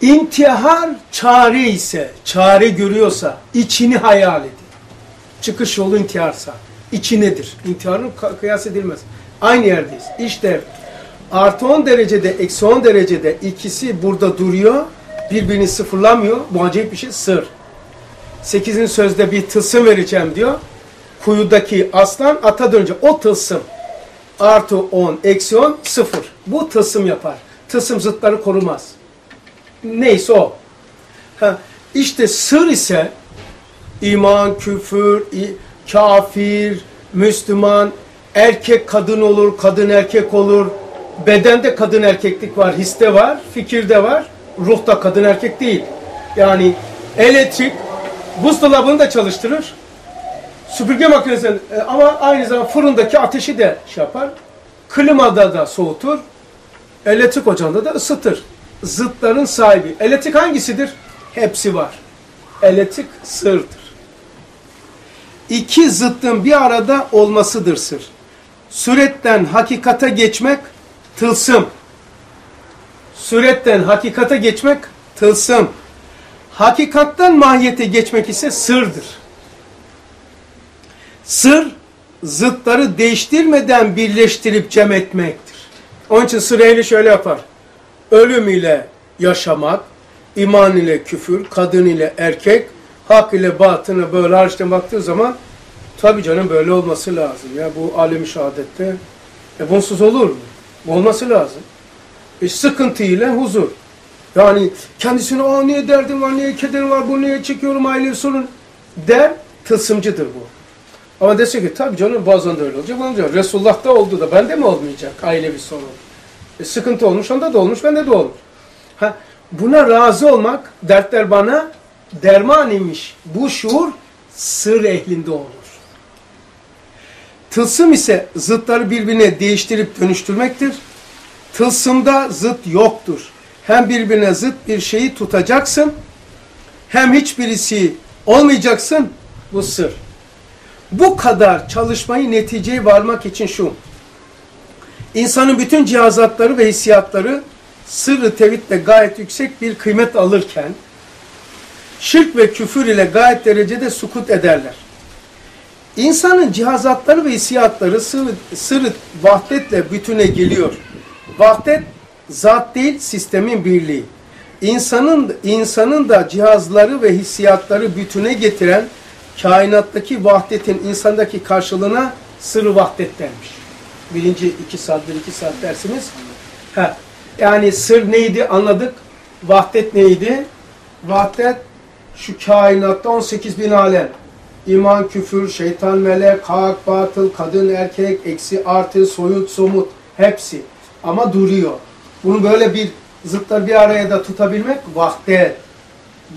İntihar çare ise, çare görüyorsa, içini hayal edin. Çıkış yolu intiharsa, içinedir. İntiharın kıyas edilmez. Aynı yerdeyiz. İşte artı 10 derecede, eksi 10 derecede ikisi burada duruyor. Birbirini sıfırlamıyor. Bu acayip bir şey. Sır. 8. sözde bir tılsım vereceğim diyor. Kuyudaki aslan ata dönünce o tılsım artı 10, eksi 10, 0. Bu tılsım yapar. Tılsım zıtları korumaz. Neyse o. Ha, işte sır ise iman, küfür, kafir, Müslüman, erkek kadın olur, kadın erkek olur. Bedende kadın erkeklik var, histe var, fikirde var. Ruhta kadın erkek değil. Yani elektrik buzdolabını da çalıştırır. Süpürge makinesi e, ama aynı zamanda fırındaki ateşi de şey yapar. Klimada da soğutur. Elektrik ocağında da ısıtır. Zıtların sahibi. Elektrik hangisidir? Hepsi var. Elektrik sırdır. İki zıttın bir arada olmasıdır sır. Süretten hakikate geçmek tılsım. Süretten hakikate geçmek tılsım. Hakikattan mahiyete geçmek ise sırdır. Sır, zıtları değiştirmeden birleştirip cem etmektir. Onun için sır ehli şöyle yapar. Ölüm ile yaşamak, iman ile küfür, kadın ile erkek, hak ile batını böyle harçtan baktığı zaman tabi canım böyle olması lazım. Ya bu alem-i şehadette e bunsuz olur mu? Olması lazım. E sıkıntı ile huzur. Yani kendisine aa niye derdim var, niye kederim var, bu niye çekiyorum aile sorun der, tılsımcıdır bu. Ama dese ki tabii canım bazen de öyle olacak, olacak. Resulullah'ta oldu da bende mi olmayacak aile bir sorun? E, sıkıntı olmuş, onda da olmuş, bende de olmuş. Ha, buna razı olmak, dertler bana derman imiş. Bu şuur sır ehlinde olur. Tılsım ise zıtları birbirine değiştirip dönüştürmektir. Tılsımda zıt yoktur. Hem birbirine zıt bir şeyi tutacaksın, hem hiçbirisi olmayacaksın. Bu sır. Bu kadar çalışmayı neticeye varmak için şu. İnsanın bütün cihazatları ve hissiyatları sırrı tevhidle gayet yüksek bir kıymet alırken şirk ve küfür ile gayet derecede sukut ederler. İnsanın cihazatları ve hissiyatları sırrı, sırrı vahdetle bütüne geliyor. Vahdet zat değil sistemin birliği. İnsanın insanın da cihazları ve hissiyatları bütüne getiren kainattaki vahdetin insandaki karşılığına sırrı vahdet denmiş. Birinci iki saat, bir iki saat dersiniz. Ha. Yani sır neydi anladık. Vahdet neydi? Vahdet şu kainatta 18 bin alem. İman, küfür, şeytan, melek, hak, batıl, kadın, erkek, eksi, artı, soyut, somut hepsi. Ama duruyor. Bunu böyle bir zıtlar bir araya da tutabilmek vahdet.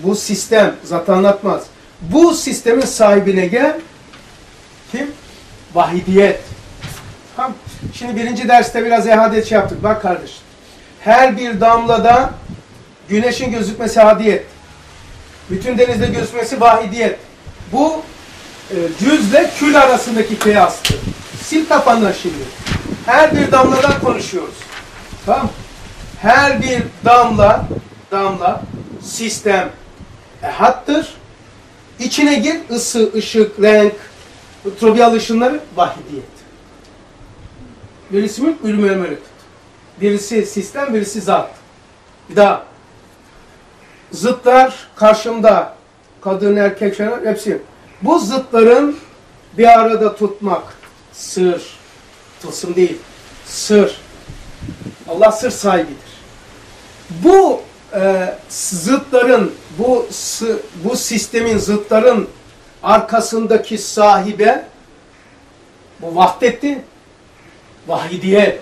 Bu sistem zaten anlatmaz. Bu sistemin sahibine gel. Kim? Vahidiyet. Tamam. Şimdi birinci derste biraz ehadet şey yaptık. Bak kardeş. Her bir damlada güneşin gözükmesi hadiyet. Bütün denizde gözükmesi vahidiyet. Bu e, cüzle kül arasındaki kıyastır. Sil kafanla şimdi. Her bir damladan konuşuyoruz. Tamam Her bir damla damla sistem ehattır. İçine gir ısı, ışık, renk, trobiyal ışınları vahidiyet. Birisi mülk, melekut. Birisi sistem, birisi zat. Bir daha. Zıtlar karşımda. Kadın, erkek, şeyler hepsi. Bu zıtların bir arada tutmak. Sır. Tılsım değil. Sır. Allah sır sahibidir. Bu e, zıtların, bu bu sistemin, zıtların arkasındaki sahibe bu vahdetti. Vahidiyet.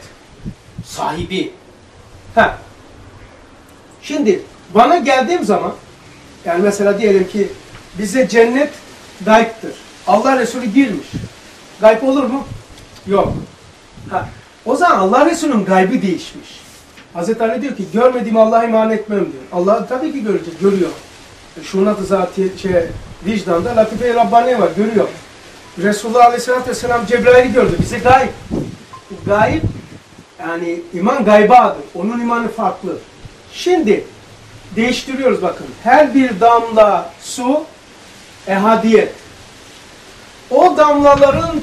Sahibi. Ha. Şimdi bana geldiğim zaman yani mesela diyelim ki bize cennet gayiptir. Allah Resulü girmiş. Gayb olur mu? Yok. Ha. O zaman Allah Resulü'nün gaybi değişmiş. Hazreti Ali diyor ki görmediğim Allah'a iman etmem diyor. Allah tabii ki görecek, görüyor. Şunat-ı zati, şey, vicdanda latife-i Rabbani var, görüyor. Resulullah Aleyhisselatü Vesselam Cebrail'i gördü. Bize gayb. Gayb, yani iman gaybadır. Onun imanı farklı. Şimdi değiştiriyoruz bakın. Her bir damla su ehadiyet. O damlaların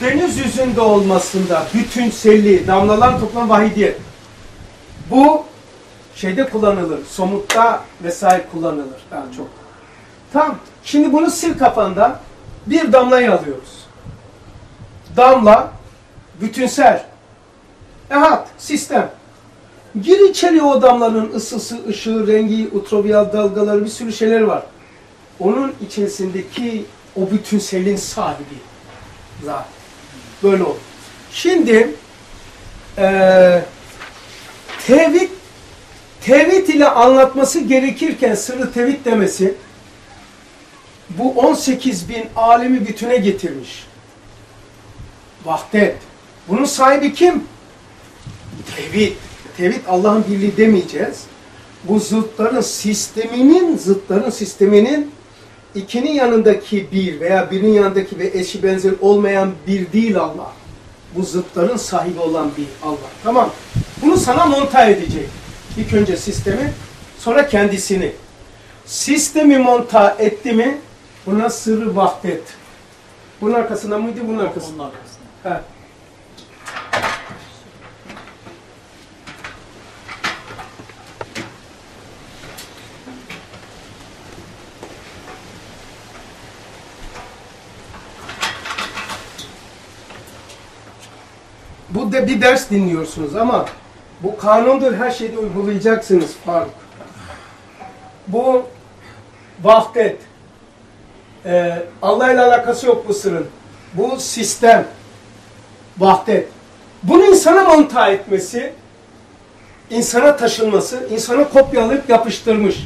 deniz yüzünde olmasında bütünselliği, damlaların toplam vahidiyet. Bu şeyde kullanılır, somutta vesaire kullanılır daha çok. Tamam, şimdi bunu sil kafanda, bir damlayı alıyoruz. Damla, bütünsel, ehad, sistem. Gir içeri o damlanın ısısı, ışığı, rengi, ultraviyal dalgaları bir sürü şeyler var. Onun içerisindeki o bütünselliğin sahibi zat. Böyle olur. Şimdi eee tevhid tevhid ile anlatması gerekirken sırrı tevhid demesi bu 18 bin alemi bütüne getirmiş. Vahdet. Bunun sahibi kim? Tevhid. Tevhid Allah'ın birliği demeyeceğiz. Bu zıtların sisteminin, zıtların sisteminin ikinin yanındaki bir veya birinin yanındaki ve eşi benzeri olmayan bir değil Allah. Bu zıtların sahibi olan bir Allah. Tamam. Bunu sana monta edecek. İlk önce sistemi, sonra kendisini. Sistemi monta etti mi, buna sırrı vahdet. Bunun arkasında mıydı, bunun arkasında? Onun arkasında. Ha. Bu da bir ders dinliyorsunuz ama bu kanundur her şeyde uygulayacaksınız Faruk. Bu vahdet. Ee, Allah ile alakası yok bu sırrın. Bu sistem. Vahdet. Bunu insana monta etmesi, insana taşınması, insana kopyalayıp yapıştırmış.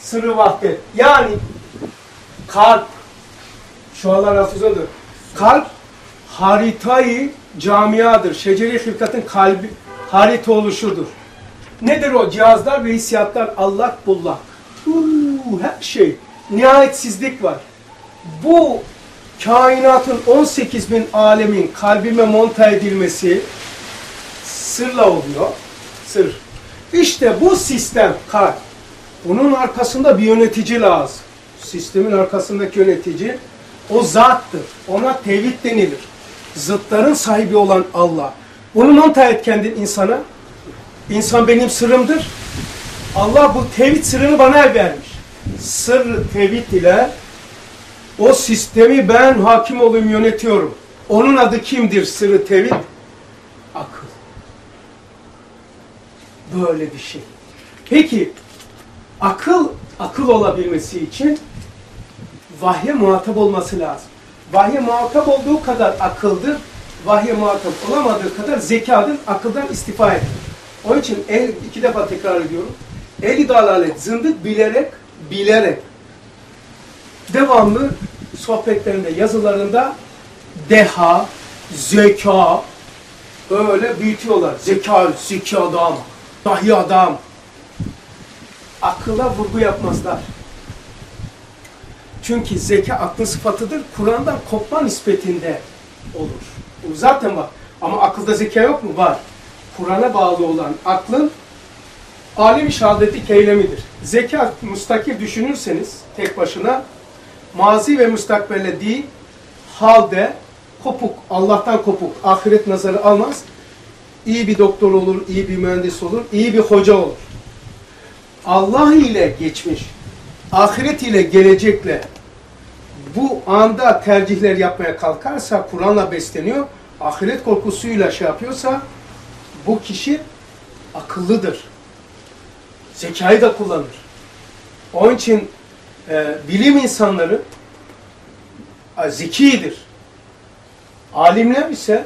Sırrı vahdet. Yani kalp, şu anlar hafızadır. Kalp haritayı camiadır. Şeceri hırkatın kalbi harita oluşudur. Nedir o? Cihazlar ve hissiyatlar allak bullak. Uuu, her şey. Nihayetsizlik var. Bu kainatın 18 bin alemin kalbime monta edilmesi sırla oluyor. Sır. İşte bu sistem kalp. Bunun arkasında bir yönetici lazım. Sistemin arkasındaki yönetici o zattır. Ona tevhid denilir. Zıtların sahibi olan Allah. Bunu monta et kendin insana. İnsan benim sırrımdır. Allah bu tevhid sırrını bana vermiş. Sırrı tevhid ile o sistemi ben hakim olayım yönetiyorum. Onun adı kimdir sırrı tevhid? Akıl. Böyle bir şey. Peki akıl akıl olabilmesi için vahye muhatap olması lazım. Vahye muhatap olduğu kadar akıldır, vahye muhatap olamadığı kadar zekadır, akıldan istifa eder. Onun için el, iki defa tekrar ediyorum. Eli dalalet, zındık bilerek, bilerek devamlı sohbetlerinde, yazılarında deha, zeka öyle büyütüyorlar. Zeka, zeki adam, dahi adam. Akıla vurgu yapmazlar. Çünkü zeka aklın sıfatıdır. Kur'an'dan kopma nispetinde olur. Bu zaten var. Ama akılda zeka yok mu? Var. Kur'an'a bağlı olan aklın alim şehadeti eylemidir. Zeka müstakil düşünürseniz tek başına mazi ve müstakbele değil halde kopuk, Allah'tan kopuk, ahiret nazarı almaz. iyi bir doktor olur, iyi bir mühendis olur, iyi bir hoca olur. Allah ile geçmiş, ahiret ile gelecekle bu anda tercihler yapmaya kalkarsa, Kur'an'la besleniyor, ahiret korkusuyla şey yapıyorsa, bu kişi akıllıdır. Zekayı da kullanır. Onun için e, bilim insanları zekidir. Alimler ise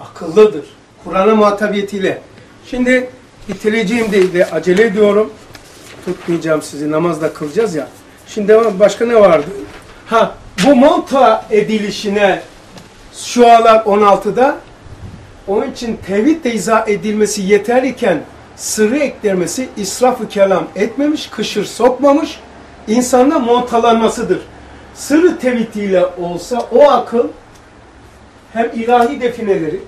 akıllıdır. Kur'an'a muhatabiyetiyle. Şimdi bitireceğim de, de acele ediyorum. Tutmayacağım sizi. Namazda kılacağız ya. Şimdi başka ne vardı? Ha, bu monta edilişine şu alan 16'da onun için tevhid de izah edilmesi yeter iken sırrı eklemesi israf-ı kelam etmemiş, kışır sokmamış, insanda montalanmasıdır. Sırrı tevhidiyle olsa o akıl hem ilahi defineleri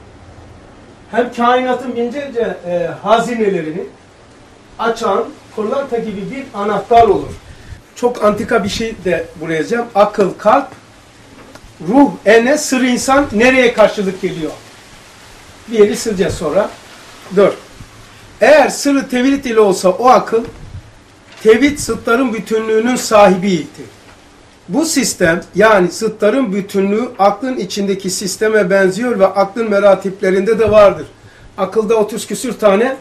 hem kainatın bincerce e, hazinelerini açan pırlanta gibi bir anahtar olur. Çok antika bir şey de buraya yazacağım. Akıl, kalp, ruh, ene, sır insan nereye karşılık geliyor? Bir yeri sıracağız sonra. Dört. Eğer sırrı tevhid ile olsa o akıl, tevhid sıtların bütünlüğünün sahibiydi. Bu sistem yani sıtların bütünlüğü aklın içindeki sisteme benziyor ve aklın meratiplerinde de vardır. Akılda 30 küsür tane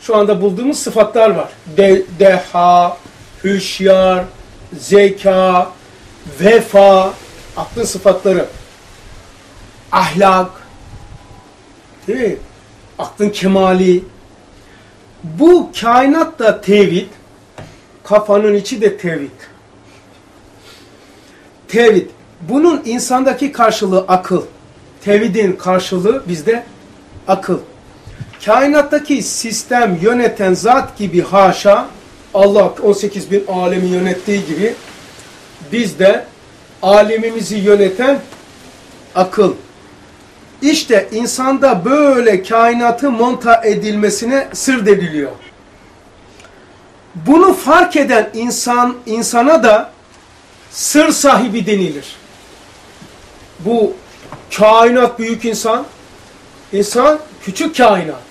şu anda bulduğumuz sıfatlar var. De, deha, hüşyar, zeka, vefa, aklın sıfatları. Ahlak, değil mi? Aklın kemali. Bu kainat da tevhid, kafanın içi de tevhid. Tevhid. Bunun insandaki karşılığı akıl. Tevhidin karşılığı bizde akıl. Kainattaki sistem yöneten zat gibi haşa, Allah 18 bin alemi yönettiği gibi bizde alemimizi yöneten akıl. İşte insanda böyle kainatı monta edilmesine sır deniliyor. Bunu fark eden insan insana da sır sahibi denilir. Bu kainat büyük insan, insan küçük kainat.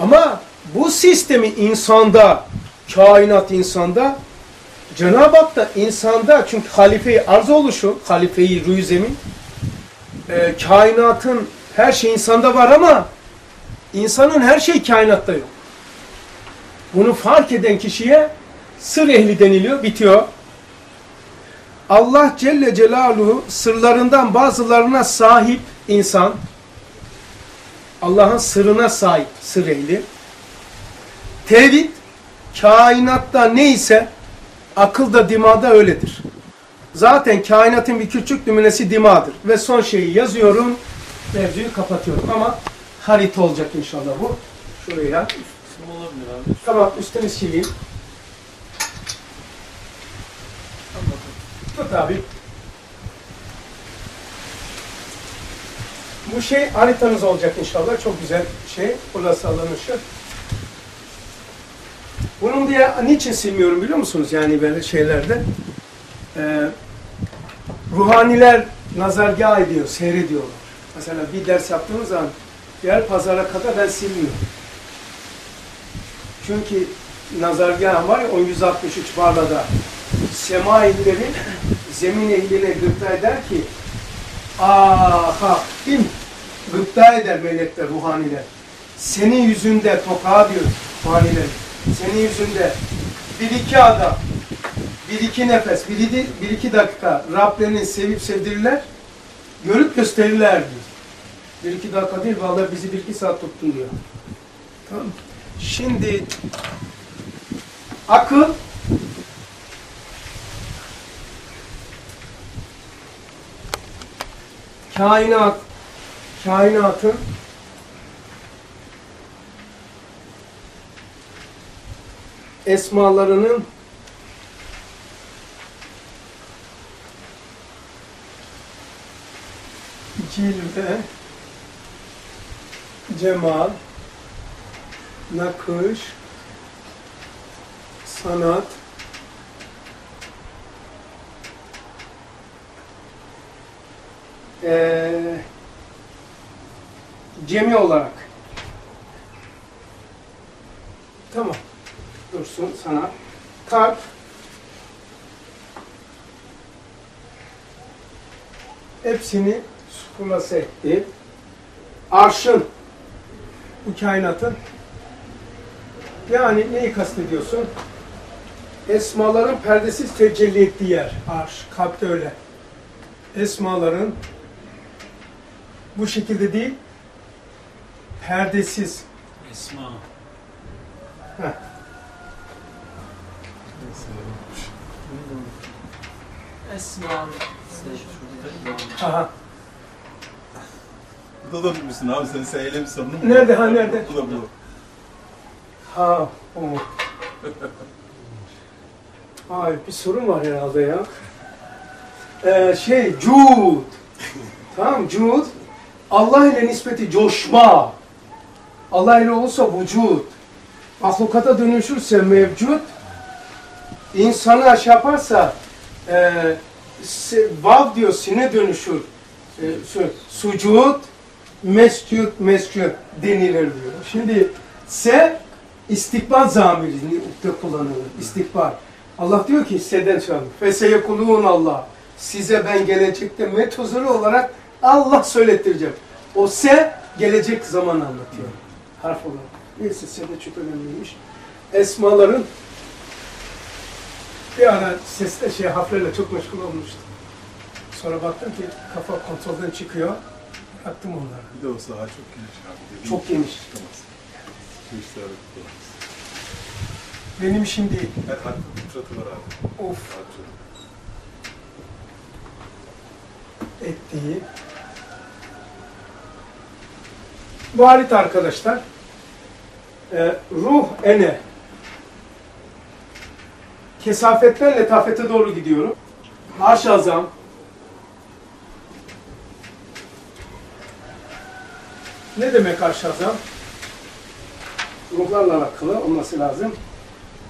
Ama bu sistemi insanda, kainat insanda, Cenab-ı Hak da insanda çünkü halife-i arz oluşu, halife-i zemin, e, kainatın her şey insanda var ama insanın her şey kainatta yok. Bunu fark eden kişiye sır ehli deniliyor, bitiyor. Allah Celle Celaluhu sırlarından bazılarına sahip insan, Allah'ın sırrına sahip sır ehli. Tevhid, kainatta neyse akılda dimada öyledir. Zaten kainatın bir küçük nümunesi dimadır. Ve son şeyi yazıyorum, mevzuyu kapatıyorum ama harita olacak inşallah bu. Şuraya. Kısım olabilir abi. Tamam, üstünü sileyim. Tut abi. Bu şey haritanız olacak inşallah. Çok güzel şey. Burada sallanışı. Bunun diye niçin silmiyorum biliyor musunuz? Yani böyle şeylerde. Ee, ruhaniler nazargah ediyor, seyrediyorlar. Mesela bir ders yaptığımız zaman diğer pazara kadar ben silmiyorum. Çünkü nazargah var ya o 163 barlada sema ehlileri zemin ehline gıpta eder ki aha kim gıpta eder melekler, ruhaniler. Senin yüzünde tokağa diyor ruhaniler. Senin yüzünde bir iki adam, bir iki nefes, bir bir iki dakika Rablerini sevip sevdirirler, görüp gösterirler diyor. Bir iki dakika değil, vallahi bizi bir iki saat tuttun diyor. Tamam? Şimdi akıl kainat kainatın esmalarının cilve cemal nakış sanat eee cemi olarak Tamam. Dursun sana. Kalp. Hepsini sükunası etti. Arşın. Bu kainatın. Yani neyi kastediyorsun? Esmaların perdesiz tecelli ettiği yer. Arş. Kalpte öyle. Esmaların bu şekilde değil, perdesiz. Esma. Esma. Aha. Bu da unutmuşsun abi sen eylemi sanın mı? Nerede, ha, nerede? Bu da bu. Ha, o mu? Ay bir sorun var herhalde ya. Ee, şey, cud. tamam, cud. Allah ile nispeti coşma. Allah ile olursa vücut. Mahlukata dönüşürse mevcut. İnsanı aşağı yaparsa e, vav diyor sine dönüşür. E, su- sucud, mescud, mescud denilir diyor. Şimdi se istikbal zamirini kullanılır. İstikbal. Allah diyor ki seden sonra feseyekulun Allah. Size ben gelecekte metozları olarak Allah söylettireceğim. O se gelecek zaman anlatıyor. Harf olarak. Neyse se de çok önemliymiş. Esmaların bir ara sesle şey harflerle çok meşgul olmuştum. Sonra baktım ki kafa kontrolden çıkıyor. Bıraktım onları. Bir de o saha çok geniş abi. Çok geniş. Benim işim değil. Her fıtratı var abi. Of ettiği. Bu harita arkadaşlar e, ruh ene kesafetten letafete doğru gidiyorum. Arş azam ne demek arş azam? Ruhlarla alakalı olması lazım.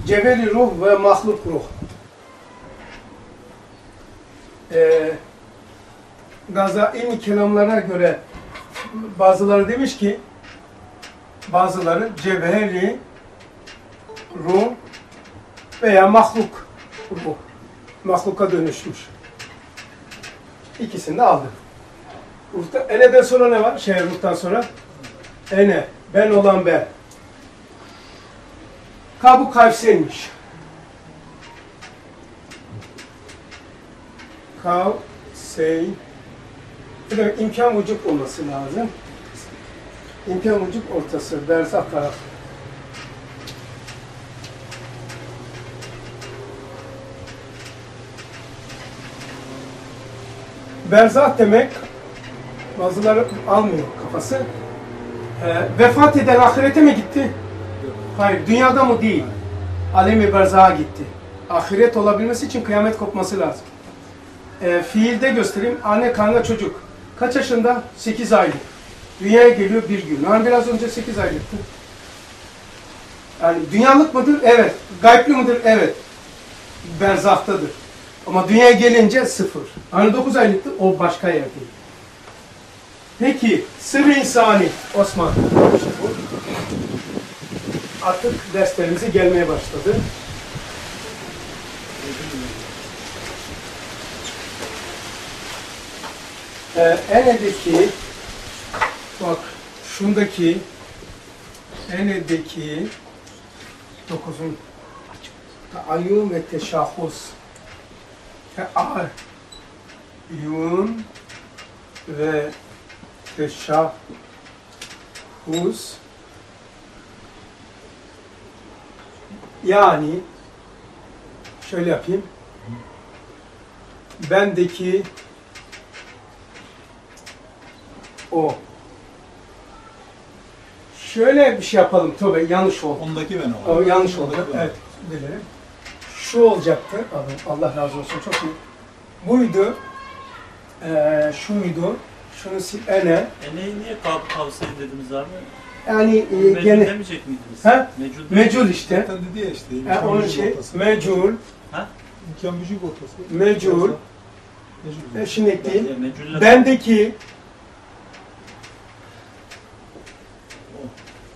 Cebeli ruh ve mahluk ruh. Ee, Gazali'nin kelamlarına göre bazıları demiş ki bazıları cevheri ruh veya mahluk ruh mahluka dönüşmüş. İkisini de aldı. Ruhta, eneden sonra ne var? Şey ruhtan sonra ene, ben olan ben. Kabu Kavsen'miş. Kavseyn bir de imkan vücut olması lazım. İmkan vücut ortası, berzah taraf. Berzah demek, bazıları almıyor kafası. Ee, vefat eden ahirete mi gitti? Hayır, dünyada mı değil? Alemi berzaha gitti. Ahiret olabilmesi için kıyamet kopması lazım. Ee, fiilde göstereyim. Anne karnında çocuk. Kaç yaşında? 8 aylık. Dünyaya geliyor bir gün. Yani biraz önce 8 aylıktı. Yani dünyalık mıdır? Evet. Gayblı mıdır? Evet. Berzahtadır. Ama dünyaya gelince sıfır. Hani 9 aylıktı, o başka yerde. Peki, sır insani Osman. Artık derslerimize gelmeye başladı. Ee, enedeki bak şundaki enedeki dokuzun taayyun ve teşahhus taayyun ve teşahhus yani şöyle yapayım bendeki o. Şöyle bir şey yapalım. Tövbe yanlış oldu. Ondaki ben O o. yanlış oldu. Evet. Dilerim. Şu olacaktı. Allah- Allah razı olsun. Çok iyi. Buydu. Ee, şuydu. Şunu sil. Ene. Eneyi niye kav tavsiye dediniz abi? Yani e, Mecul gene demeyecek miydiniz? Ha? Mecul mecul işte. Zaten dedi ya işte. Ha, onun şey mecul. İmkan vücut ortası. Mecul. Mecul. E, şimdi. E, Meculler Bendeki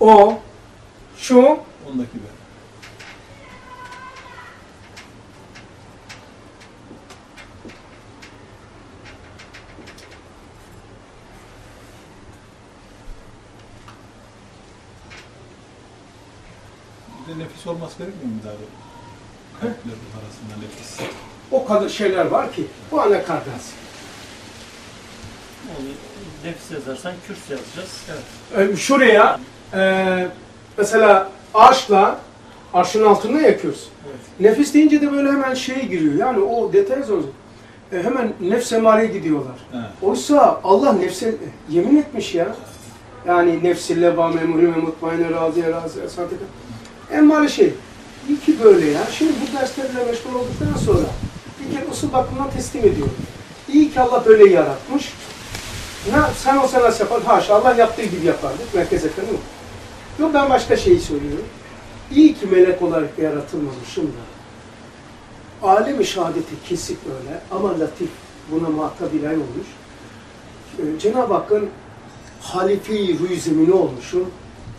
o şu Ondaki ben. Bir de nefis olması gerekmiyor mu daha da? Kalplerin arasında nefis. O kadar şeyler var ki bu anakardas. Onu nefis yazarsan kürs yazacağız. Ee, şuraya e, mesela ağaçla arşın altında yakıyoruz. Nefis deyince de böyle hemen şeye giriyor. Yani o detay zor. E, hemen nefs emareye gidiyorlar. He. Oysa Allah nefse yemin etmiş ya. Yani nefsi leva memuri ve mutmainne razıya razıya sadıka. Emmare şey. İyi ki böyle ya. Şimdi bu derslerle meşgul olduktan sonra bir kere usul bakımından teslim ediyorum. İyi ki Allah böyle yaratmış. Ne, sen olsa nasıl yapar? Haşa Allah yaptığı gibi yapardık. Merkez efendim. Yok ben başka şeyi söylüyorum. İyi ki melek olarak yaratılmamışım da. Alem-i şehadeti kesik böyle ama latif buna muhatap ilahi olmuş. Ee, Cenab-ı Hakk'ın halife-i olmuşum.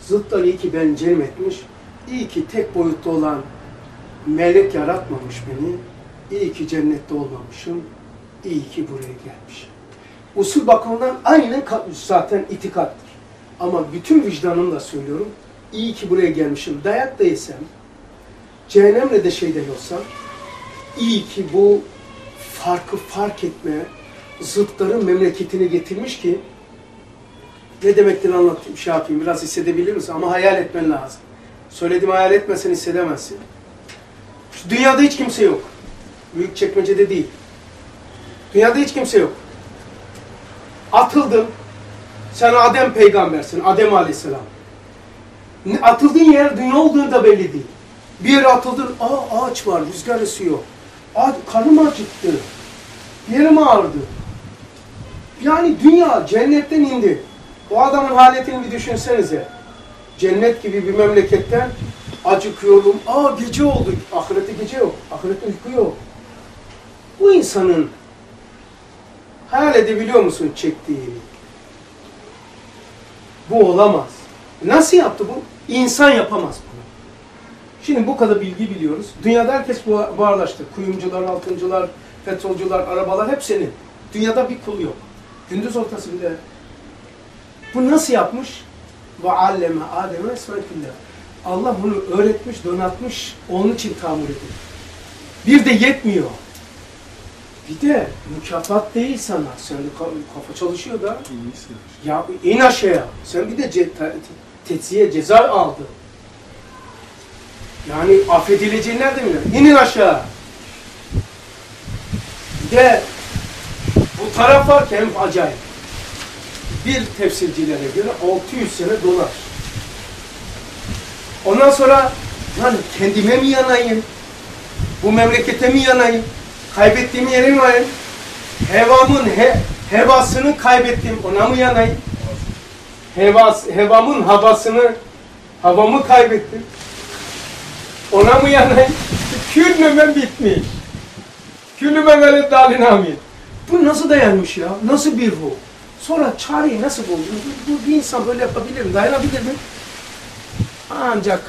Zıtları iyi ki ben etmiş. İyi ki tek boyutlu olan melek yaratmamış beni. İyi ki cennette olmamışım. İyi ki buraya gelmişim. Usul bakımından aynen zaten itikattır. Ama bütün vicdanımla söylüyorum. İyi ki buraya gelmişim. Dayak da yesem, cehennemle de şey de olsam, iyi ki bu farkı fark etme, zıtların memleketine getirmiş ki ne demektir anlatayım, şey yapayım, biraz hissedebilir misin? Ama hayal etmen lazım. Söylediğimi hayal etmesen hissedemezsin. Şu dünyada hiç kimse yok. Büyük çekmecede değil. Dünyada hiç kimse yok. Atıldın. Sen Adem peygambersin. Adem aleyhisselam. Atıldığın yer dünya olduğunu da belli değil. Bir yere atıldın. Aa ağaç var. Rüzgar esiyor. Aa karnım acıktı. Yerim ağrıdı. Yani dünya cennetten indi. O adamın haletini bir düşünsenize. Cennet gibi bir memleketten acıkıyorum. Aa gece oldu. Ahirette gece yok. Ahirette uyku yok. Bu insanın hayal edebiliyor musun çektiğini? Bu olamaz. Nasıl yaptı bu? İnsan yapamaz bunu. Şimdi bu kadar bilgi biliyoruz. Dünyada herkes bu varlaştı. Kuyumcular, altıncılar, petrolcüler, arabalar hep senin. Dünyada bir kul yok. Gündüz ortası bile. Bu nasıl yapmış? Ve alleme Adem'e esmetullah. Allah bunu öğretmiş, donatmış, onun için tamir ediyor. Bir de yetmiyor. Bir de mükafat değil sana. Sen de ka- kafa çalışıyor da. Ya in aşağıya. Sen bir de ce- te- tetsiye ceza aldın. Yani affedileceğini nerede biliyorsun? İnin aşağı. Bir de bu taraf var ki hem acayip. Bir tefsircilere göre 600 sene dolar. Ondan sonra yani kendime mi yanayım? Bu memlekete mi yanayım? Kaybettiğim yere mi yanayım? Hevamın he, hevasını kaybettim. Ona mı yanayım? Hevas, hevamın havasını, havamı kaybettim. Ona mı yanayım? Kül memem bitmiş. Külü memeli dalin amin. Bu nasıl dayanmış ya? Nasıl bir ruh? Sonra çareyi nasıl buldu? Bu, bir insan böyle yapabilir mi? Dayanabilir mi? Ancak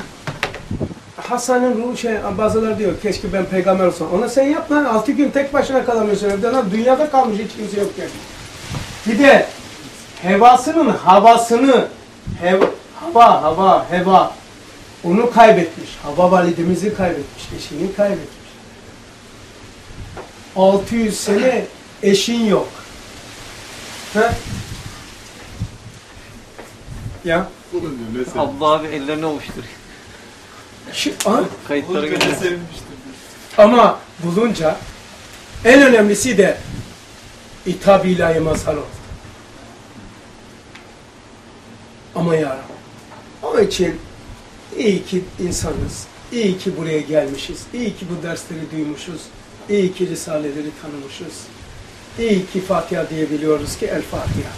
Hasan'ın ruhu şey, bazıları diyor keşke ben peygamber olsam. Ona sen yap lan, altı gün tek başına kalamıyorsun evde lan. Dünyada kalmış hiç kimse yokken. Bir de hevasının havasını, hev, hava, hava, heva. Onu kaybetmiş. Hava validemizi kaybetmiş, eşini kaybetmiş. 600 sene eşin yok. Ya. Abla abi ellerini ovuşturuyor. Şu, ha? Kayıtlara Olunca göre. ne sevinmiştir. Ama bulunca en önemlisi de itab ilahi mazhar oldu. Ama ya Rabbi, onun için iyi ki insanız, iyi ki buraya gelmişiz, iyi ki bu dersleri duymuşuz, iyi ki risaleleri tanımışız, değil ki Fatiha diyebiliyoruz ki El Fatiha.